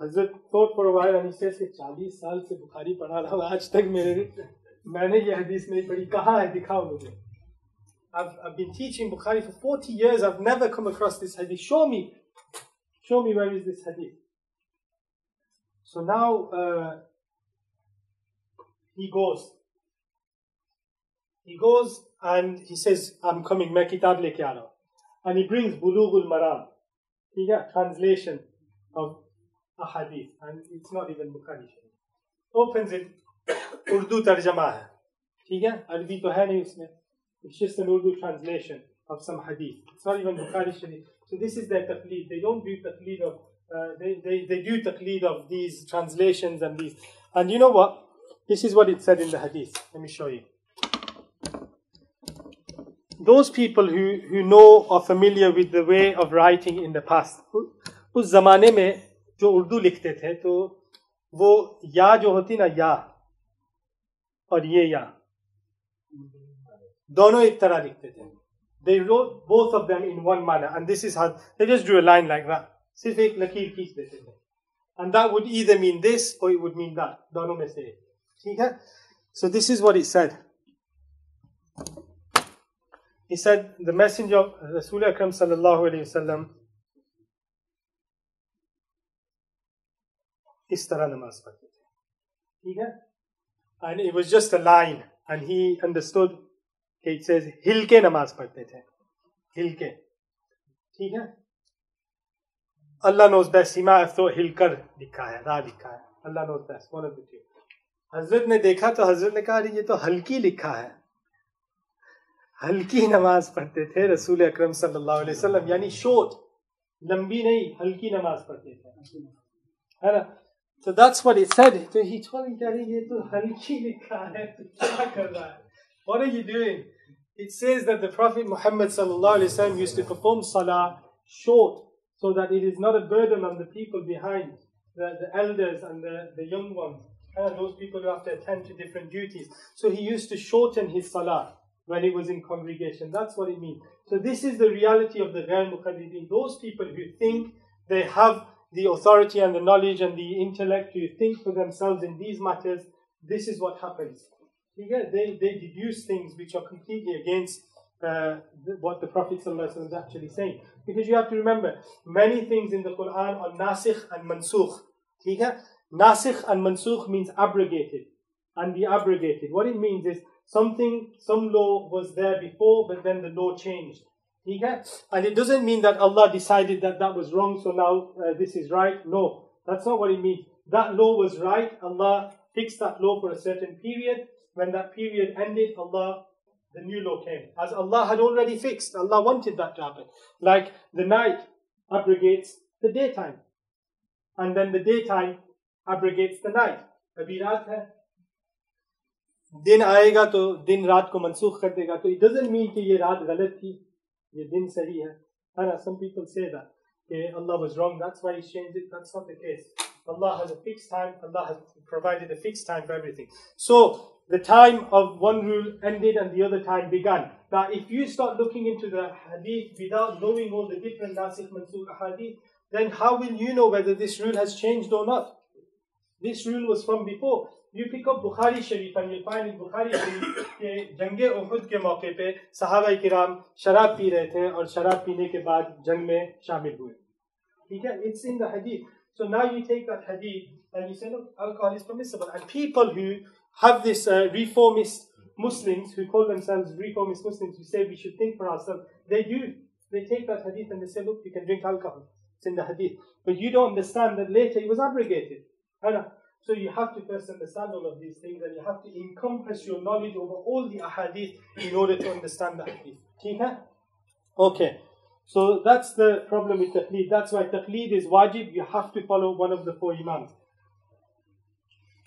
حضرت سے چالیس سال سے بخاری پڑھا رہا ہوں آج تک میرے میں نے یہ حدیث نہیں پڑھی کہاں ہے دکھاؤ مجھے I've, I've been teaching Bukhari for 40 years. I've never come across this hadith. Show me. Show me where is this hadith. So now uh, he goes. He goes and he says, I'm coming. मैं किताब लेके आ रहा हूँ. And he brings Bulughul Maram. He got translation of a hadith, and it's not even Bukhari Sharif. Opens it, Urdu tarjama hai. ठीक है अरबी तो है नहीं उसमें it's just an Urdu translation of some hadith it's not even Bukhari Sharif so this is their taqleed they don't do taqleed of uh, they, they, they do taqleed of these translations and these. And you know what? This is what it said in the hadith. Let me show you. Those people who, who know or familiar with the way of writing in the past, उस जमाने में जो उर्दू लिखते थे तो वो या जो होती ना या और ये या दोनों एक तरह लिखते थे they wrote both of them in one manner and this is how they just drew a line like that सिर्फ एक लकीर खींच देते थे and that would either mean this or it would mean that दोनों में से एक ठीक है so this is what it said he said the messenger of Rasul Akram sallallahu alayhi wasallam इस तरह नमाज पढ़ते थे ठीक है and it was just a line and he understood it says हिल के नमाज पढ़ते थे हिल के ठीक है Allah knows سیما ایفتو ہل کر لکھا ہے را لکھا ہے اللہ نوز بیسٹ حضرت نے دیکھا تو حضرت نے کہا یہ تو ہلکی لکھا ہے۔ ہلکی نماز پڑھتے تھے رسول اکرم صلی اللہ علیہ وسلم یعنی شوت، لمبی نہیں، ہلکی نماز پڑھتے تھے۔ ہے نا؟ تو اٹ سیڈ تو ہی یہ تو ہلکی لکھا ہے، تو کیا کر رہا ہے؟ What are you doing? It says that the prophet muhammad sallallahu alaihi wasallam used to perform salah short so that it is not a burden on the people behind, the, the elders and the, the young ones, and those people who have to attend to different duties. So he used to shorten his salah when he was in congregation. That's what it means. So this is the reality of the Ghair Muqallidin. Those people who think they have the authority and the knowledge and the intellect to think for themselves in these matters, this is what happens. They, they deduce things which are completely against uh, what the Prophet is actually saying. Because you have to remember, many things in the Quran are nasikh and mansukh. Nasikh and mansukh means abrogated and be abrogated. What it means is something, some law was there before, but then the law changed. And it doesn't mean that Allah decided that that was wrong, so now uh, this is right. No, that's not what it means. That law was right. Allah fixed that law for a certain period. When that period ended, Allah, the new law came. As Allah had already fixed, Allah wanted that to happen. Like the night abrogates the daytime. And then the daytime abrogates the night. अभी रात है दिन आएगा तो दिन रात को मनसूख कर देगा तो इट डजेंट मीन कि ये रात गलत थी ये दिन सही है है ना some people say that okay, Allah was wrong that's why he changed it that's not the case Allah has a fixed time Allah has provided a fixed time for everything so the time of one rule ended and the other time began now if you start looking into the hadith without knowing all the different nasikh mansukh hadith then how will you know whether this rule has changed or not this rule was from before you pick up Bukhari Sharif and you'll find in Bukhari Sharif कि जंग उहुद के मौके पे सहाबा किराम शराब P रहे थे और शराब पीने के बाद जंग में शामिल हुए ठीक है it's in the hadith so now you take that hadith and you say look alcohol is permissible. And people who have this uh, reformist Muslims who call themselves reformist Muslims who say we should think for ourselves they do. They take that hadith and they say look you can drink alcohol. It's in the hadith. But you don't understand that later it was abrogated. So you have to first understand all of these things and you have to encompass your knowledge over all the ahadith in order to understand the hadith. Okay? So that's the problem with taqleed. That's why taqleed is wajib. You have to follow one of the four imams.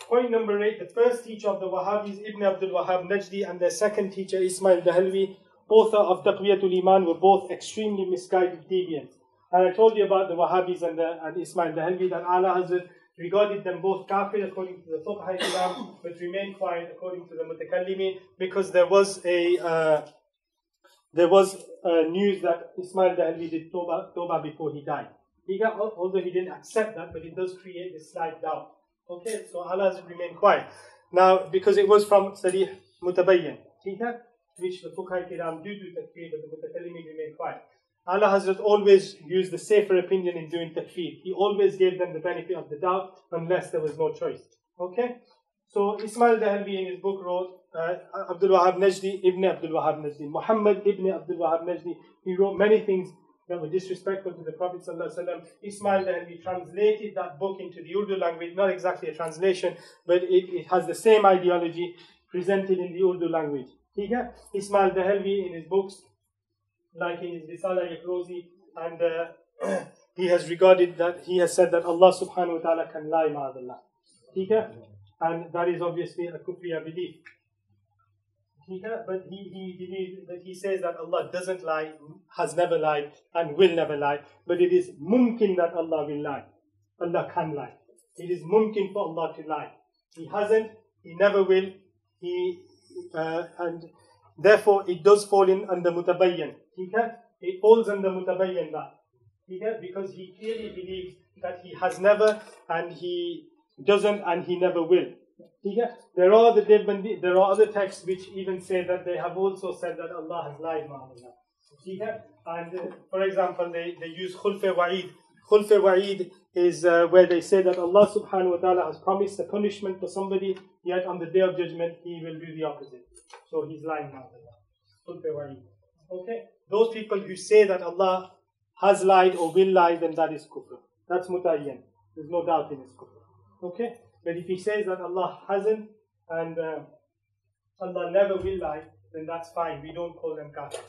Point number eight, the first teacher of the Wahhabis, Ibn Abdul Wahhab Najdi, and their second teacher, Ismail Dahlwi, author of Taqwiyatul Iman, were both extremely misguided deviants. And I told you about the Wahhabis and, the, and Ismail Dahlwi that Ala Hazrat regarded them both kafir according to the Fuqaha Kiram, but remained quiet according to the Mutakallimin because there was a uh, there was uh, news that Ismail Dahlwi did Toba, before he died. He got, although he didn't accept that, but it does create a slight doubt. Okay, so Allah has remained quiet. Now, because it was from Sarih Mutabayyan, which the Fuqaha Kiram do do takfir, but the Mutakallimin remain quiet. Ala Hazrat always used the safer opinion in doing takfir. He always gave them the benefit of the doubt unless there was no choice. Okay? So Ismail Dahlwi in his book wrote, uh, Abdul Wahab Najdi, Ibn Abdul Wahab Najdi, Muhammad Ibn Abdul Wahab Najdi, he wrote many things that were disrespectful to the Prophet ﷺ. Ismail Dahlwi translated that book into the Urdu language, not exactly a translation, but it, it has the same ideology presented in the Urdu language. Ismail Dahlwi in his books like in his Risala Yakrozi and uh, he has regarded that he has said that Allah subhanahu wa ta'ala can lie ma'adallah. And that is obviously a kufriya belief. Okay? But he, he believes that he says that Allah doesn't lie, has never lied, and will never lie. But it is mumkin that Allah will lie. Allah can lie. It is mumkin for Allah to lie. He hasn't, he never will, he uh, and therefore it does fall in under mutabayyan. Okay? It falls under mutabayyan that. Okay? Because he clearly believes that he has never and he doesn't and he never will. There are the Deobandi, there are other texts which even say that they have also said that Allah has lied. ma'amullah. And uh, for example, they, they use khulf wa'id. Khulf wa'id is uh, where they say that Allah subhanahu wa ta'ala has promised a punishment for somebody, yet on the day of judgment he will do the opposite. So he's lying ma'amullah. Khulf wa'id. Okay? Those people who say that Allah has lied or will lie, then that is kufr. That's muta'ayyan. There's no doubt in his kufr. Okay? But if he says that Allah hasn't and uh, Allah never will lie, then that's fine. We don't call them kafir.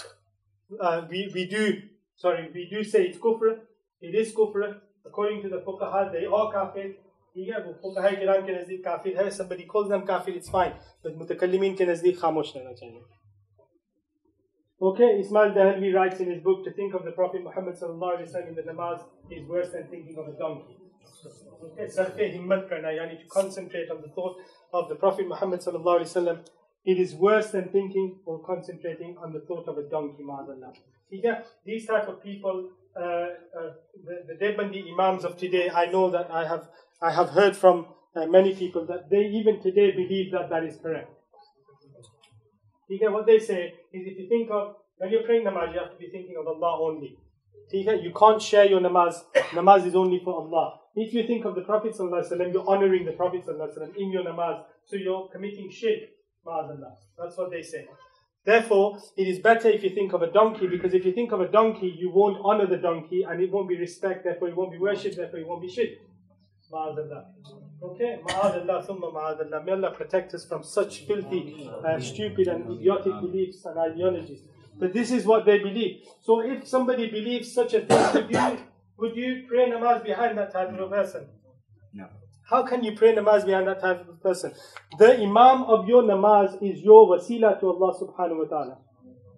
Uh, we, we do, sorry, we do say it's kufr. It is kufr. According to the fuqaha, they are kafir. Yeah, but fuqaha kiram ke kafir hai. Somebody calls them kafir, it's fine. But mutakallimin ke nazdik khamosh rehna chahiye. Okay, Ismail Dahalvi writes in his book, to think of the Prophet Muhammad in the namaz is worse than thinking of a donkey. Sarfe himmat karna, yani to concentrate on the thought of the Prophet Muhammad sallallahu alaihi wasallam. It is worse than thinking or concentrating on the thought of a donkey, ma'adallah. Yeah, these type of people, uh, uh, the, the Deobandi imams of today, I know that I have, I have heard from uh, many people that they even today believe that that is correct. You what they say is if you think of, when you're praying namaz, you have to be thinking of Allah only. ठीक है you can't share your namaz namaz is only for Allah if you think of the Prophet sallallahu alaihi wasallam you're honoring the Prophet sallallahu alaihi wasallam in your namaz so you're committing shirk ma'azallah that's what they say Therefore, it is better if you think of a donkey because if you think of a donkey, you won't honor the donkey and it won't be respect, therefore it won't be worshipped, therefore it won't be shirk. Ma'adallah. Okay, ma'adallah, thumma ma'adallah. May Allah protect us from such filthy, uh, stupid, and idiotic beliefs and ideologies. But this is what they believe. So if somebody believes such a thing, would you, would you pray namaz behind that type of person? No. How can you pray namaz behind that type of person? The imam of your namaz is your wasila to Allah subhanahu wa ta'ala.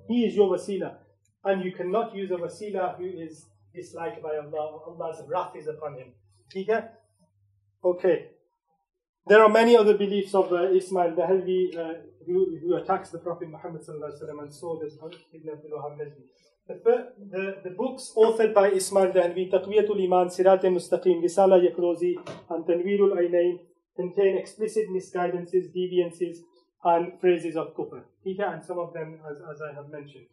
He is your wasila. And you cannot use a wasila who is disliked by Allah. Allah's wrath is upon him. Okay? Okay. There are many other beliefs of uh, Ismail Dahelvi uh, who, who attacks the Prophet Muhammad and Wahhab Najdi. The, the, the books authored by Ismail Dahelvi, Taqwiyatul Iman, Sirat Mustaqim, Risala Yakrozi, and Tanweerul Ainain, contain explicit misguidances, deviances, and phrases of kufr. Okay, and some of them, as, as I have mentioned.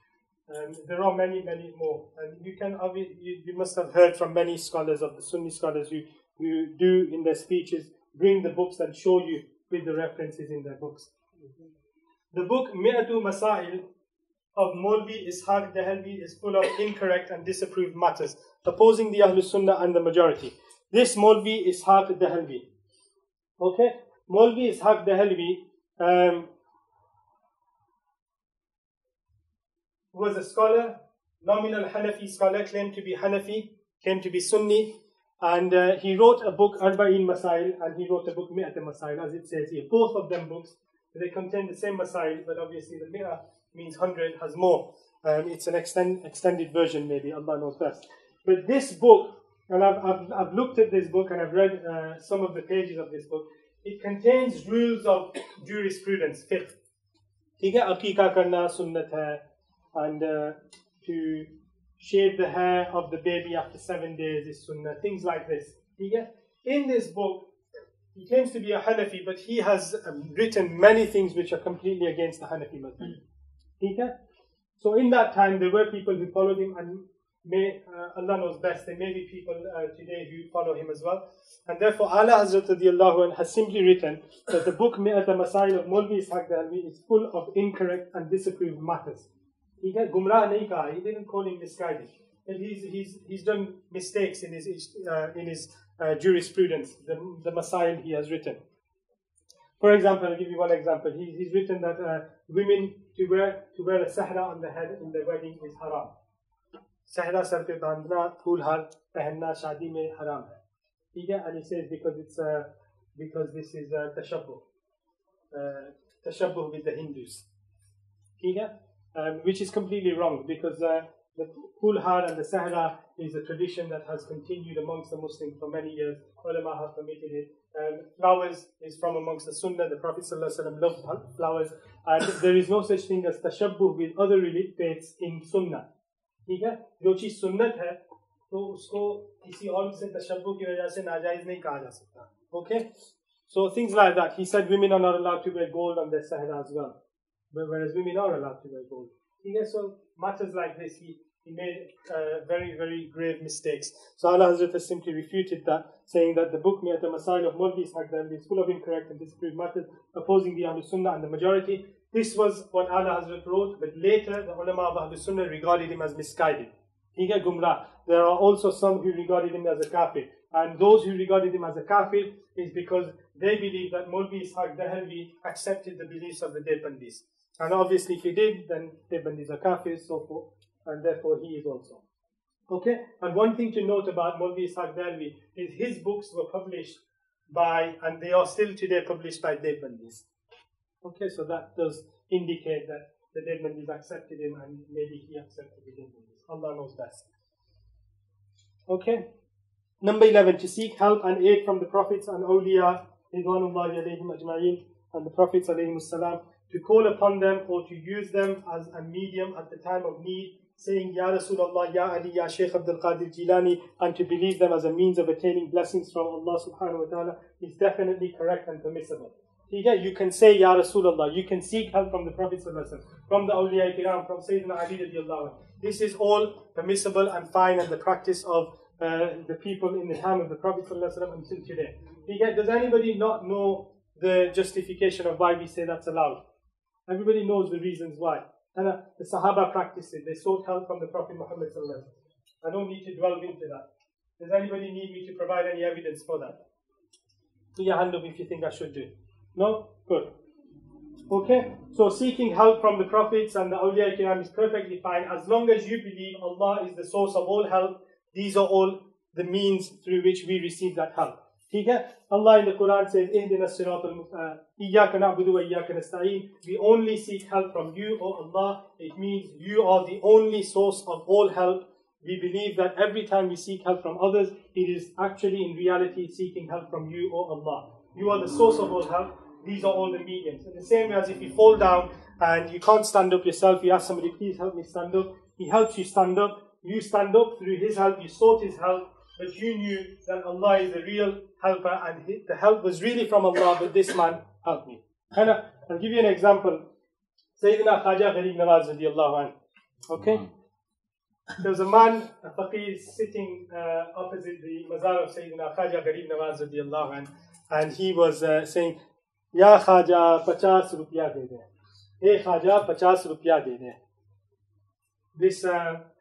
Um, there are many, many more. And you can you, you must have heard from many scholars of the Sunni scholars who, who do in their speeches bring the books and show you with the references in their books. The book Mi'atu Masail of Molvi Ishaq Dahelvi is full of incorrect and disapproved matters, opposing the Ahlul Sunnah and the majority. This Molvi Ishaq Dahelvi. Okay? Molvi Ishaq Dahelvi um, was a scholar, nominal Hanafi scholar, claimed to be Hanafi, claimed to be Sunni, and uh, he wrote a book, Arba'in Masail, and he wrote a book, Mi'at Masail, as it says here. Both of them books, they contain the same Masail, but obviously the Mi'ah means 100, has more. Um, it's an extend, extended version, maybe, Allah knows best. But this book, and I've, I've, I've looked at this book and I've read uh, some of the pages of this book, it contains rules of jurisprudence, fiqh. ठीक है अकीका करना सुन्नत है and uh, to shave the hair of the baby after seven days is sunnah, things like this. ठीक है? In this book, he claims to be a Hanafi, but he has um, written many things which are completely against the Hanafi Madhab. Okay? So in that time, there were people who followed him, and may, uh, Allah knows best, there may be people uh, today who follow him as well. And therefore, Ala Hazrat has simply written that the book Mi'at al-Masail of Mulvi Ishaq is full of incorrect and disapproved matters. He gumrah he didn't call him misguided. And he's, he's, he's done mistakes in his, uh, in his uh, jurisprudence, the, the Masail he has written. For example, I'll give you one example. He, he's written that uh, women to wear to wear a sahra on the head in their wedding is haram. सहरा sir पे बांधना फूल हार पहनना शादी में हराम है ठीक है and he says because it's uh, because this is uh, tashabbuh uh, tashabbuh with the Hindus ठीक है um, which is completely wrong because uh, the Kulhar and the Sahra is a tradition that has continued amongst the Muslims for many years. Ulama have permitted it. Um, flowers is from amongst the Sunnah. The Prophet ﷺ loved flowers. And there is no such thing as tashabbuh with other reli- faiths in Sunnah. ठीक है जो चीज सुन्नत है तो उसको किसी और से तशब्बु की वजह से नाजायज नहीं कहा जा सकता okay so things like that he said women are not allowed to wear gold on their sahara as well but whereas women are allowed to wear gold ठीक है so matters like this he he made uh, very, very grave mistakes. So Ala Hazrat has simply refuted that, saying that the book Mi'at al-Masail of Mulvi Ishaq is full of incorrect and disproved matters, opposing the Ahlul Sunnah and the majority. This was what Ala Hazrat wrote, but later the ulama of Ahlul Sunnah regarded him as misguided. He got. There are also some who regarded him as a kafir. And those who regarded him as a kafir is because they believe that Mulvi Ishaq Dahalvi accepted the beliefs of the Deobandis. And obviously if he did, then Deobandis are kafirs, so forth and therefore he is also. Okay, and one thing to note about Mulvi Ishaq Dalvi is his books were published by, and they are still today published by Deobandis. Okay, so that does indicate that the Deobandis accepted him and maybe he accepted the Deobandis. Allah knows best. Okay, number 11 to seek help and aid from the Prophets and awliya, and the Prophets to call upon them or to use them as a medium at the time of need saying Ya Rasulullah, Ya Ali, Ya Shaykh Abdul Qadir Jilani, and to believe them as a means of attaining blessings from Allah subhanahu wa ta'ala is definitely correct and permissible. You can say Ya Rasulullah, you can seek help from the Prophet from the awliya kiram, from Sayyidina Ali radiallahu This is all permissible and fine and the practice of uh, the people in the time of the Prophet until today. Does anybody not know the justification of why we say that's allowed? Everybody knows the reasons why. And uh, the Sahaba practiced it. They sought help from the Prophet Muhammad. I don't need to dwell into that. Does anybody need me to provide any evidence for that? Put your hand up if you think I should do. No? Good. Okay? So seeking help from the Prophets and the awliya kiram is perfectly fine as long as you believe Allah is the source of all help. These are all the means through which we receive that help. ठीक Allah in the Quran says, Ihdina siratul Iyaka. We only seek help from you, O Allah. It means you are the only source of all help. We believe that every time we seek help from others, it is actually in reality seeking help from you, O Allah. You are the source of all help. These are all the mediums. The same way as if you fall down and you can't stand up yourself, you ask somebody, please help me stand up. He helps you stand up. You stand up through his help. You sought his help but you knew that Allah is the real helper and the help was really from Allah, but this man helped me. And I'll give you an example. Sayyidina Khaja Gharib Nawaz radiallahu Okay? There was a man, a faqir, sitting uh, opposite the mazar of Sayyidina Khaja Gharib Nawaz radiallahu and he was uh, saying, Ya Khaja, 50 rupiya de de. Hey Khaja, 50 rupiya de de. This uh,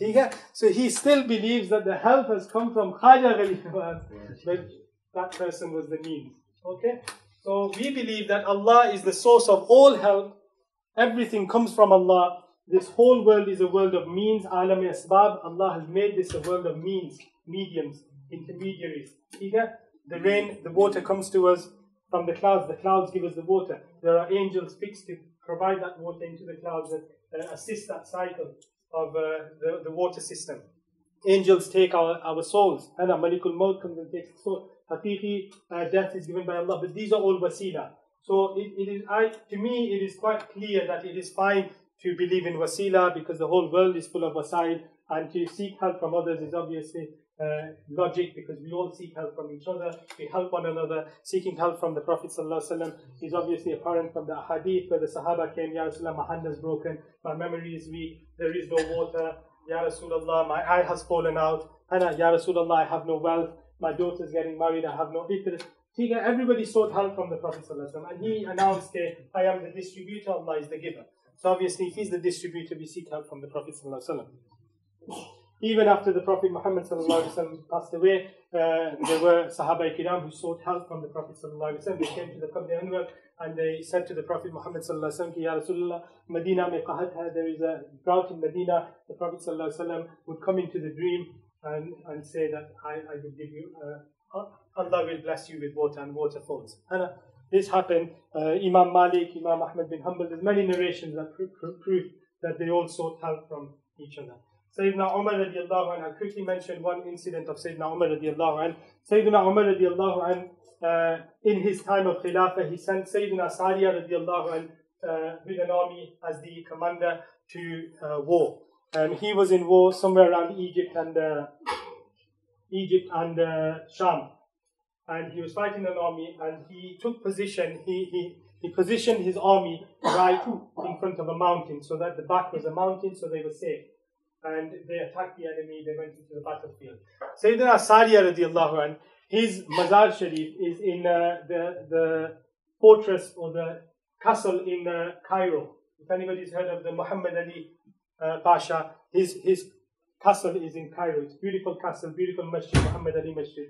ठीक है so he still believes that the help has come from Khaja Ghali but that person was the means okay So we believe that Allah is the source of all help. Everything comes from Allah. This whole world is a world of means. Alam asbab. Allah has made this a world of means, mediums, intermediaries. The rain, the water comes to us from the clouds. The clouds give us the water. There are angels fixed to provide that water into the clouds and uh, assist that cycle of uh, the, the water system. Angels take our, our souls. And Malikul Maut comes and takes the soul haqiqi uh, death is given by Allah, but these are all wasila. So it, it is, I, to me, it is quite clear that it is fine to believe in wasila because the whole world is full of wasail, and to seek help from others is obviously uh, logic because we all seek help from each other, we help one another. Seeking help from the Prophet ﷺ is obviously apparent from the hadith where the Sahaba came, Ya Rasulullah, my hand is broken, my memory is weak, there is no water, Ya Rasulullah, my eye has fallen out, Ana, Ya Rasulullah, I have no wealth, my daughter's getting married, I have no fitr. Tika, everybody sought help from the Prophet ﷺ, and he announced that I am the distributor, Allah is the giver. So obviously, if he's the distributor, we seek help from the Prophet ﷺ. Even after the Prophet Muhammad passed away, uh, there were Sahaba Kiram who sought help from the Prophet. They came to the Qabdi Anwar and they said to the Prophet Muhammad, Ya Rasulullah, Medina mein qahat hai, uh, there is a drought in Medina. The Prophet would come into the dream and, and say that I, I will give you, uh, Allah will bless you with water and waterfalls. And, uh, this happened. Uh, Imam Malik, Imam Ahmad bin Hanbal, there's many narrations that prove that they all sought help from each other. Sayyidina Umar radiallahu anhu, I quickly mentioned one incident of Sayyidina Umar radiallahu anhu. Sayyidina Umar radiallahu anhu, uh, in his time of Khilafah, he sent Sayyidina Sariya radiallahu anhu uh, with an army as the commander to uh, war. And he was in war somewhere around Egypt and uh, Egypt and uh, Sham. And he was fighting an army and he took position, he, he, he positioned his army right in front of a mountain so that the back was a mountain so they were safe and they attacked the enemy, they went into the battlefield. Sayyidina Sariya radiallahu anh, his Mazar Sharif is in uh, the, the fortress or the castle in uh, Cairo. If anybody's heard of the Muhammad Ali uh, Pasha, his, his castle is in Cairo. It's beautiful castle, beautiful masjid, Muhammad Ali Masjid.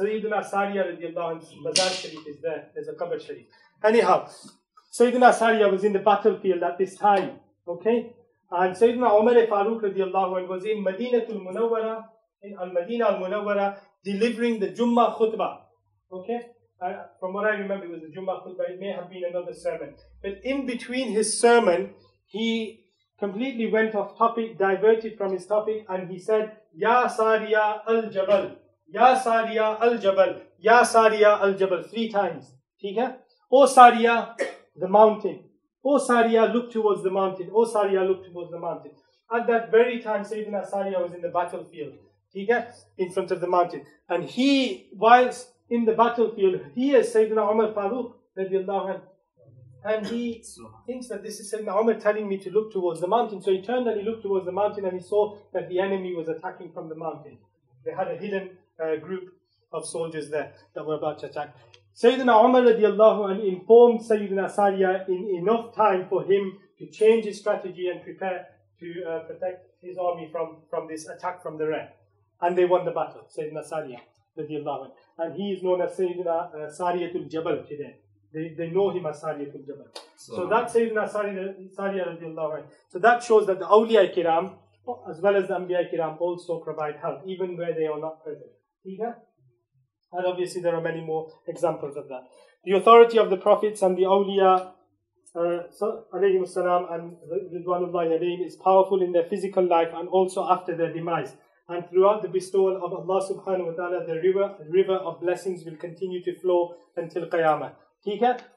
Sayyidina Sariya radiallahu anh's Mazar Sharif is there. There's a Qabr Sharif. Anyhow, Sayyidina Sariya was in the battlefield at this time. Okay? And Sayyidina Umar Farooq radiallahu was in Madinatul Munawwara, in Al Madinah Al Munawwara, delivering the Jummah khutbah. Okay? Uh, from what I remember, it was the Jummah khutbah. It may have been another sermon. But in between his sermon, he completely went off topic, diverted from his topic, and he said, Ya Sariya al Jabal, Ya Sariya al Jabal, Ya Sariya al Jabal, three times. Okay? O Sariya, the mountain. O Sariya, look towards the mountain. O Sariya, look towards the mountain. At that very time, Sayyidina Sariya was in the battlefield. He gets In front of the mountain. And he, whilst in the battlefield, he is Sayyidina Umar Farooq, anhu. And he thinks that this is Sayyidina Umar telling me to look towards the mountain. So he turned and he looked towards the mountain and he saw that the enemy was attacking from the mountain. They had a hidden uh, group of soldiers there that were about to attack. Sayyidina Umar radiallahu anh informed Sayyidina Sariya in enough time for him to change his strategy and prepare to uh, protect his army from, from this attack from the rear. And they won the battle, Sayyidina Sariya radiallahu anh. And he is known as Sayyidina uh, Sariyatul Jabal today. They, they know him as Sariyatul Jabal. So, so that Sayyidina Sariya, Sariya radiallahu anh. So that shows that the awliya kiram, as well as the anbiya kiram, also provide help, even where they are not present. Yeah? And obviously, there are many more examples of that. The authority of the prophets and the awliya, uh, salam, and Ridwanullahi alayhim, is powerful in their physical life and also after their demise. And throughout the bestowal of Allah subhanahu wa ta'ala, the river, river of blessings will continue to flow until Qiyamah.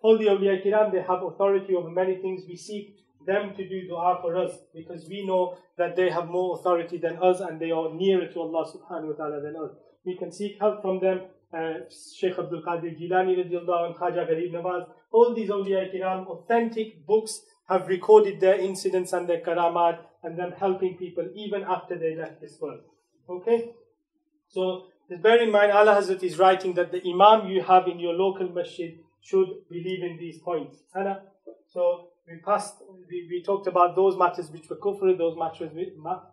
All the awliya kiram, they have authority over many things. We seek them to do dua for us because we know that they have more authority than us and they are nearer to Allah subhanahu wa ta'ala than us. We can seek help from them uh, Sheikh Abdul Qadir Jilani radiallahu anh, Khaja Gharib Nawaz, all these awliya kiram, authentic books have recorded their incidents and their karamat and them helping people even after they left this world. Okay? So just bear in mind Ala Hazrat is writing that the Imam you have in your local masjid should believe in these points. So we passed, we, we talked about those matters which were kufr, those matters,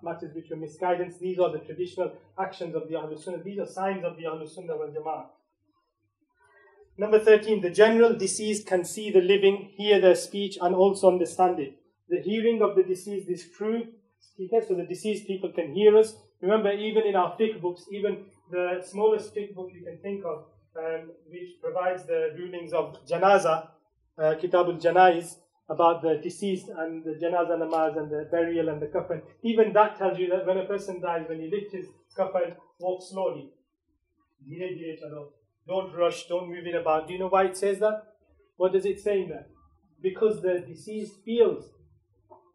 matters which were misguidance. These are the traditional actions of the Ahlul Sunnah. These are signs of the Ahlul Sunnah wal Jama'ah. Number 13, the general deceased can see the living, hear their speech, and also understand it. The hearing of the deceased is true. Okay, so the deceased people can hear us. Remember, even in our fiqh books, even the smallest fiqh book you can think of, um, which provides the rulings of janaza, uh, Kitabul Janaiz, about the deceased and the janazah namaz and the burial and the kafan. Even that tells you that when a person dies, when he lifts his kafan, walk slowly. Don't rush, don't move it about. Do you know why it says that? What does it say in that? Because the deceased feels.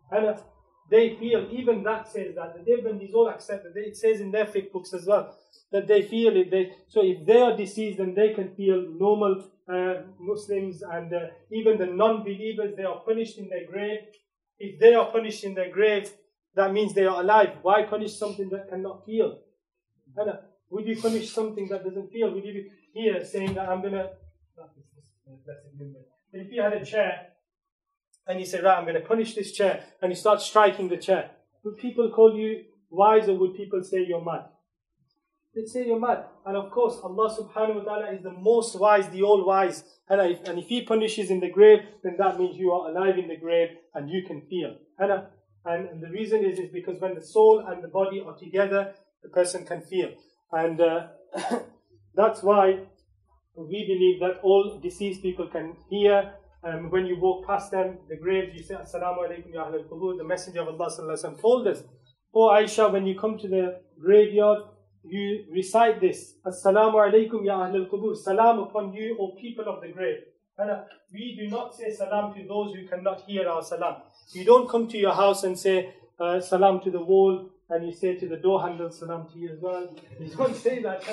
And they feel, even that says that, the Deobandis all accept that. It says in their fiqh books as well, that they feel it. They, so if they are deceased, then they can feel normal uh, Muslims and uh, even the non-believers, they are punished in their grave. If they are punished in their grave, that means they are alive. Why punish something that cannot feel? Would you punish something that doesn't feel? Would you be here saying that I'm gonna if you had a chair and you say, right, I'm gonna punish this chair, and you start striking the chair, would people call you wise or would people say you're mad? They'd say you're mad. And of course, Allah subhanahu wa ta'ala is the most wise, the all wise. And if, and if He punishes in the grave, then that means you are alive in the grave and you can feel. And, and the reason is, is because when the soul and the body are together, the person can feel. And uh, that's why we believe that all deceased people can hear. Um, when you walk past them, the graves, you say, Assalamu alaikum ya ahlul qubur. The Messenger of Allah sallallahu told us, Oh Aisha, when you come to the graveyard, you recite this. Assalamu alaikum ya ahlul qubur. Salam upon you, O people of the grave. And uh, we do not say salam to those who cannot hear our salam. You don't come to your house and say uh, salam to the wall and you say to the door handle salam to you as well. You don't say that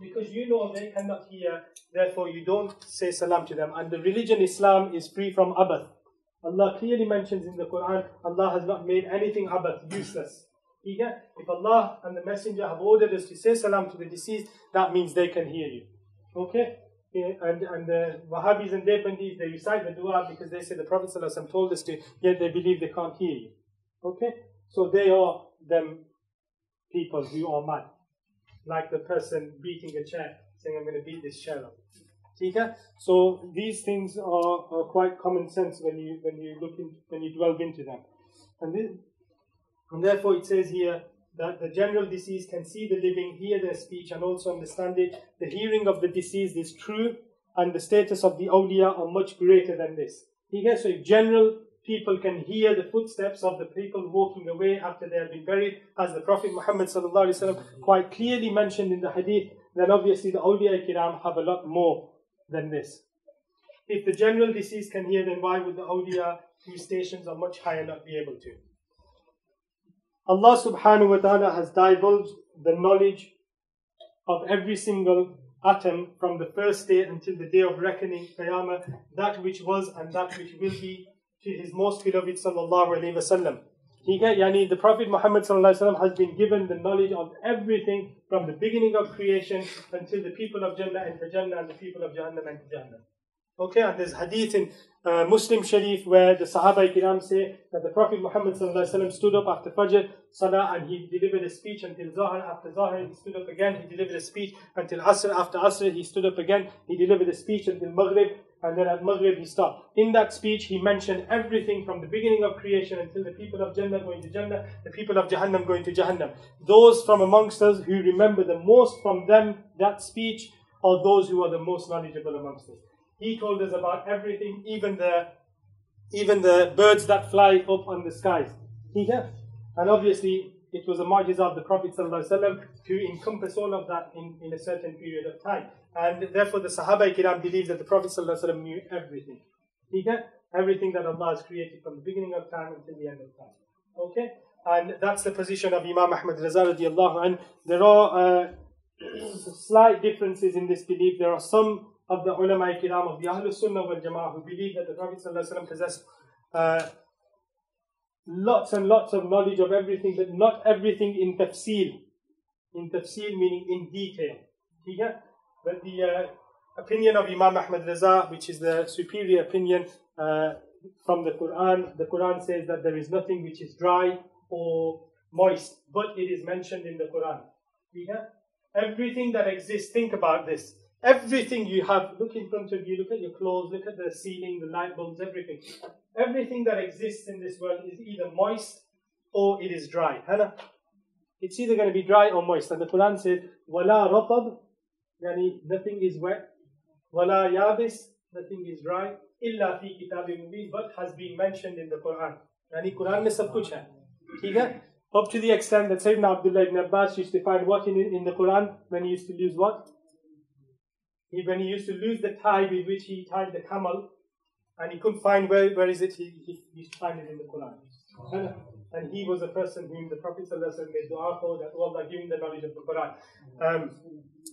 because you know they cannot hear, therefore you don't say salam to them. And the religion Islam is free from abath. Allah clearly mentions in the Quran, Allah has not made anything abath, useless. If Allah and the Messenger have ordered us to say salam to the deceased, that means they can hear you. Okay? And, and the Wahhabis and Deobandis, they recite the dua because they say the Prophet ﷺ told us to, yet they believe they can't hear you. Okay? So they are them people who are mad. Like the person beating a chair, saying, I'm going to beat this chair up. So these things are, are, quite common sense when you when you look in, when you delve into them. And this, and therefore, it says here that the general deceased can see the living, hear their speech, and also understand it. The hearing of the deceased is true, and the status of the awliya are much greater than this. Okay, so if general people can hear the footsteps of the people walking away after they have been buried, as the Prophet Muhammad quite clearly mentioned in the hadith, then obviously the awliya kiram have a lot more than this. If the general deceased can hear, then why would the awliya whose stations are much higher not be able to? Allah subhanahu wa ta'ala has divulged the knowledge of every single atom from the first day until the day of reckoning, Qiyamah, that which was and that which will be to his most beloved sallallahu alayhi wasallam. Yani the Prophet Muhammad has been given the knowledge of everything from the beginning of creation until the people of Jannah enter Jannah and the people of Jahannam enter Jannah. Okay, and there's hadith in uh, Muslim Sharif where the Sahaba Kiram say that the Prophet Muhammad stood up after Fajr Salah and he delivered a speech until Zahar. After Zahar, he stood up again, he delivered a speech until Asr. After Asr, he stood up again, he delivered a speech until Maghrib, and then at Maghrib he stopped. In that speech, he mentioned everything from the beginning of creation until the people of Jannah going to Jannah, the people of Jahannam going to Jahannam. Those from amongst us who remember the most from them that speech are those who are the most knowledgeable amongst us. He told us about everything, even the even the birds that fly up on the skies. He left. And obviously, it was a mu'jiza of the Prophet ﷺ to encompass all of that in, in a certain period of time. And therefore, the Sahaba Kiram believe that the Prophet ﷺ knew everything. Everything that Allah has created from the beginning of time until the end of time. Okay? And that's the position of Imam Ahmad Raza radiallahu anh. There are uh, slight differences in this belief. There are some of the ulama kiram of the Ahlul Sunnah wal Jama'ah who believe that the Prophet ﷺ possessed uh, lots and lots of knowledge of everything, but not everything in tafsir. In tafsir meaning in detail. Yeah? But the uh, opinion of Imam Ahmad Raza, which is the superior opinion uh, from the Quran, the Quran says that there is nothing which is dry or moist, but it is mentioned in the Quran. Yeah? Everything that exists, think about this. Everything you have, look in front of you, look at your clothes, look at the ceiling, the light bulbs, everything. Everything that exists in this world is either moist or it is dry. Hana? It's either going to be dry or moist. And the Quran said, Wala ratab, yani nothing is wet. Wala yabis, nothing is dry. Illa fi mubin, but has been mentioned in the Quran. Yani Quran mein sab kuch. Up to the extent that Sayyidina Abdullah ibn Abbas used to find what in, in the Quran when he used to lose what? he, when he used to lose the tie with which he tied the camel, and he couldn't find where, where is it, he, he, he found it in the Quran. Ah. And, and he was a person whom the Prophet ﷺ made dua for that Allah give him the knowledge of the Quran. Um,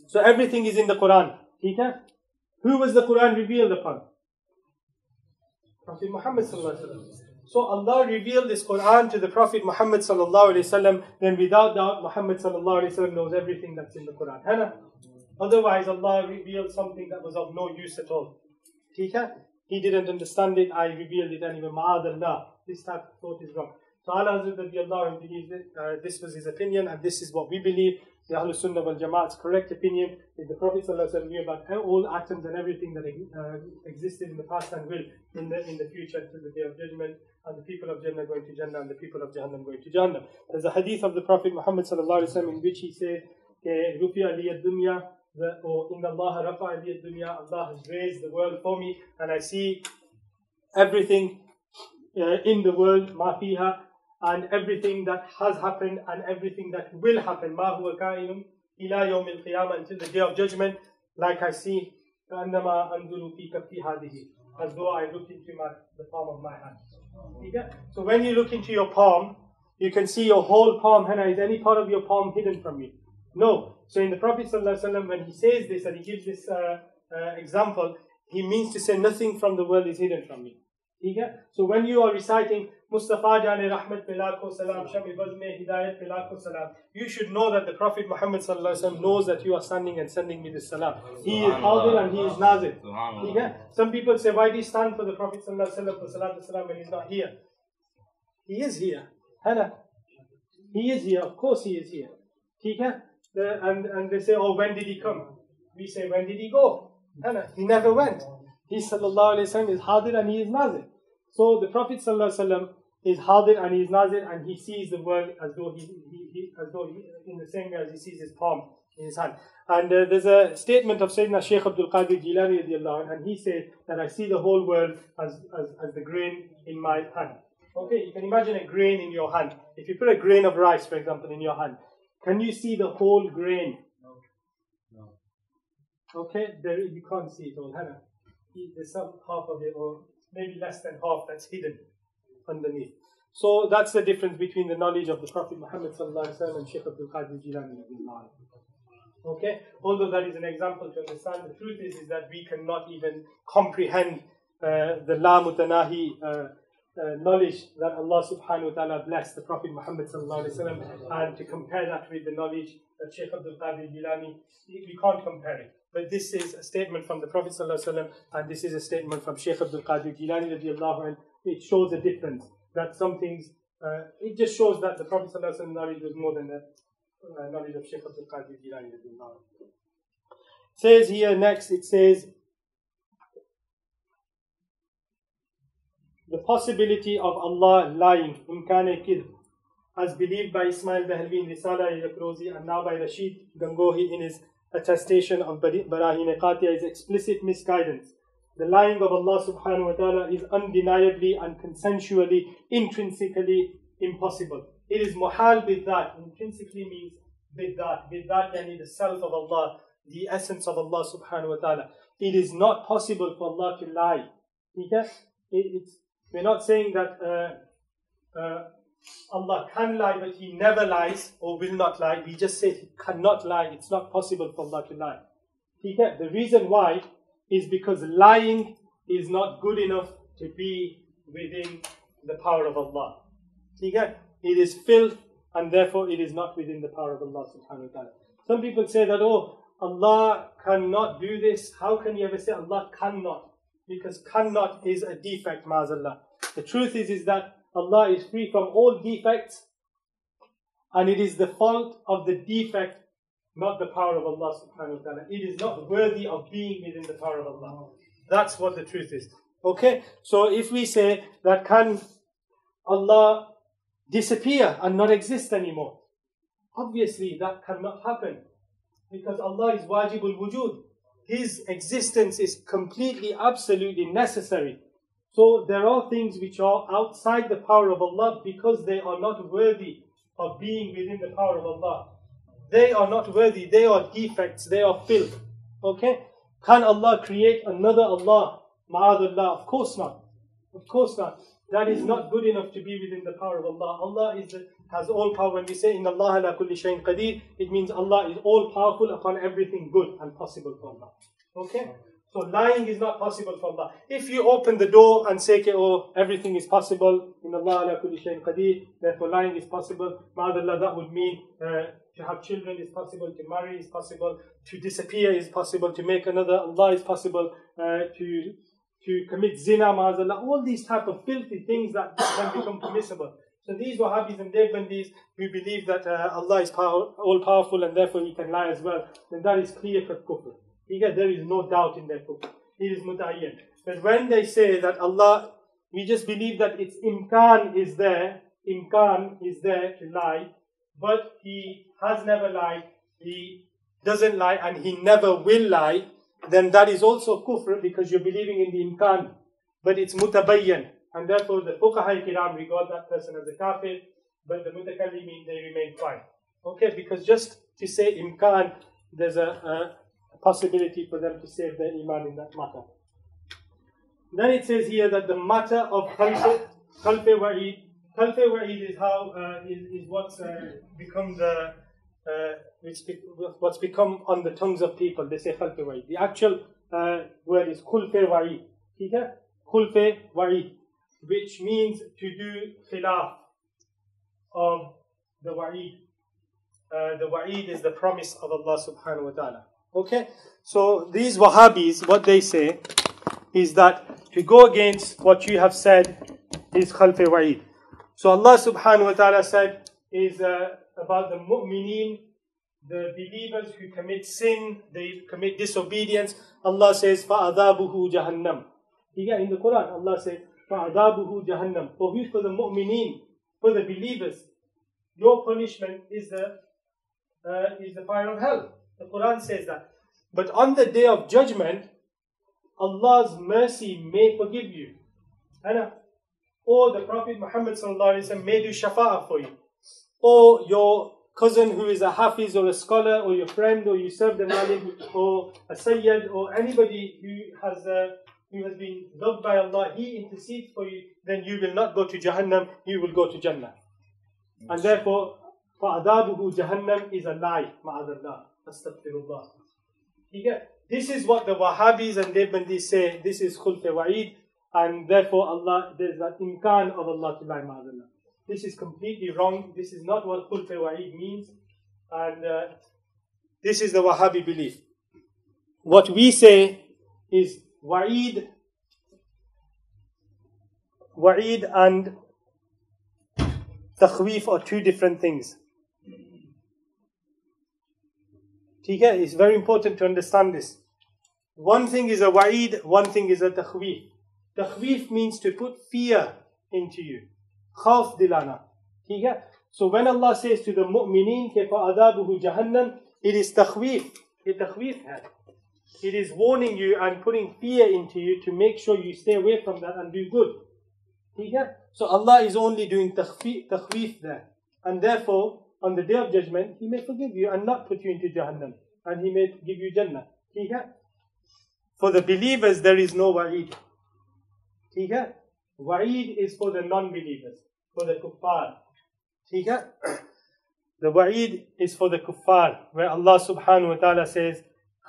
so everything is in the Quran. Peter, who was the Quran revealed upon? Prophet Muhammad So Allah revealed this Quran to the Prophet Muhammad then without doubt Muhammad ﷺ knows everything that's in the Quran. Otherwise Allah revealed something that was of no use at all. He didn't understand it. I revealed it anyway. Ma'adallah. This type of thought is wrong. So Ala Hazrat believes that uh, this was his opinion and this is what we believe. The Ahlul Sunnah wal Jama'at's correct opinion is the Prophet ﷺ knew about all atoms and everything that uh, existed in the past and will in the in the future until the day of judgment and the people of Jannah going to Jannah and the people of Jahannam going to Jannah. There's a hadith of the Prophet Muhammad ﷺ in which he dunya that, or in Allah rafa'ani dunya, Allah has raised the world for me, and I see everything uh, in the world, ma fiha, and everything that has happened and everything that will happen, ma huwa ka'inun ila yawm al-qiyamah, until the day of judgment, like I see, ka'annama anduru fi kafi hadihi, as though I look into my, the palm of my hand. So when you look into your palm, you can see your whole palm. Hena is any part of your palm hidden from you? No. So in the Prophet ﷺ, when he says this and he gives this uh, uh, example, he means to say nothing from the world is hidden from me. So when you are reciting Mustafa Jane Rahmat Pilako Salam Shami Bazme Hidayat Pilako Salam, you should know that the Prophet Muhammad knows that you are standing and sending me this salam. He is Hadir and he is Nazir. Some people say, why do you stand for the Prophet for Salat Salam when he's not here? He is here. He is here. Of course he is here. Okay? and, and they say, oh, when did he come? We say, when did he go? Hana. He never went. He sallallahu alayhi wa is Hadir and he is Nazir. So the Prophet ﷺ is hadir and he is nazir and he sees the world as though he, he, he as though he, in the same way as he sees his palm in his hand. And uh, there's a statement of Sayyidina Shaykh Abdul Qadir Jilani and he said that I see the whole world as, as, as the grain in my hand. Okay, you can imagine a grain in your hand. If you put a grain of rice, for example, in your hand, can you see the whole grain? No. No. Okay, there, you can't see it all. Hannah. There's some half of it, or maybe less than half that's hidden underneath. So that's the difference between the knowledge of the Prophet Muhammad and Shaykh Abdul Qadir Jilani. Okay, although that is an example to understand, the truth is, is that we cannot even comprehend uh, the La Mutanahi uh, uh, knowledge that Allah subhanahu wa ta'ala blessed the Prophet Muhammad and to compare that with the knowledge that Shaykh Abdul Qadir Jilani, we can't compare it. But this is a statement from the Prophet ﷺ, and this is a statement from Shaykh Abdul Qadir Jilani It shows a difference. That some things, uh, it just shows that the Prophet ﷺ knowledge was more than the uh, knowledge of Shaykh Abdul Qadir Jilani Says here next, it says, the possibility of Allah lying, imkane kid, as believed by Ismail Dahlvi in Risala al and now by Rashid Gangohi in his attestation of Barahin Qatiya is explicit misguidance. The lying of Allah subhanahu wa ta'ala is undeniably and consensually, intrinsically impossible. It is muhal that. Intrinsically means biddat. Biddat yani the self of Allah, the essence of Allah subhanahu wa ta'ala. It is not possible for Allah to lie. It, it's, we're not saying that uh, uh, Allah can lie, but He never lies or will not lie. We just say He cannot lie. It's not possible for Allah to lie. The reason why is because lying is not good enough to be within the power of Allah. It is filth and therefore it is not within the power of Allah subhanahu wa ta'ala. Some people say that, oh, Allah cannot do this. How can you ever say Allah cannot? Because cannot is a defect, ma'azallah. The truth is, is that Allah is free from all defects, and it is the fault of the defect, not the power of Allah subhanahu wa ta'ala. It is not worthy of being within the power of Allah. That's what the truth is. Okay? So if we say that can Allah disappear and not exist anymore? Obviously that cannot happen. Because Allah is wajibul wujud. His existence is completely, absolutely necessary. So there are things which are outside the power of Allah because they are not worthy of being within the power of Allah. They are not worthy, they are defects, they are filth. Okay? Can Allah create another Allah? Ma'adullah? Of course not. Of course not. That is not good enough to be within the power of Allah. Allah is the, has all power. When we say in Allah la kulli shayin qadir, it means Allah is all powerful upon everything good and possible for Allah. Okay? So lying is not possible for Allah. If you open the door and say, okay, oh, everything is possible, in Allah ala kulli shayin qadir, therefore lying is possible, ma'adallah, that would mean uh, to have children is possible, to marry is possible, to disappear is possible, to make another Allah is possible, uh, to to commit zina, ma'azallah, all these type of filthy things that can become permissible. So these Wahhabis and Deobandis who believe that uh, Allah is power, all powerful and therefore He can lie as well, then that is clear cut kufr. There is no doubt in their kufr. It is muta'ayyan. But when they say that Allah, we just believe that its imkan is there, imkan is there to lie, but He has never lied, He doesn't lie, and He never will lie, then that is also kufr because you're believing in the imkan. But it's mutabayyan. And therefore the fuqaha kiram regard that person as a kafir, but the mutakallimin they remain fine. Okay, because just to say imkan, there's a, a possibility for them to save their iman in that matter. Then it says here that the matter of khalfe, khalfe wa'id, khalfe wa'id is how, uh, is, is what's uh, become the, uh, what's become on the tongues of people. They say khalfe wa'id. The actual uh, word is khulfe wa'id. Khulfe wa'id, which means to do khilaf of the wa'id. Uh, the wa'id is the promise of Allah subhanahu wa ta'ala. Okay? So these Wahhabis, what they say is that to go against what you have said is khalf wa'id. So Allah subhanahu wa ta'ala said is uh, about the mu'mineen, the believers who commit sin, they commit disobedience. Allah says, فَأَذَابُهُ جَهَنَّمْ In the Quran, Allah says, فَأَذَابُهُ جَهَنَّمْ For who? For the mu'mineen, for the believers. Your punishment is the, uh, is the fire of hell. The Quran says that. But on the day of judgment, Allah's mercy may forgive you. Or the Prophet Muhammad may do shafa'ah for you. Or your cousin who is a hafiz or a scholar or your friend or you serve the malim or a sayyid or anybody who has uh, who has been loved by Allah, he intercedes for you, then you will not go to Jahannam, you will go to Jannah. Yes. And therefore, فَعَذَابُهُ Jahannam is a lie, ma'adallah, astaghfirullah. You get, this is what the Wahhabis and Deobandis say, this is khulf wa'id, and therefore Allah, there's that imkan of Allah to lie, ma'adallah. This is completely wrong, this is not what khulf wa'id means, and uh, this is the Wahhabi belief. What we say is wa'id, wa'id and takhweef are two different things. Okay, it's very important to understand this. One thing is a wa'id, one thing is a takhweef. Takhweef means to put fear into you. Khawf dilana. Okay? So when Allah says to the mu'mineen, كَيْفَ أَذَابُهُ جَهَنَّمْ It is takhweef. It takhweef It is warning you and putting fear into you to make sure you stay away from that and do good. So Allah is only doing takhweef there. And therefore, on the day of judgment, He may forgive you and not put you into Jahannam. And He may give you Jannah. For the believers, there is no wa'id. Wa'id is for the non-believers, for the kuffar. The wa'id is for the kuffar, where Allah subhanahu wa ta'ala says,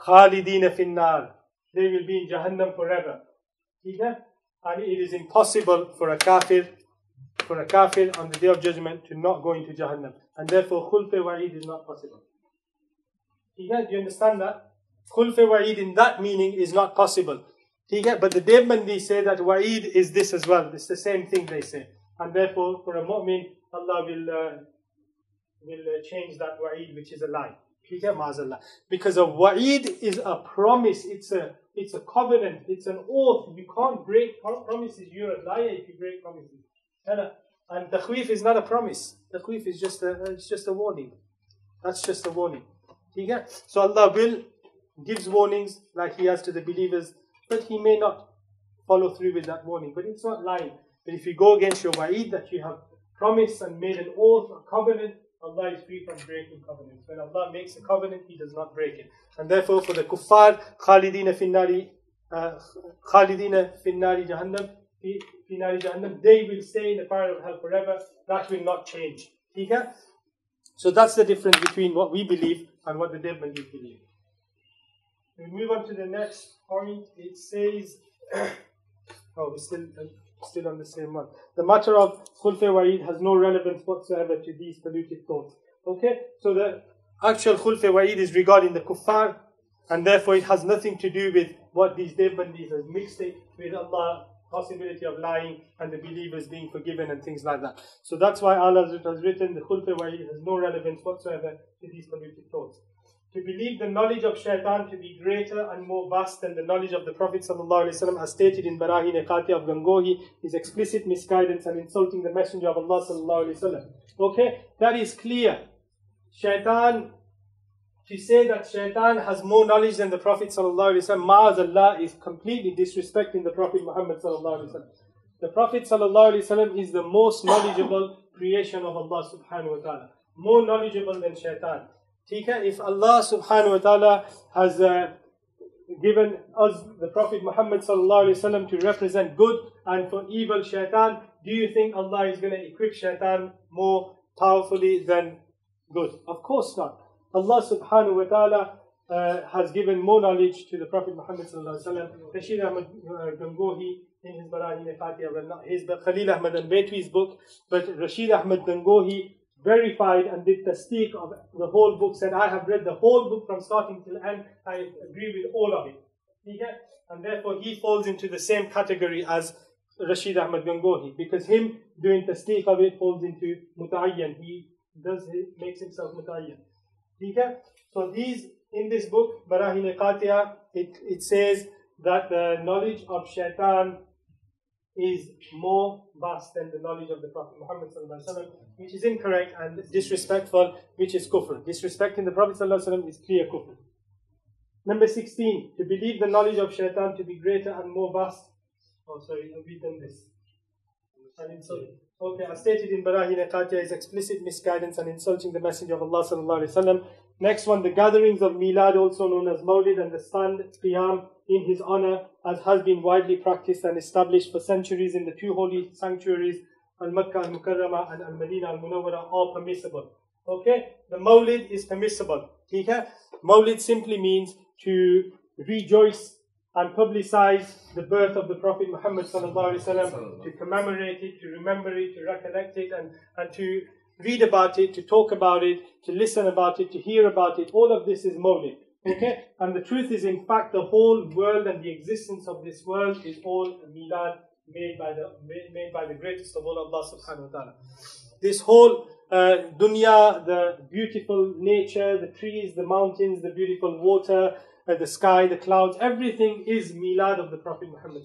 Khalidina finnar. They will be in Jahannam forever. And it is impossible for a kafir for a kafir on the day of judgment to not go into Jahannam. And therefore, khulf wa'id is not possible. Do you understand that? Khulf wa'id in that meaning is not possible. But the Deobandi say that wa'id is this as well. It's the same thing they say. And therefore, for a mu'min, Allah will, uh, will uh, change that wa'id, which is a lie. Because a wa'id is a promise, it's a it's a covenant, it's an oath. You can't break promises. You're a liar if you break promises. And takhweef is not a promise. Takhweef is just a, it's just a warning. That's just a warning. So Allah will gives warnings like He has to the believers, but He may not follow through with that warning. But it's not lying. But if you go against your wa'id that you have promised and made an oath, a covenant, Allah is free from breaking covenants. When Allah makes a covenant, He does not break it. And therefore, for the kuffar, khalidina finnari, uh, finnari jahannam, finari jahannam, they will stay in the fire of hell forever. That will not change. Okay? So that's the difference between what we believe and what the Deobandis believe. We move on to the next point. It says, oh, we're still, uh, still on the same one. The matter of Khulf Wa'id has no relevance whatsoever to these polluted thoughts. Okay, so the actual Khulf Wa'id is regarding the kuffar, and therefore it has nothing to do with what these Deobandis has mixed it with Allah possibility of lying and the believers being forgiven and things like that. So that's why Allah has written the Khulf Wa'id has no relevance whatsoever to these polluted thoughts to believe the knowledge of shaitan to be greater and more vast than the knowledge of the Prophet ﷺ as stated in Barahin Qatiya of Gangohi, is explicit misguidance and insulting the Messenger of Allah ﷺ. Okay, that is clear. Shaitan, to say that shaitan has more knowledge than the Prophet ﷺ, ma'azallah, is completely disrespecting the Prophet Muhammad ﷺ. The Prophet ﷺ is the most knowledgeable creation of Allah subhanahu wa ta'ala. More knowledgeable than shaitan. If Allah subhanahu wa ta'ala has uh, given us the Prophet Muhammad sallallahu alaihi wasallam to represent good and for evil shaitan, do you think Allah is going to equip shaitan more powerfully than good? Of course not. Allah subhanahu wa ta'ala uh, has given more knowledge to the Prophet Muhammad sallallahu alaihi wasallam. Rashid Ahmad uh, Gangohi in his Barahin Qatiya, not his, but Khalil Ahmad al-Baitwi's book, but Rashid Ahmad Gangohi verified and did tasdeeq of the whole book, said, I have read the whole book from starting till end, I agree with all of it. And therefore he falls into the same category as Rashid Ahmad Gangohi, because him doing tasdeeq of it falls into muta'ayyan. He does he makes himself muta'ayyan. So these in this book, Barahin Qatiya, it, it says that the knowledge of shaitan is more vast than the knowledge of the Prophet Muhammad which is incorrect and disrespectful, which is kufr. Disrespecting the Prophet is clear kufr. Number 16, to believe the knowledge of shaitan to be greater and more vast. Oh, sorry, have we done this? And insult. Okay, as stated in Barahin Qatiya is explicit misguidance and insulting the Messenger of Allah. Next one, the gatherings of Milad, also known as Mawlid, and the stand Qiyam in his honor, as has been widely practiced and established for centuries in the two holy sanctuaries, Al Makkah al Mukarramah and Al Madinah al Munawwara, are permissible. Okay, the Mawlid is permissible. Okay, Mawlid simply means to rejoice and publicize the birth of the Prophet Muhammad وسلم, to commemorate it, to remember it, to recollect it, and, and to read about it, to talk about it, to listen about it, to hear about it. All of this is Mawlid. Okay? And the truth is, in fact, the whole world and the existence of this world is all milad made by the made by the greatest of all Allah subhanahu wa ta'ala. This whole uh, dunya, the beautiful nature, the trees, the mountains, the beautiful water, the sky, the clouds, everything is milad of the Prophet Muhammad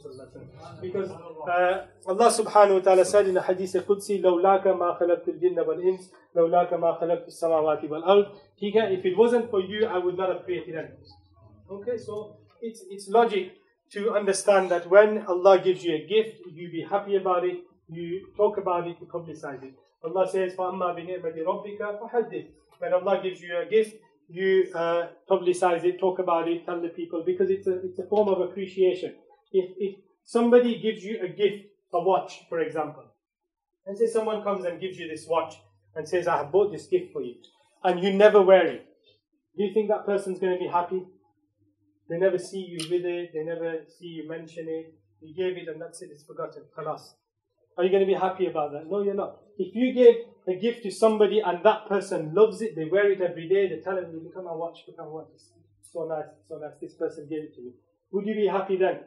because uh, Allah subhanahu wa ta'ala said in the hadith Qudsi لولاك ما خلقت الجن والإنس لولاك ما خلقت السماوات والأرض if it wasn't for you I would not have created anything okay so it's, it's logic to understand that when Allah gives you a gift you be happy about it you talk about it you publicize it Allah says فَأَمَّا بِنِعْمَةِ رَبِّكَ فَحَدِّث when Allah gives you a gift you uh, publicize it, talk about it, tell the people, because it's a, it's a form of appreciation. If, if somebody gives you a gift, a watch, for example, and say someone comes and gives you this watch and says, I have bought this gift for you, and you never wear it, do you think that person's going to be happy? They never see you with it, they never see you mention it. You gave it and that's it, it's forgotten. Khalas. Are you going to be happy about that? No, you're not. If you give a gift to somebody and that person loves it, they wear it every day, they tell them, look at my watch, look at my watch. It's so nice, so nice, this person gave it to me. Would you be happy then?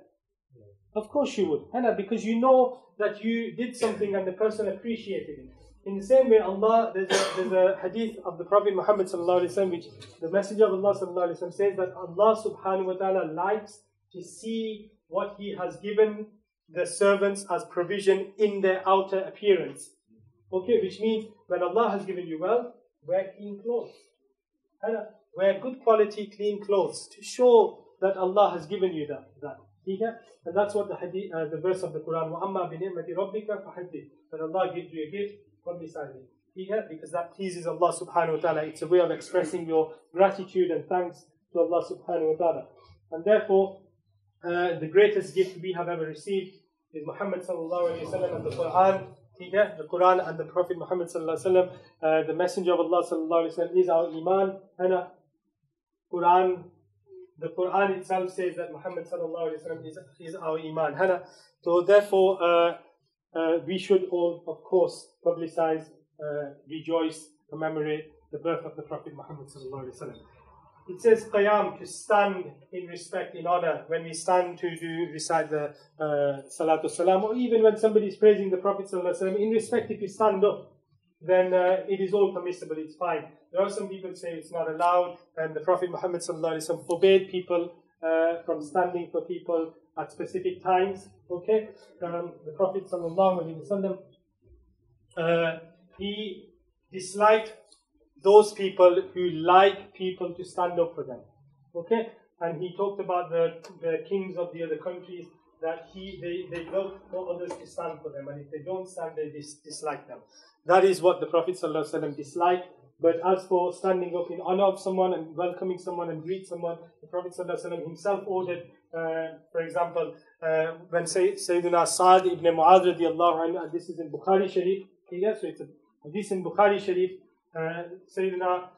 Of course you would. Hannah, because you know that you did something and the person appreciated it. In the same way, Allah, there's a, there's a hadith of the Prophet Muhammad وسلم, which the Messenger of Allah وسلم, says that Allah subhanahu wa ta'ala likes to see what He has given the servants as provision in their outer appearance. Okay, which means when Allah has given you wealth, wear clean clothes. And wear good quality clean clothes to show that Allah has given you that. that. And that's what the hadith, uh, the verse of the Quran, وَأَمَّا بِنِعْمَةِ رَبِّكَ فَحَدِّث When Allah gives you a gift, publicize it. Because that pleases Allah subhanahu wa ta'ala. It's a way of expressing your gratitude and thanks to Allah subhanahu wa ta'ala. And therefore, uh, the greatest gift we have ever received is Muhammad sallallahu alayhi wa and the Quran. the Quran and the Prophet Muhammad sallallahu alayhi wa uh, the Messenger of Allah sallallahu alayhi wa is our iman. Uh, Quran the Quran itself says that Muhammad sallallahu alaihi wasallam is, is our iman. Hana. So therefore, uh, uh, we should all, of course, publicize, uh, rejoice, commemorate the birth of the Prophet Muhammad sallallahu alaihi wasallam. It says qiyam to stand in respect, in honor, when we stand to do recite the uh, salatu salam, or even when somebody is praising the Prophet wasallam, in respect, if you stand up, then uh, it is all permissible, it's fine. There are some people say it's not allowed, and the Prophet Muhammad sallallahu forbade people uh, from standing for people at specific times. Okay, um, the Prophet sallallahu uh, he disliked those people who like people to stand up for them. Okay, and he talked about the, the kings of the other countries that he they, they love for others to stand for them, and if they don't stand, they dis- dislike them. That is what the Prophet ﷺ disliked. But as for standing up in honor of someone and welcoming someone and greet someone, the Prophet ﷺ himself ordered, uh, for example, uh, when Say, Sayyidina Sa'd ibn Mu'adh this is in Bukhari Sharif, yes, so it's a in Bukhari Sharif, Sayyidina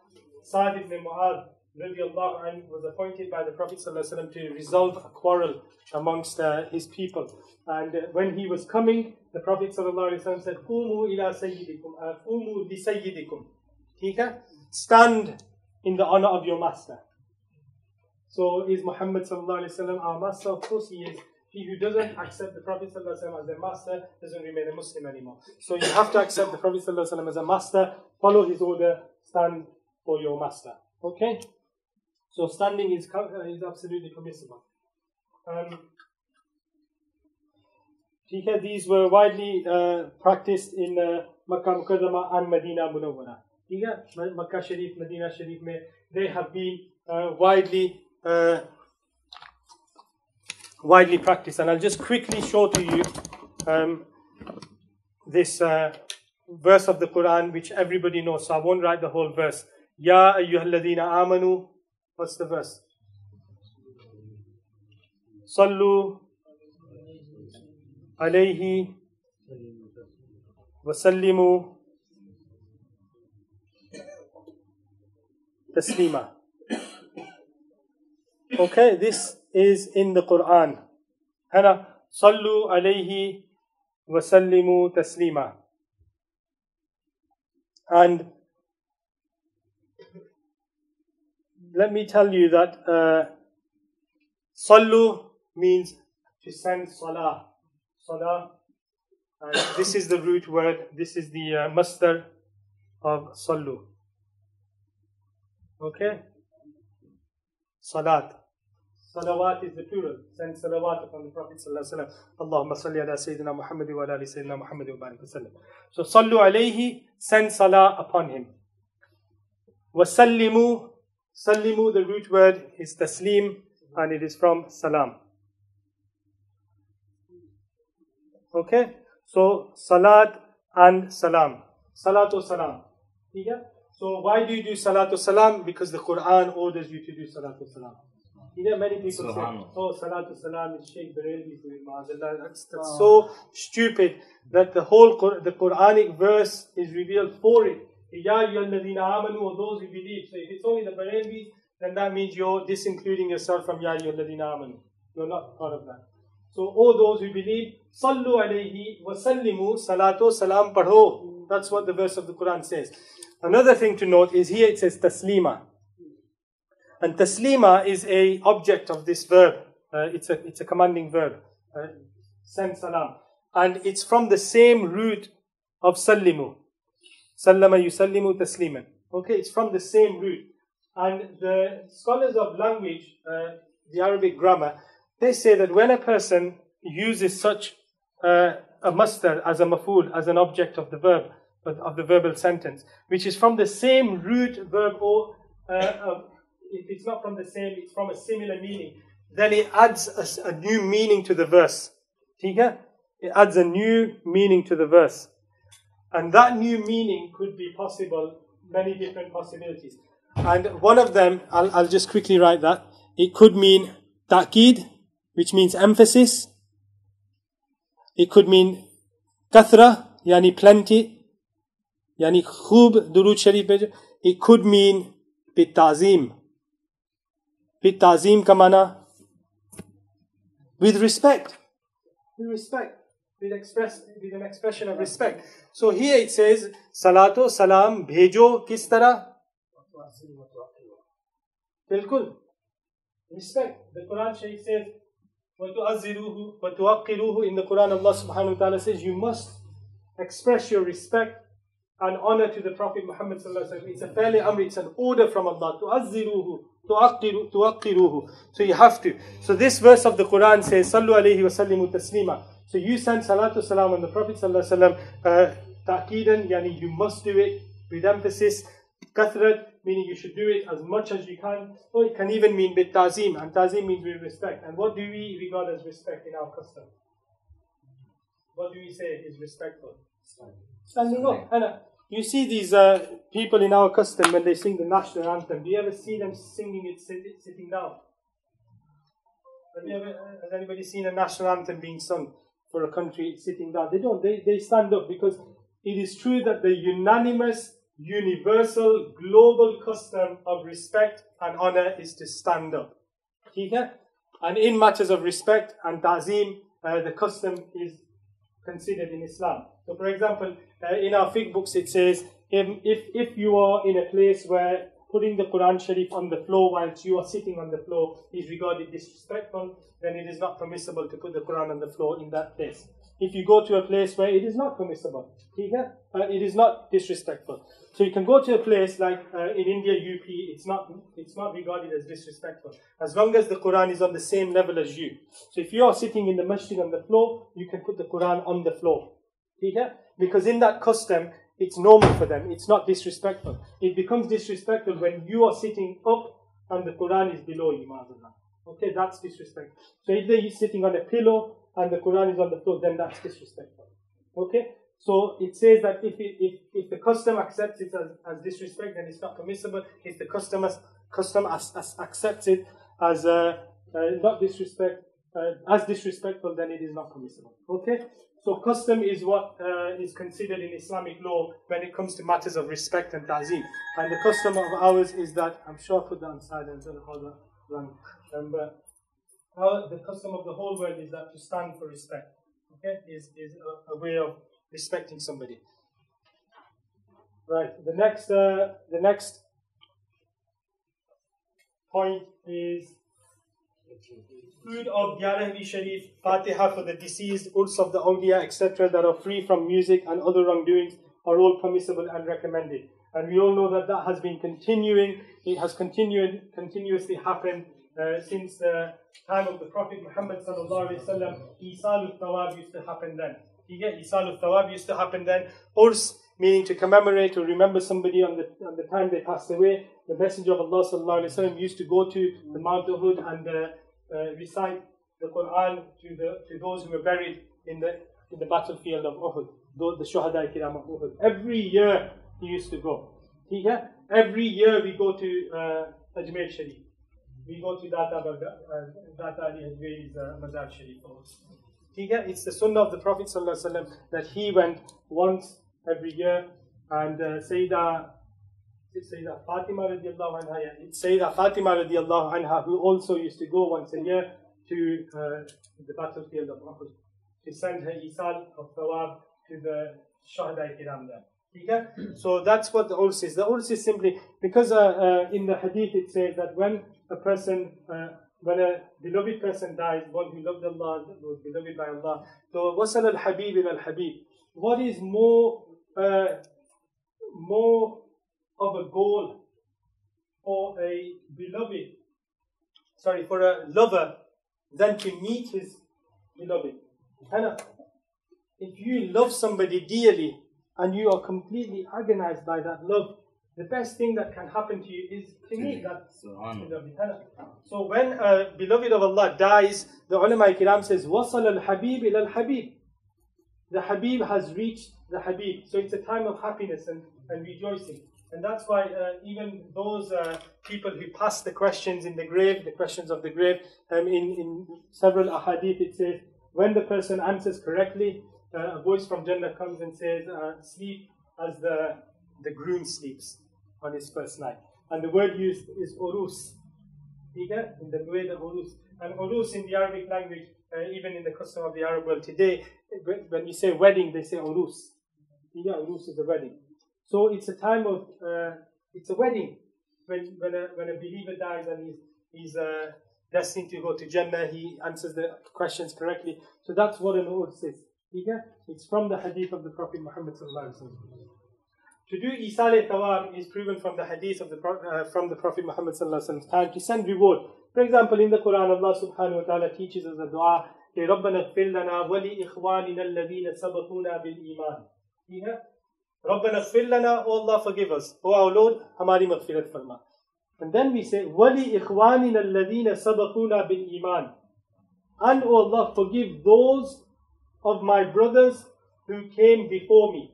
Sa'd ibn Mu'adh radiallahu anhu was appointed by the Prophet ﷺ to resolve a quarrel amongst uh, his people. And uh, when he was coming, the Prophet ﷺ said, Qumu ila sayyidikum, uh, Qumu li sayyidikum. Stand in the honor of your master. So is Muhammad ﷺ our master? Of course he is. He who doesn't accept the Prophet ﷺ as their master doesn't remain a Muslim anymore. So you have to accept the Prophet ﷺ as a master, follow his order, stand for your master. Okay? So standing is, is absolutely permissible. Um, these were widely uh, practiced in uh, Makkah Mukarrama and Medina Munawwara. Makkah Sharif, Medina Sharif, they have been uh, widely uh, widely practiced. And I'll just quickly show to you um, this uh, verse of the Quran, which everybody knows. So I won't write the whole verse. Ya ayyuhalladhina amanu. What's the verse? Sallu alayhi wasallimu taslima. Okay, this is in the Quran. Hana, sallu alayhi wa sallimu taslima. And let me tell you that uh, sallu means to send salah. Salah, and this is the root word, this is the uh, master of sallu. Okay? Salat. Salawat is the plural. Send salawat upon the Prophet sallallahu wasallam. Allahumma salli ala Sayyidina Muhammad wa ala Sayyidina Muhammad wa sallam. So sallu alayhi, send salah upon him. Wasallimu, sallimu, the root word is taslim and it is from salam. Okay? So, salat and salam. Salatu salam. Yeah? So, why do you do salatu salam? Because the Quran orders you to do salatu salam. You know, many people say, oh, salatu salam is Sheikh Barelvi doing That's, that's so stupid that the whole the Quranic verse is revealed for it. Ya ayyuhalladhina amanu, or those who believe. So if it's only the Barelvis, then that means you're disincluding yourself from Ya ayyuhalladhina amanu. You're not part of that. So all those who believe, Sallu alayhi wa sallimu salatu salam padho. That's what the verse of the Quran says. Another thing to note is here it says taslima. And taslima is a object of this verb. Uh, it's, a, it's a commanding verb. Uh, send salam. And it's from the same root of sallimu. Sallama yusallimu tasliman. Okay, it's from the same root. And the scholars of language, uh, the Arabic grammar, they say that when a person uses such uh, a masdar as a maful, as an object of the verb, of the verbal sentence, which is from the same root verb or uh, if it's not from the same, it's from a similar meaning, then it adds a, a new meaning to the verse. Tika? It adds a new meaning to the verse. And that new meaning could be possible, many different possibilities. And one of them, I'll, I'll just quickly write that. It could mean ta'kid, which means emphasis. It could mean kathra, yani plenty, yani khub, durud sharif. It could mean bitazim. بالتعظيم كمانا with respect with respect with express with an expression of respect so here it says salato salam bhejo kis tarah بالكل respect the Quran Sharif says وَتُعَزِّرُوهُ وَتُوَقِّرُوهُ in the Quran Allah subhanahu wa ta'ala says you must express your respect and honor to the Prophet Muhammad sallallahu alaihi wasallam. It's a fairly amr, it's an order from Allah. تُعَزِّرُوهُ تُوَقِّرُوهُ تُوَقِّرُوهُ So you have to. So this verse of the Quran says صلوا عليه وسلموا تسليما. So you send salatu salam on the Prophet sallallahu alaihi wasallam uh, ta'kidan, yani you must do it with emphasis. Kathrat, meaning you should do it as much as you can, or it can even mean bit tazim, and tazim means with respect. And what do we regard as respect in our custom? What do we say is respectful? Standing up. Anna, you see these uh, people in our custom when they sing the national anthem. Do you ever see them singing it sit- sitting down? Have you ever, has anybody seen a national anthem being sung for a country sitting down? They don't. They, they stand up because it is true that the unanimous, universal, global custom of respect and honor is to stand up. And in matters of respect and ta'zim, uh, the custom is considered in Islam. So, for example, uh, in our fiqh books it says if, if, if you are in a place where putting the Quran Sharif on the floor whilst you are sitting on the floor is regarded disrespectful, then it is not permissible to put the Quran on the floor in that place. If you go to a place where it is not permissible, uh, it is not disrespectful. So you can go to a place like uh, in India, UP, it's not it's not regarded as disrespectful as long as the Quran is on the same level as you. So if you are sitting in the masjid on the floor, you can put the Quran on the floor. Okay? Because in that custom, it's normal for them. It's not disrespectful. It becomes disrespectful when you are sitting up and the Quran is below you, ma'azallah. Okay, that's disrespectful. So if they're sitting on a pillow and the Quran is on the floor, then that's disrespectful. Okay? So it says that if, it, if, if the custom accepts it as, as disrespect, then it's not permissible. If the custom, as, custom as, as accepts it as uh, uh, not disrespect, uh, as disrespectful, then it is not permissible. Okay? So custom is what uh, is considered in Islamic law when it comes to matters of respect and ta'zim. And the custom of ours is that, I'm sure I put that on silent, wrong. Um, but our, the custom of the whole world is that to stand for respect. Okay? Is, is a, a way of respecting somebody. Right. The next, uh, the next point is food of Yarahvi Sharif, Fatiha for the deceased, Urs of the awliya, etc., that are free from music and other wrongdoings are all permissible and recommended. And we all know that that has been continuing, it has continued, continuously happened uh, since the time of the Prophet Muhammad sallallahu alaihi wasallam. Isal al-Thawab used to happen then. You get Isal al-Thawab used to happen then. Urs, meaning to commemorate or remember somebody on the, on the time they passed away. The Messenger of Allah wasallam used to go to the Mount Uhud and uh, uh, recite the Quran to the to those who were buried in the in the battlefield of Uhud, the Shuhada Kiram of Uhud. Every year he used to go. Yeah? Every year we go to uh, Ajmer Sharif. We go to Data uh, Data Ali Hajwari's uh, Mazar Sharif. It's the sunnah of the Prophet ﷺ that he went once every year and uh, Sayyidah Sayyidah Fatima radiallahu anha, yeah, it's Fatima radiallahu anha who also used to go once a year to uh, the battlefield of Uhud to send her isal of thawab to the Shuhada Kiram there. Okay? So that's what the urs is. The urs is simply because uh, uh, in the hadith it says that when a person, uh, when a beloved person dies, one who loved Allah, was beloved by Allah, so wasal al habib al habib. What is more, uh, more of a goal for a beloved, sorry, for a lover than to meet his beloved. And if you love somebody dearly and you are completely agonized by that love, the best thing that can happen to you is to meet that beloved. So when a beloved of Allah dies, the ulama kiram says, "Wasal al Habib il al Habib." The Habib has reached the Habib. So it's a time of happiness and, and rejoicing. And that's why uh, even those uh, people who pass the questions in the grave, the questions of the grave, um, in, in several ahadith it says, when the person answers correctly, uh, a voice from Jannah comes and says, uh, sleep as the, the groom sleeps on his first night. And the word used is urus. Bigger in the way the urus. And urus in the Arabic language, uh, even in the custom of the Arab world today, when you say wedding, they say urus. Bigger urus is a wedding. So it's a time of, uh, it's a wedding. When, when, a, when a believer dies and he's, he's uh, destined to go to Jannah, he answers the questions correctly. So that's what an urus is. Bigger? It's from the hadith of the Prophet Muhammad. To do isal thawab is proven from the hadith of the uh, from the Prophet Muhammad time to send reward. For example, in the Quran, Allah subhanahu wa taala teaches us a dua. ربنا اغفر لنا ولإخواننا الذين سبقونا بالإيمان. Yeah. ربنا اغفر لنا, oh Allah forgive us. Oh our Lord, हमारी मगफिरत फरमा. And then we say, ولإخواننا الذين سبقونا بالإيمان. And oh Allah, forgive those of my brothers who came before me.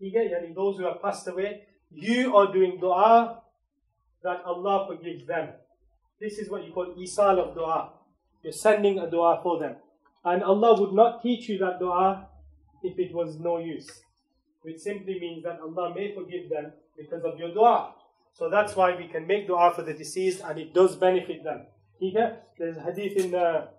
Yani those who have passed away, you are doing dua that Allah forgives them. This is what you call isal of dua. You're sending a dua for them. And Allah would not teach you that dua if it was no use. Which simply means that Allah may forgive them because of your dua. So that's why we can make dua for the deceased and it does benefit them. There's a hadith in the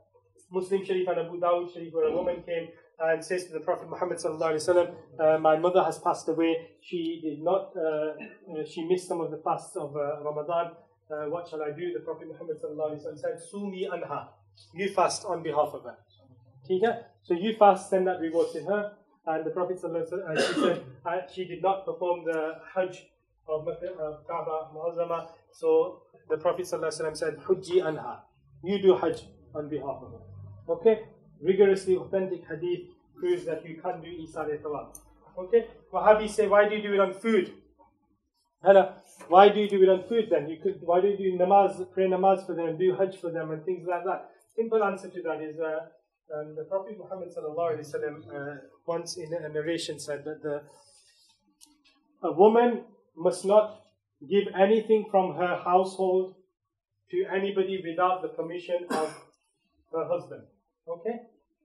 Muslim Sharif and Abu Dawud Sharif where a woman came and says to the Prophet Muhammad uh, "My mother has passed away. She did not. Uh, uh, she missed some of the fasts of uh, Ramadan. Uh, what shall I do?" The Prophet Muhammad said, "Sumi anha. You fast on behalf of her." So you fast, send that reward to her. And the Prophet uh, she said she did not perform the Hajj of Kaaba Muazzama. So the Prophet said, "Hujji anha. You do Hajj on behalf of her." Okay rigorously authentic hadith proves that you can't do Thawab. Okay? Wahhabis say, why do you do it on food? Hello. Why do you do it on food then? You could. Why do you do namaz, pray namaz for them, do hajj for them, and things like that? Simple answer to that is uh, um, the Prophet Muhammad wasallam uh, once in a narration said that the a woman must not give anything from her household to anybody without the permission of her husband. Okay?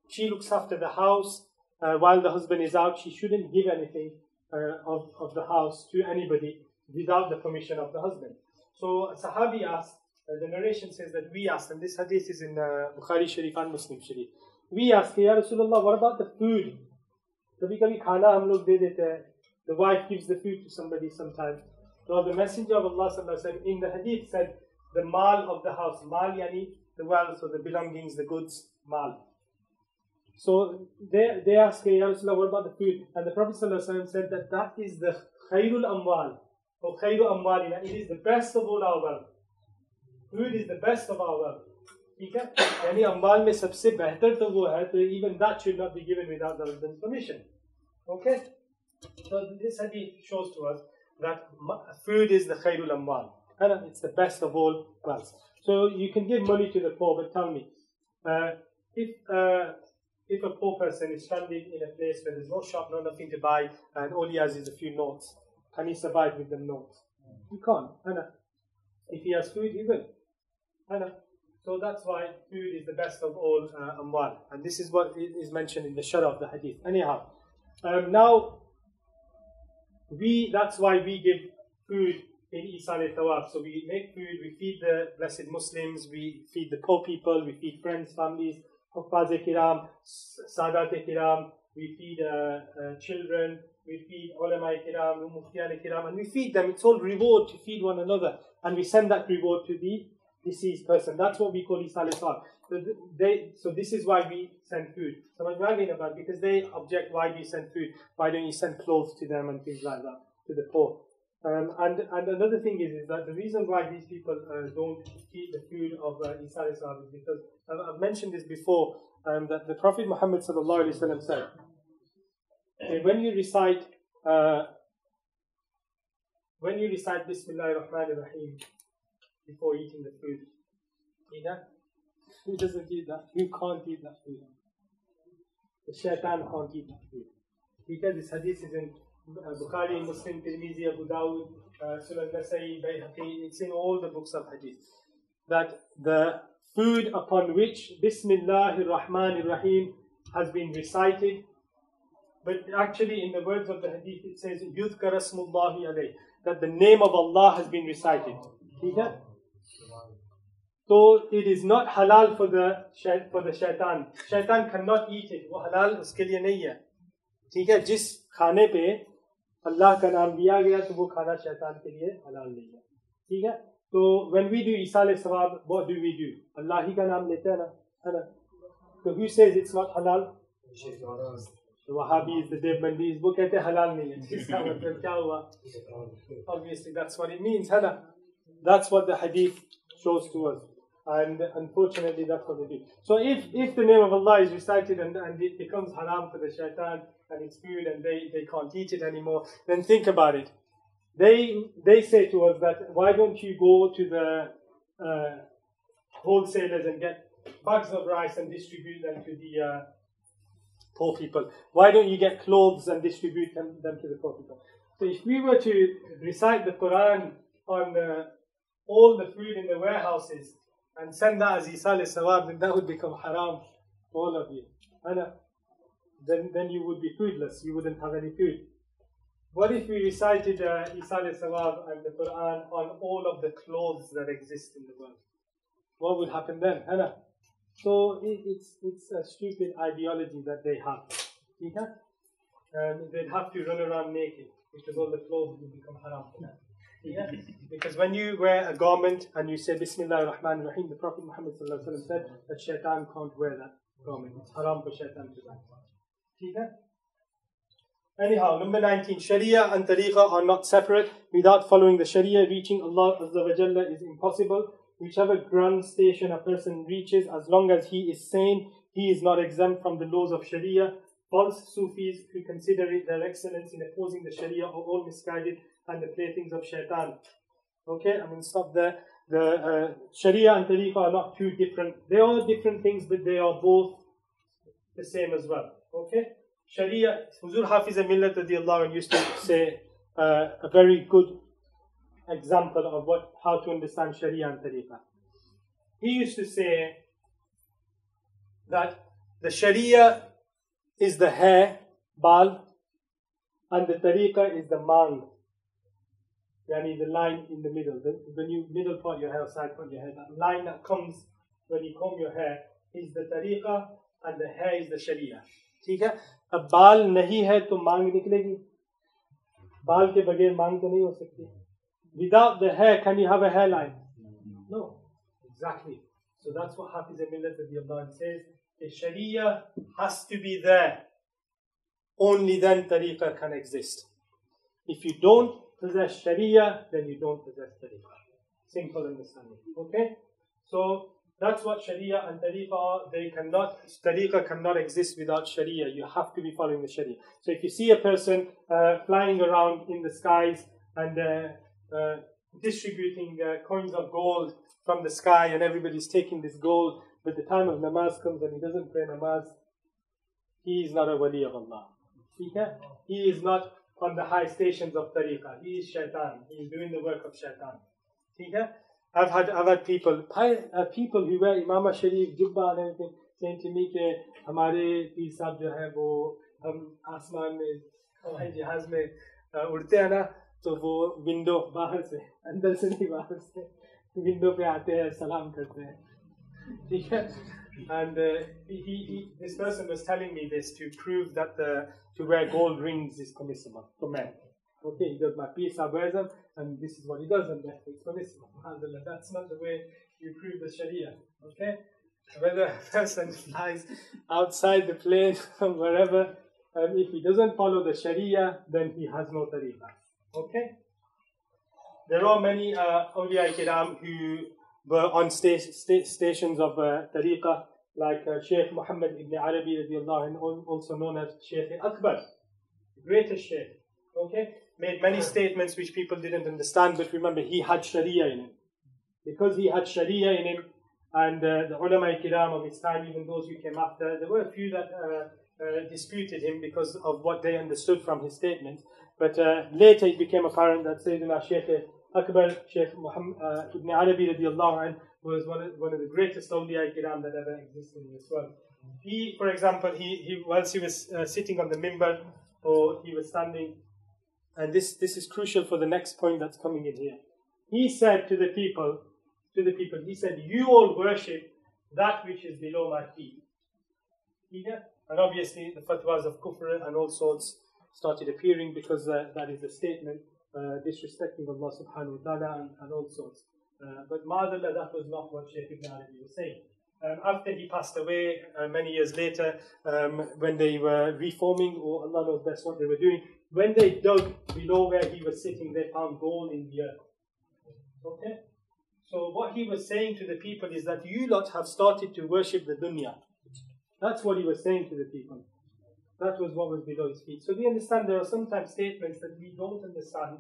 She looks after the house uh, while the husband is out. She shouldn't give anything uh, of, of the house to anybody without the permission of the husband. So a Sahabi asked, uh, the narration says that we asked, and this hadith is in uh, Bukhari Sharif and Muslim Sharif. We asked, Ya Rasulullah, what about the food? कभी कभी खाना हम लोग दे देते हैं the wife gives the food to somebody sometimes so the messenger of Allah sallallahu in the hadith said the mal of the house mal yani the wealth or the belongings the goods mal. So they, they ask, Ya Rasulullah, what about the food? And the Prophet ﷺ said that that is the khairul amwal, or khairu amwalina. It is the best of all our wealth. Food is the best of our wealth. ठीक है यानी अम्बाल में सबसे बेहतर तो वो है तो even that should not be given without the husband's permission okay so this hadith shows to us that food is the khairul amwal it's the best of all wealth so you can give money to the poor but tell me uh, if uh, if a poor person is stranded in a place where there's no shop, no nothing to buy, and all he has is a few notes, can he survive with the notes? He can't. Anna. If he has food, he will. Anna. So that's why food is the best of all uh, amwal, and this is what is mentioned in the shara of the hadith. Anyhow, um, now we that's why we give food in Isal Thawab. So we make food, we feed the blessed Muslims, we feed the poor people, we feed friends, families, Huffaz Kiram, Sadat Kiram, we feed uh, uh, children, we feed ulama kiram, muftiyan kiram, and we feed them. It's all reward to feed one another, and we send that reward to the deceased person. That's what we call isal so they, so this is why we send food. So I'm bragging about because they object why do you send food? Why don't you send clothes to them and things like that to the poor? Um, and and another thing is, is that the reason why these people uh, don't eat the food of uh, Isa is because I've mentioned this before um, that the Prophet Muhammad sallallahu alaihi wasallam said when you recite uh, when you recite Bismillah ar-Rahman ar-Rahim before eating the food, you know, who doesn't eat that? Who can't eat that food? The shaitan can't eat that food. Because this hadith is in Bukhari, Muslim, Tirmizi, Abu Dawud, uh, Sunan Nasai, Bayhaqi, it's in all the books of hadith. That the food upon which Bismillah ar-Rahman ar-Rahim has been recited, but actually in the words of the hadith it says Yudhkar Asmullahi alayh, that the name of Allah has been recited. So it is not halal for the shai- for the shaitan. Shaitan cannot eat it. वो halal उसके लिए नहीं है. ठीक है जिस खाने पे अल्लाह का नाम दिया गया तो वो खाना शैतान के लिए हलाल नहीं है ठीक है तो when we do इसाल सवाब what do we do अल्लाह ही का नाम लेते हैं ना है ना तो who says it's not halal the Wahhabis, the Devbandis, वो कहते हैं हलाल नहीं है इसका मतलब क्या हुआ obviously that's what it means है ना that's what the hadith shows to us and unfortunately that's what they do so if if the name of Allah is recited and, and it becomes haram for the shaitan and it's food and they, they can't eat it anymore then think about it they they say to us that why don't you go to the uh, wholesalers and get bags of rice and distribute them to the uh, poor people. Why don't you get clothes and distribute them, them to the poor people? So if we were to recite the Quran on uh, all the food in the warehouses and send that as Isal Sawab, then that would become haram for all of you. And, uh, then, then you would be foodless, you wouldn't have any food. What if we recited uh, Isal Sawab and the Quran on all of the clothes that exist in the world? What would happen then? Hannah? So it, it's it's a stupid ideology that they have. And they'd have to run around naked because all the clothes would become haram for them. Yeah? Because when you wear a garment and you say Bismillah ar-Rahman ar-Rahim, the Prophet Muhammad said that shaitan can't wear that garment. It's haram for shaitan to wear. Okay? Anyhow, number 19, Sharia and Tariqah are not separate. Without following the Sharia, reaching Allah Azza wa Jalla is impossible. Whichever ground station a person reaches, as long as he is sane, he is not exempt from the laws of Sharia. False Sufis who consider it their excellence in opposing the Sharia are all misguided and the playthings of Shaitan. Okay, I'm going to stop there. The uh, Sharia and Tariqah are not two different. They are different things, but they are both the same as well. Okay? Sharia, Huzur Hafiz Millat used to say uh, a very good example of what how to understand Sharia and Tariqah. He used to say that the Sharia is the hair, bal, and the Tariqah is the mang. Yani the line in the middle, the, when you middle part your hair, side part your hair, that line that comes when you comb your hair is the Tariqah and the hair is the Sharia. ठीक है अब बाल नहीं है तो मांग निकलेगी बाल के बगैर मांग तो नहीं हो सकती without the hair can you have a hairline? No. Exactly. So that's what Hafiz Millat says. The Sharia has to be there. Only then tariqah can exist. If you don't possess Sharia then you don't possess tariqah. Simple understanding. Okay? So that's what Sharia and Tariqah are. They cannot, Tariqah cannot exist without Sharia. You have to be following the Sharia. So if you see a person uh, flying around in the skies and uh, distributing uh, coins of gold from the sky and everybody's taking this gold, but the time of namaz comes and he doesn't pray namaz, he is not a wali of Allah. Okay? He is not on the high stations of Tariqah. He is shaitan. He is doing the work of shaitan. Okay? I've had I've had people uh, people who wear Imam Sharif, Jubba and everything saying to me कि हमारे पीर साहब जो है वो हम आसमान में हवाई जहाज में uh, उड़ते हैं ना तो वो विंडो बाहर से अंदर से नहीं बाहर से विंडो पे आते हैं सलाम करते हैं ठीक है and uh, he, he, this person was telling me this to prove that the, to wear gold rings is permissible for men okay, he does my peace, I wears them, and this is what he does, and therefore it's permissible. Alhamdulillah, that's not the way you prove the Sharia, okay? Whether a person flies outside the plane or wherever, um, if he doesn't follow the Sharia, then he has no tariqah, okay? There are many uh, awliya kiram who were on sta- sta- stations of uh, tariqah, like uh, Sheikh Muhammad ibn Arabi, anhu, also known as Sheikh Akbar, greatest Sheikh, okay? made many statements which people didn't understand, but remember, he had Sharia in him. Because he had Sharia in him, and uh, the ulama kiram of his time, even those who came after, there were a few that uh, uh, disputed him because of what they understood from his statements. But uh, later it became apparent that Sayyidina Sheikh Akbar, Sheikh Muhammad, uh, Ibn Arabi radiallahu anh, was one of, one of the greatest awliya kiram that ever existed in this world. He, for example, he, he whilst he was uh, sitting on the mimbar, or he was standing and this, this is crucial for the next point that's coming in here. He said to the people to the people. He said, You all worship that which is below my feet. Yeah? And obviously, the fatwas of kufr and all sorts started appearing because uh, that is a statement uh, disrespecting Allah subhanahu wa ta'ala and, and all sorts. Uh, but Ma'adallah, that was not what Shaykh Ibn Arabi was saying. Um, after he passed away, uh, many years later, um, when they were reforming, or Allah knows best what they were doing, when they dug below where he was sitting, they found gold in the earth. Okay? So what he was saying to the people is that you lot have started to worship the dunya. That's what he was saying to the people. That was what was below his feet. So we understand there are sometimes statements that we don't understand,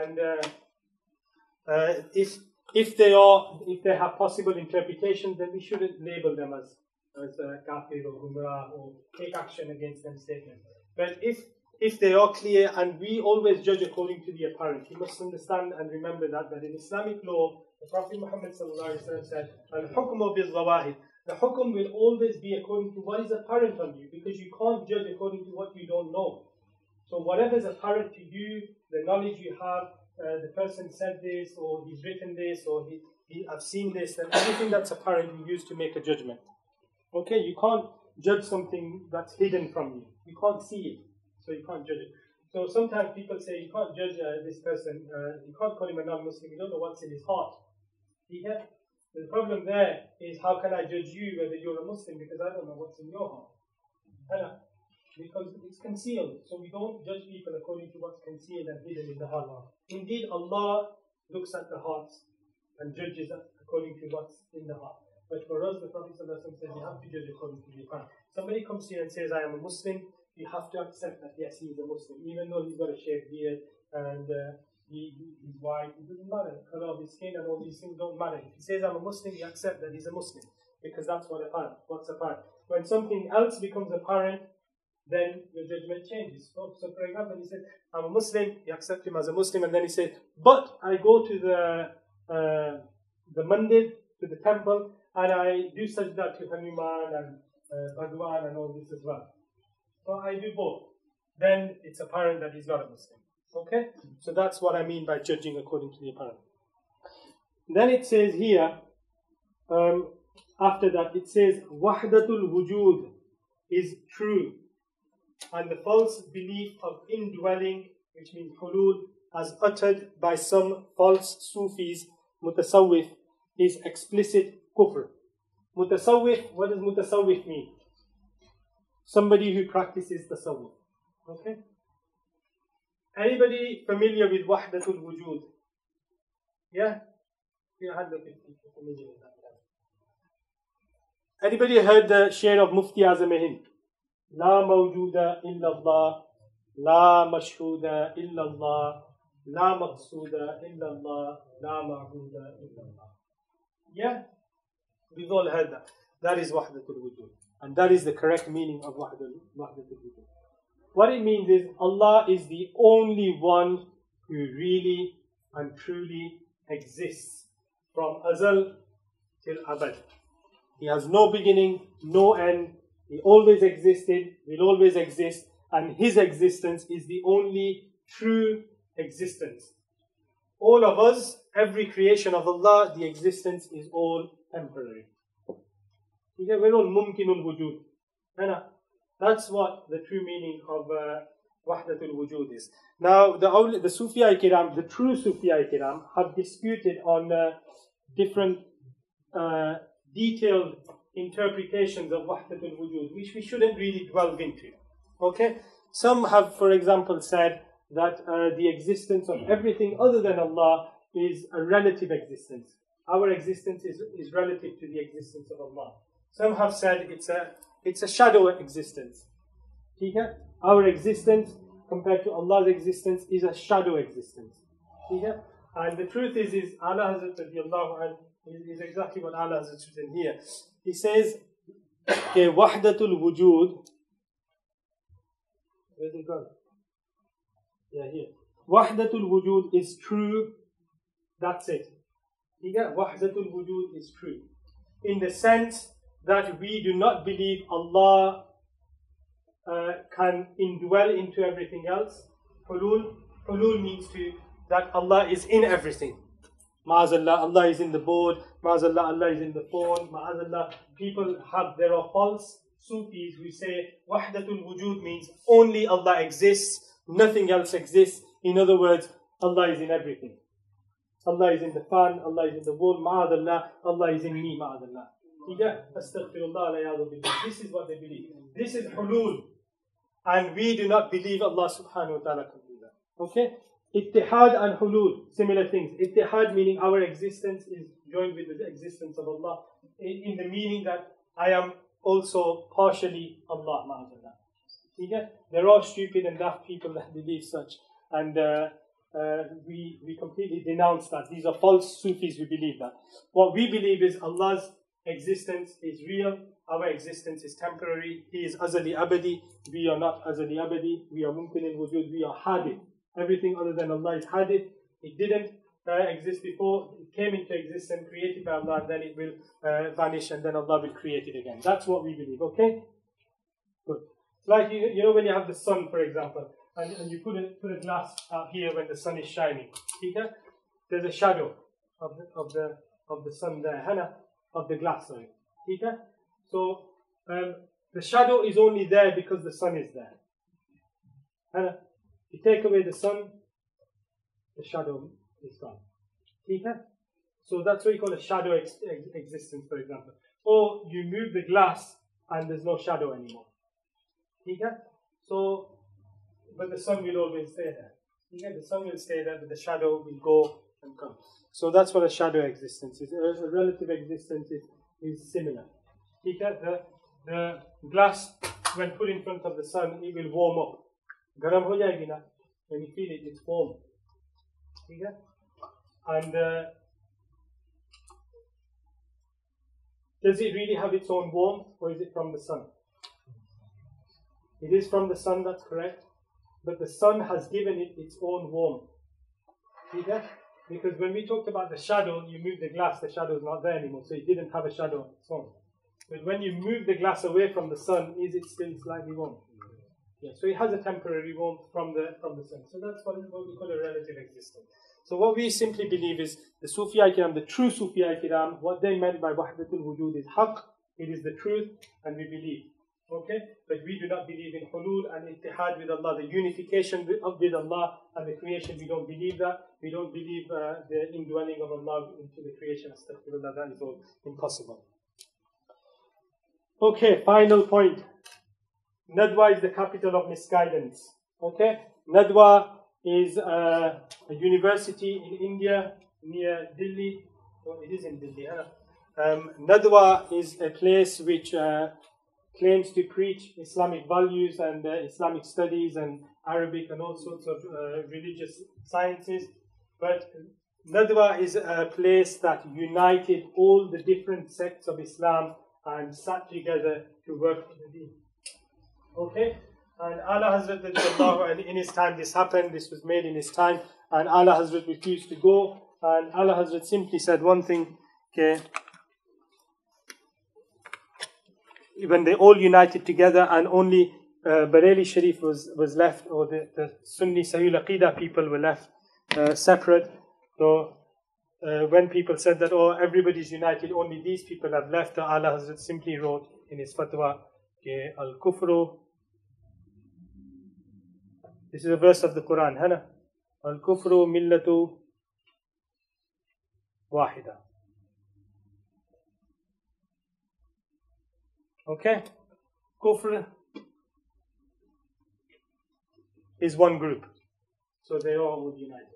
and uh, uh, if if they are if they have possible interpretations, then we shouldn't label them as as uh, kafir or gumrah or take action against them statements. But if if they are clear, and we always judge according to the apparent, you must understand and remember that that in Islamic law, the Prophet Muhammad said, "Al hukmu bil zawahir." The hukum will always be according to what is apparent on you, because you can't judge according to what you don't know. So whatever is apparent to you, the knowledge you have, uh, the person said this, or he's written this, or he, he I've seen this, and everything that's apparent you use to make a judgment. Okay, you can't judge something that's hidden from you. You can't see it, so you can't judge it. So sometimes people say you can't judge uh, this person, uh, you can't call him a non-Muslim, you don't know what's in his heart. You get? The problem there is how can I judge you whether you're a Muslim because I don't know what's in your heart. Because it's concealed. So we don't judge people according to what's concealed and hidden in the heart. Indeed, Allah looks at the hearts and judges according to what's in the heart. But for us, the Prophet says you have to judge according to the heart. Somebody comes to you and says, I am a Muslim, you have to accept that yes, he is a Muslim, even though he's got a shaved beard and uh, he, he's white, it doesn't matter. Color of his skin and all these things don't matter. If he says I'm a Muslim, you accept that he's a Muslim because that's what apparent. What's apparent? When something else becomes apparent, then your judgment changes. So, so for example, he said, I'm a Muslim, you accept him as a Muslim, and then he said, but I go to the uh, the mandir, to the temple, and I do sajda to Hanuman and uh, Bhagwan and all this as well. So I do both. Then it's apparent that he's not a Muslim. Okay? So that's what I mean by judging according to the apparent. Then it says here, um, after that, it says, Wahdatul wujud is true. And the false belief of indwelling, which means hulul, as uttered by some false Sufis, mutasawwif, is explicit kufr. Mutasawwif, what does mutasawwif mean? Somebody who practices the tasawwuf. Okay? Anybody familiar with Wahdatul Wujud? Yeah? Yeah, familiar with that. Anybody heard the share of Mufti Azam Hind? لا موجود إلا الله لا مشهود إلا الله لا مقصود إلا الله لا معبود إلا الله Yeah? We've all heard that. That is Wahdatul Wujud. And that is the correct meaning of Wahdatul Wujud. What it means is Allah is the only one who really and truly exists from Azal till Abad. He has no beginning, no end. He always existed, will always exist, and His existence is the only true existence. All of us, every creation of Allah, the existence is all temporary. We're all mumkinul wujud. That's what the true meaning of uh, Wahdatul Wujud is. Now, the, the Sufi Kiram, the true Sufi Kiram, have disputed on uh, different uh, detailed interpretations of Wahdatul Wujud, which we shouldn't really delve into. Okay? Some have, for example, said that uh, the existence of everything other than Allah is a relative existence. Our existence is, is relative to the existence of Allah. Some have said it's a it's a shadow existence. Okay? Our existence compared to Allah's existence is a shadow existence. Okay? And the truth is, is Ala Hazrat is, is exactly what Allah has written here. He says, Wahdatul Wujud. Where's it gone? Yeah, here. Wahdatul Wujud is true. That's it. Yeah, Wahdatul Wujud is true. In the sense that we do not believe Allah uh, can indwell into everything else. Hulul, hulul means to that Allah is in everything. Ma'azallah, Allah is in the board. Ma'azallah, Allah is in the phone. Ma'azallah, people have, there are false Sufis who say Wahdatul Wujud means only Allah exists, nothing else exists. In other words, Allah is in everything. Allah is in the fan, Allah is in the wall, ma'adallah, Allah is in me, ma'adallah. This is what they believe. This is hulul. And we do not believe Allah subhanahu wa ta'ala can do that. Okay? Ittihad and hulul, similar things. Ittihad meaning our existence is joined with the existence of Allah in the meaning that I am also partially Allah. There are stupid and daft people that believe such. And uh, uh, we, we completely denounce that. These are false Sufis who believe that. What we believe is Allah's existence is real, our existence is temporary. He is azali abadi. We are not azali abadi. We are mumkin in wujud. We are hadith. Everything other than Allah is hadith. It didn't uh, exist before. It came into existence, created by Allah, and then it will uh, vanish, and then Allah will create it again. That's what we believe. Okay. Good. Like you, you know when you have the sun, for example and, and you put a, put a glass out here when the sun is shining. There's a shadow of the, of the, of the sun there, Hannah, of the glass, sorry. Okay? So, um, the shadow is only there because the sun is there. Hannah, you take away the sun, the shadow is gone. Okay? So that's what you call a shadow ex- ex- existence, for example. Or you move the glass and there's no shadow anymore. Okay? So but the sun will always stay there. Yeah, the sun will stay there, but the shadow will go and come. So that's what a shadow existence is. A relative existence is, is similar. The, the glass, when put in front of the sun, it will warm up. Garam ho jayegi na. When you feel it, it's warm. And uh, does it really have its own warmth, or is it from the sun? It is from the sun, that's correct but the sun has given it its own warmth. See that? Because when we talked about the shadow, you move the glass, the shadow is not there anymore, so it didn't have a shadow on its own. But when you move the glass away from the sun, is it still slightly warm? Yeah, so it has a temporary warmth from the from the sun. So that's what, what we call a relative existence. So what we simply believe is the Sufi Kiram, the true Sufi Kiram, what they meant by Wahdatul Wujud is haqq, it is the truth, and we believe. Okay? But we do not believe in hulul and ittihad with Allah, the unification with, Allah and the creation. We don't believe that. We don't believe uh, the indwelling of Allah into the creation. Astaghfirullah, that is all impossible. Okay, final point. Nadwa is the capital of misguidance. Okay? Nadwa is uh, a university in India near Delhi. Oh, it is in Delhi. Huh? Um, Nadwa is a place which uh, claims to preach Islamic values and uh, Islamic studies and Arabic and all sorts of uh, religious sciences. But Nadwa is a place that united all the different sects of Islam and sat together to work for the deen. Okay? And Ala Hazrat, and in his time this happened, this was made in his time, and Ala Hazrat refused to go, and Ala Hazrat simply said one thing, okay, when they all united together and only uh, Bareli Sharif was, was left, or the, the Sunni Sahih Aqidah people were left uh, separate. So uh, when people said that, oh, everybody's united, only these people have left, the Ala Hazrat simply wrote in his fatwa, Al Kufru. This is a verse of the Quran, Hana. Al Kufru Millatu Wahida. Okay? Kufr is one group. So they all would unite.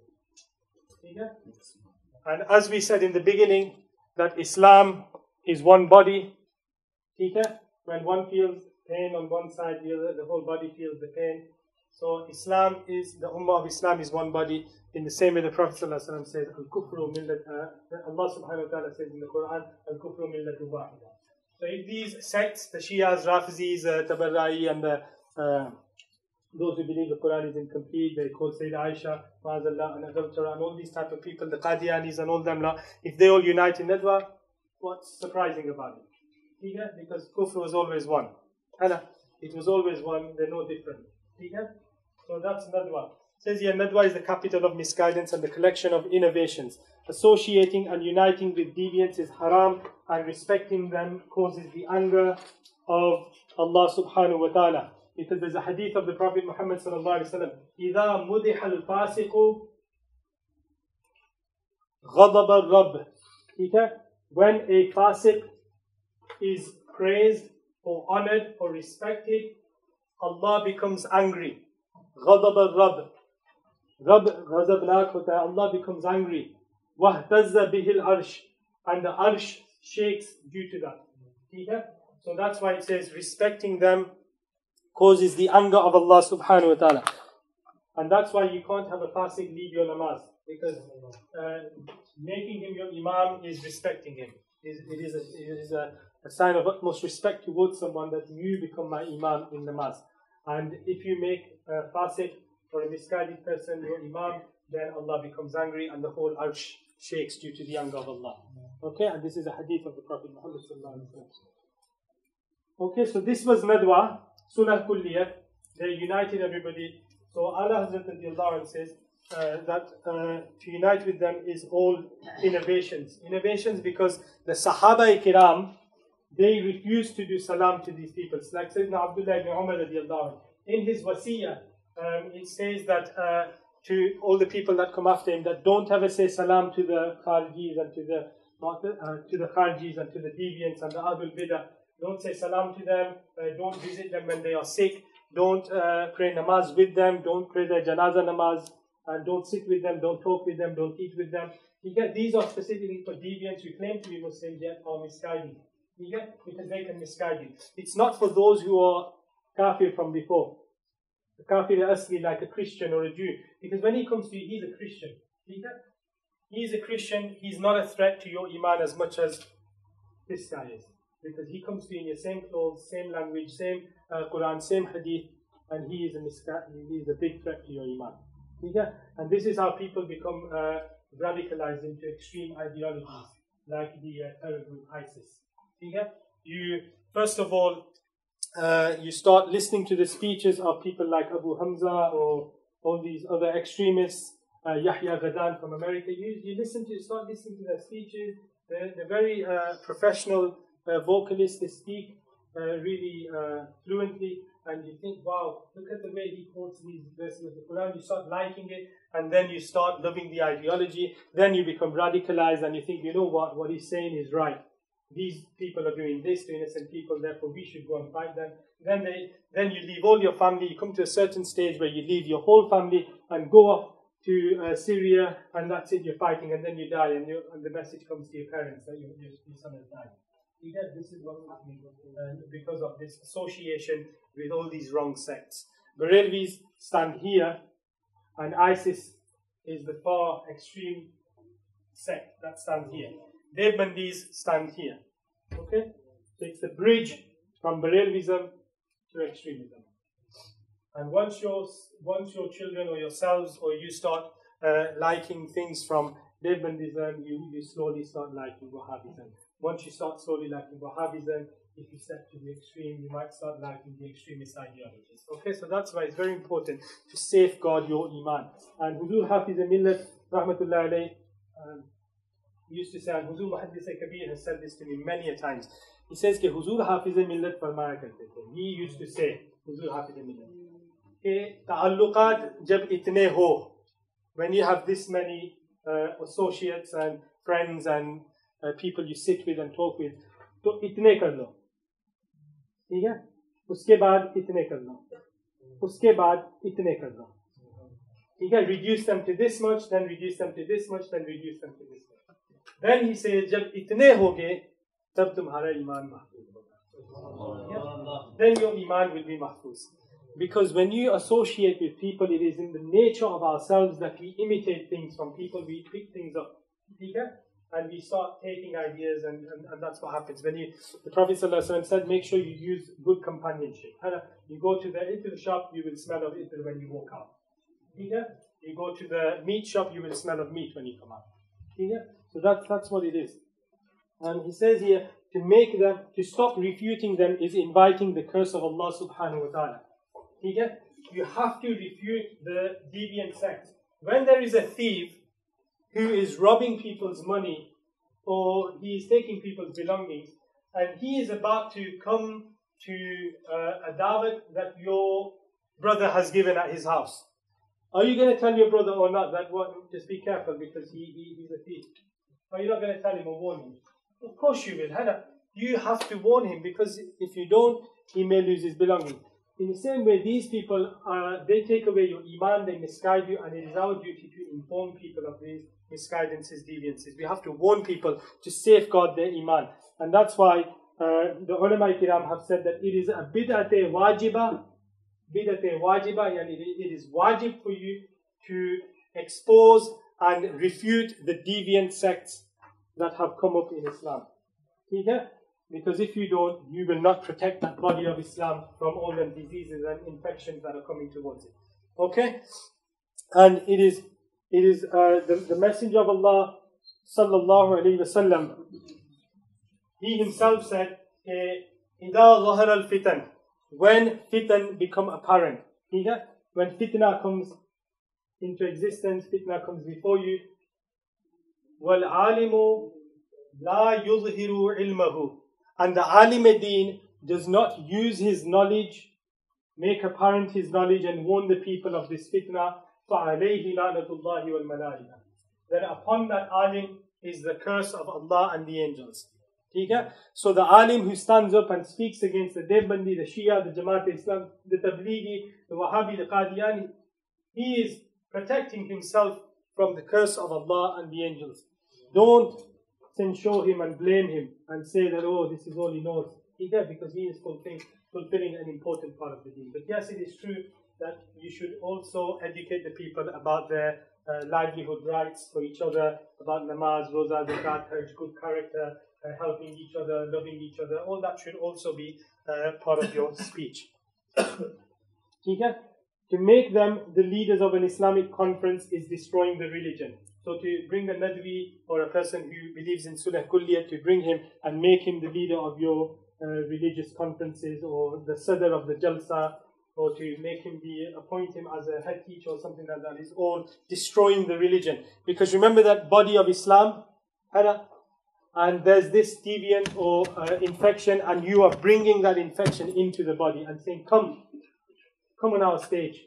And as we said in the beginning, that Islam is one body. When one feels pain on one side, the other, the whole body feels the pain. So Islam is, the Ummah of Islam is one body. In the same way the Prophet ﷺ says, Allah subhanahu wa ta'ala says in the Quran, Al-Kufru millatu wahida. So if these sects, the Shias, Rafizis, uh, and the, uh, those who believe the Quran is incomplete, they call Sayyid Aisha, Ma'azallah, and and all these type of people, the Qadianis and all them, if they all unite in Nadwa, what's surprising about it? Because kufr was always one. It was always one, they're no different. So that's Nadwa. It says here, Nadwa is the capital of misguidance and the collection of innovations associating and uniting with deviants is haram and respecting them causes the anger of Allah subhanahu wa ta'ala. Because there's a hadith of the Prophet Muhammad sallallahu alaihi wasallam. إذا مدح الفاسق غضب الرب. Okay? When a fasiq is praised or honored or respected, Allah becomes angry. غضب الرب. Rab ghazabnak hota hai, Allah becomes angry. وَهْتَزَّ بِهِ الْعَرْشِ And the arsh shakes due to that. So that's why it says respecting them causes the anger of Allah subhanahu wa ta'ala. And that's why you can't have a fasting leave your namaz. Because uh, making him your imam is respecting him. It is, a, it is a, a sign of utmost respect towards someone that you become my imam in namaz. And if you make a fasiq or a misguided person your imam, then Allah becomes angry and the whole arsh shakes due to the anger of Allah. Okay, and this is a hadith of the Prophet Muhammad. Okay, so this was Nadwa, Sunnah Kulliyah. They united everybody. So Ala Hazrat says uh, that uh, to unite with them is all innovations. Innovations because the Sahaba Kiram, they refused to do salam to these people. It's like Sayyidina Abdullah ibn Umar. In his wasiyah, um, it says that uh, to all the people that come after him, that don't ever say salam to the Kharijis and to the uh, to the Kharijis and to the deviants and the Ahlul Bidah. Don't say salam to them. Uh, don't visit them when they are sick. Don't uh, pray namaz with them. Don't pray their janaza namaz. And don't sit with them. Don't talk with them. Don't eat with them. You get these are specifically for deviants who claim to be Muslims yet are misguided. You get because they can misguide you. It's not for those who are kafir from before. The kafir asli like a Christian or a Jew. Because when he comes to you, he's a Christian. He's a Christian. He's not a threat to your iman as much as this guy is because he comes to you in your same clothes, same language, same uh, Quran, same hadith, and he is a misca- he is a big threat to your iman. Yeah? And this is how people become uh, radicalized into extreme ideologies, like the uh, terror group ISIS. Yeah? You first of all, uh, you start listening to the speeches of people like Abu Hamza or all these other extremists, uh, Yahya Gadahn from America. You, you listen to start listening to their speeches. They're, they're very uh, professional uh, vocalists. They speak uh, really fluently, and you think, wow, look at the way he quotes these verses of the Quran. You start liking it, and then you start loving the ideology. Then you become radicalized, and you think, you know what, what he's saying is right. These people are doing this to innocent people, therefore we should go and fight them. Then they, then you leave all your family. You come to a certain stage where you leave your whole family and go off to uh, Syria, and that's it. You're fighting, and then you die, and, you, and the message comes to your parents that your, your, your son has died. You get this is what's happening uh, because of this association with all these wrong sects. Barelvis stand here, and ISIS is the far extreme sect that stands here. Deobandis stand here. Okay? So it's the bridge from Barelvism to extremism. And once your once your children or yourselves or you start uh, liking things from Deobandism, you, you slowly start liking Wahhabism. Once you start slowly liking Wahhabism, if you step to the extreme, you might start liking the extremist ideologies. Okay, so that's why it's very important to safeguard your iman. And Huzur Hafiz Millat, Rahmatullah alayh, um, he used to say, Huzur Muhaddis Kabir has said this to me many a times. He says, ke, Huzur Hafiz Millat Farmaya karte the. He used to say, Huzur Hafiz Millat. Ke, Ta'alluqat jab itne ho. When you have this many uh, associates and friends and uh, people you sit with and talk with, to itne kar lo. Theek hai? Uske baad itne kar. Uske baad itne kar lo. Reduce them to this much, then reduce them to this much, then reduce them to this much then he says जब इतने हो गए तब तुम्हारा ईमान महफूज होगा then your iman will be mahfuz because when you associate with people it is in the nature of ourselves that we imitate things from people we pick things up okay? and we start taking ideas and, and, and that's what happens when you the prophet ﷺ said make sure you use good companionship you go to the into the shop you will smell of it when you walk out okay? you go to the meat shop you will smell of meat when you come out okay? so that's that's what it is and he says here, to make them, to stop refuting them is inviting the curse of Allah subhanahu wa ta'ala. You have to refute the deviant sect. When there is a thief who is robbing people's money or he is taking people's belongings and he is about to come to uh, a dawat that your brother has given at his house. Are you going to tell your brother or not that one? Just be careful because he, he he's a thief. Are you not going to tell him or warn him? Of course you will, Hannah. You have to warn him because if you don't, he may lose his belongings. In the same way, these people, they take away your iman, they misguide you, and it is our duty to inform people of these misguidances, deviances. We have to warn people to safeguard their iman. And that's why uh, the ulama kiram have said that it is a bid'ate wajiba, bid'ate wajiba, and it, it is wajib for you to expose and refute the deviant sects that have come up in Islam. Okay? Because if you don't, you will not protect that body of Islam from all the diseases and infections that are coming towards it. Okay? And it is it is uh, the, the Messenger of Allah sallallahu alayhi wasallam he himself said إِذَا ظَهَرَ الْفِتَنِ When fitan become apparent. Here, when fitna comes into existence, fitna comes before you. وَالْعَالِمُ لَا يُظْهِرُ عِلْمَهُ And the alim deen does not use his knowledge, make apparent his knowledge and warn the people of this fitna. فَعَلَيْهِ لَعْنَةُ اللَّهِ وَالْمَلَائِكَةِ Then upon that alim is the curse of Allah and the angels. So the alim who stands up and speaks against the Deobandi, the Shia, the Jamaat Islam, the Tablighi, the Wahhabi, the Qadiani, he is protecting himself from the curse of Allah and the angels. Don't censure him and blame him and say that, oh, this is all he knows. Okay? Because he is fulfilling, fulfilling an important part of the deen. But yes, it is true that you should also educate the people about their uh, livelihood rights for each other, about namaz, roza, zakat, hajj, good character, helping each other, loving each other. All that should also be uh, part of your speech. To make them the leaders of an Islamic conference is destroying the religion. So to bring a Nadwi or a person who believes in Sunnah Kulliyah, to bring him and make him the leader of your uh, religious conferences or the Sadr of the Jalsa or to make him be appoint him as a head teacher or something like that is all destroying the religion. Because remember that body of Islam, and there's this deviant or uh, infection, and you are bringing that infection into the body and saying, "Come, come on our stage."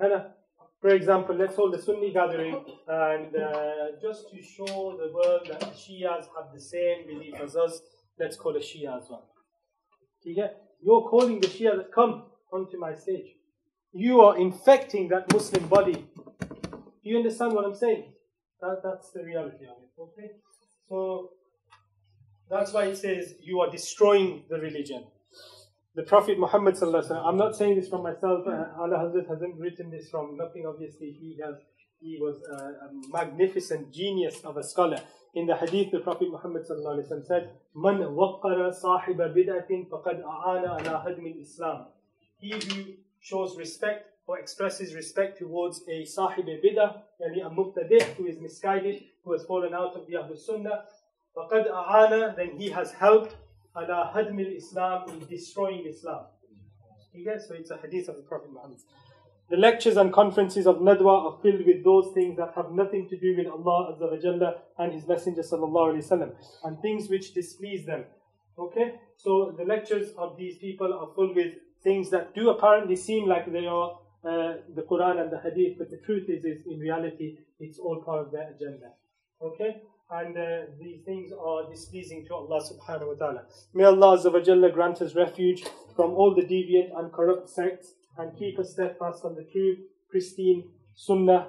Hannah, for example, let's hold a Sunni gathering, and uh, just to show the world that Shias have the same belief as us, let's call a Shia as well. Okay? You're calling the Shia that come onto my stage. You are infecting that Muslim body. Do you understand what I'm saying? That, that's the reality of it. Okay? So that's why it says you are destroying the religion. The Prophet Muhammad I'm not saying this from myself, uh, Ala Hazrat hasn't written this from nothing, obviously he has he was a, a magnificent genius of a scholar. In the hadith, the Prophet Muhammad said, Man waqqara sahiba bid'atin faqad a'ana ala hadmi islam he who shows respect or expresses respect towards a sahib bid'ah, yani a mubtadi' who is misguided, who has fallen out of the Ahlul Sunnah, فَقَدْ أَعَانَ Then he has helped ala hadmil Islam in destroying Islam. Okay, so it's a hadith of the Prophet Muhammad. The lectures and conferences of Nadwa are filled with those things that have nothing to do with Allah Azza wa Jalla and His Messenger Sallallahu Alaihi Wasallam and things which displease them. Okay, so the lectures of these people are full with things that do apparently seem like they are uh, the Quran and the Hadith, but the truth is, is in reality, it's all part of their agenda. Okay? And uh, these things are displeasing to Allah subhanahu wa ta'ala. May Allah Azza wa Jalla grant us refuge from all the deviant and corrupt sects and keep us steadfast on the true, pristine sunnah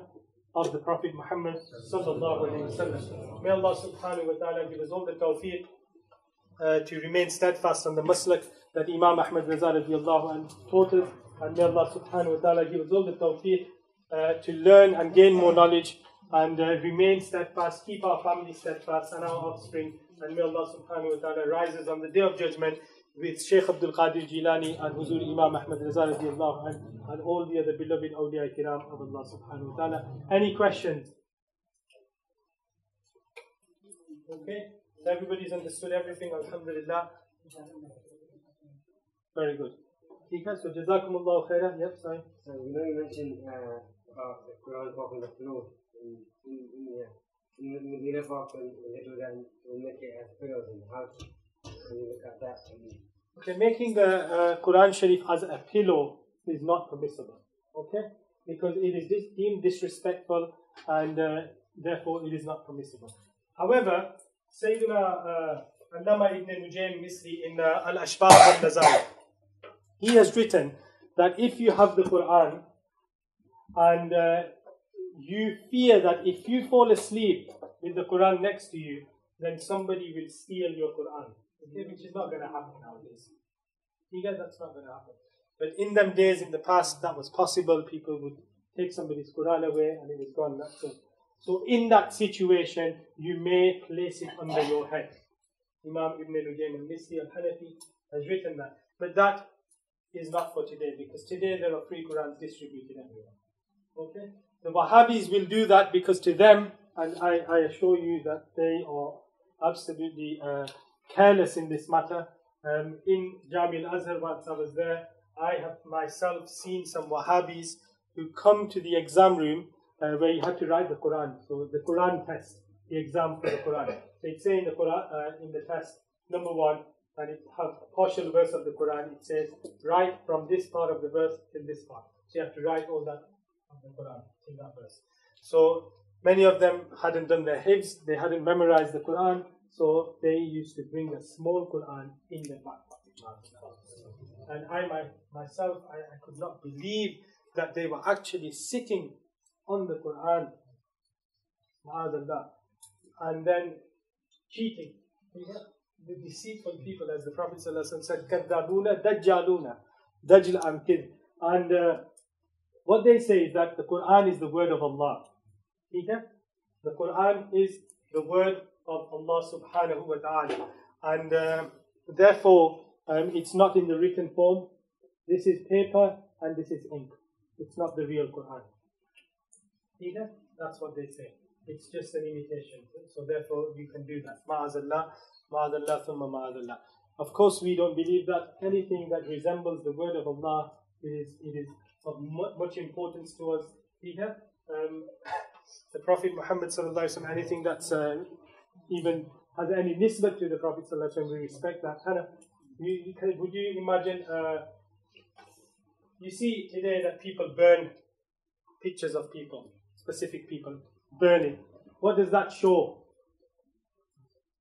of the Prophet Muhammad sallallahu alayhi wa May Allah subhanahu wa ta'ala give us all the tawfiq uh, to remain steadfast on the maslak that Imam Ahmad Raza radiallahu taught us. And may Allah subhanahu wa ta'ala give us all the tawfiq uh, to learn and gain more knowledge and uh, remain steadfast, keep our family steadfast and our offspring. And may Allah subhanahu wa ta'ala rise on the day of judgment with Shaykh Abdul Qadir Jilani and Huzur Imam Ahmad Raza anh, and all the other beloved awliya kiram of Allah subhanahu wa ta'ala. Any questions? Okay, so everybody's understood everything, alhamdulillah. Very good. Okay, so Jazakumullah khairan. Yep, sorry. So you know you mentioned uh, about the Quran talking about Qunut in, in, will make it as pillows in the house. You look at that, Okay, making the uh, Quran Sharif as a pillow is not permissible. Okay, because it is dis- deemed disrespectful and uh, therefore it is not permissible. However, Sayyidina uh, Allama ibn Nujaym Misri in uh, Al Ashbah al Nazair, he has written that if you have the Quran and uh, you fear that if you fall asleep with the Quran next to you, then somebody will steal your Quran, okay, which is not going to happen nowadays. You guys, that's not going to happen. But in them days, in the past, that was possible. People would take somebody's Quran away and it was gone. That's all. So in that situation, you may place it under your head. Imam Ibn Nujaym al-Misri al-Hanafi has written that. But that is not for today because today there are free Qurans distributed everywhere. Okay? The Wahhabis will do that because to them, and I, I assure you that they are absolutely uh, careless in this matter. Um, in Jami al Azhar, once I was there, I have myself seen some Wahhabis who come to the exam room uh, where you have to write the Quran. So the Quran test, the exam for the Quran. So say in the Quran uh, in the test, number one, and it has a partial verse of the Quran. It says, write from this part of the verse till this part. So you have to write all that of the Quran till that verse. So many of them hadn't done their hifz, they hadn't memorized the Quran, so they used to bring a small Quran in their back pocket. And I my, myself, I, I could not believe that they were actually sitting on the Quran, ma'adallah, and then cheating. The deceitful people, as the Prophet ﷺ said, كَذَّبُونَ دَجَّالُونَ Dajjal and kid. And uh, what they say is that the Quran is the word of Allah. The Quran is the word of Allah subhanahu wa ta'ala. And uh, therefore, um, it's not in the written form. This is paper and this is ink. It's not the real Quran. Okay? That's what they say. It's just an imitation. So therefore, you can do that. Ma'azallah, ma'azallah, thumma ma'azallah. Of course, we don't believe that anything that resembles the word of Allah is, it is of mu- much importance to us. Here, um, the Prophet Muhammad sallallahu anything that's uh, even has any nisbah to the Prophet sallallahu we respect that. Hannah, you, you would you imagine? Uh, you see today that people burn pictures of people, specific people, burning. What does that show?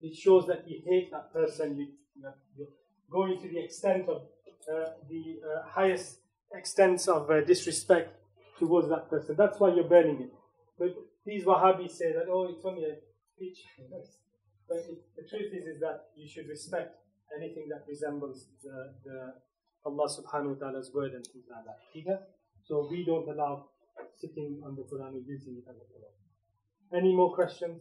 It shows that you hate that person. You, you're going to the extent of uh, the uh, highest extents of uh, disrespect towards that person. That's why you're burning it. But these Wahhabis say that, oh, it's only a picture. But it, the truth is, is that you should respect anything that resembles the, the Allah subhanahu wa ta'ala's word and things like that. So we don't allow sitting on the Quran or using it as a Quran. Any more questions?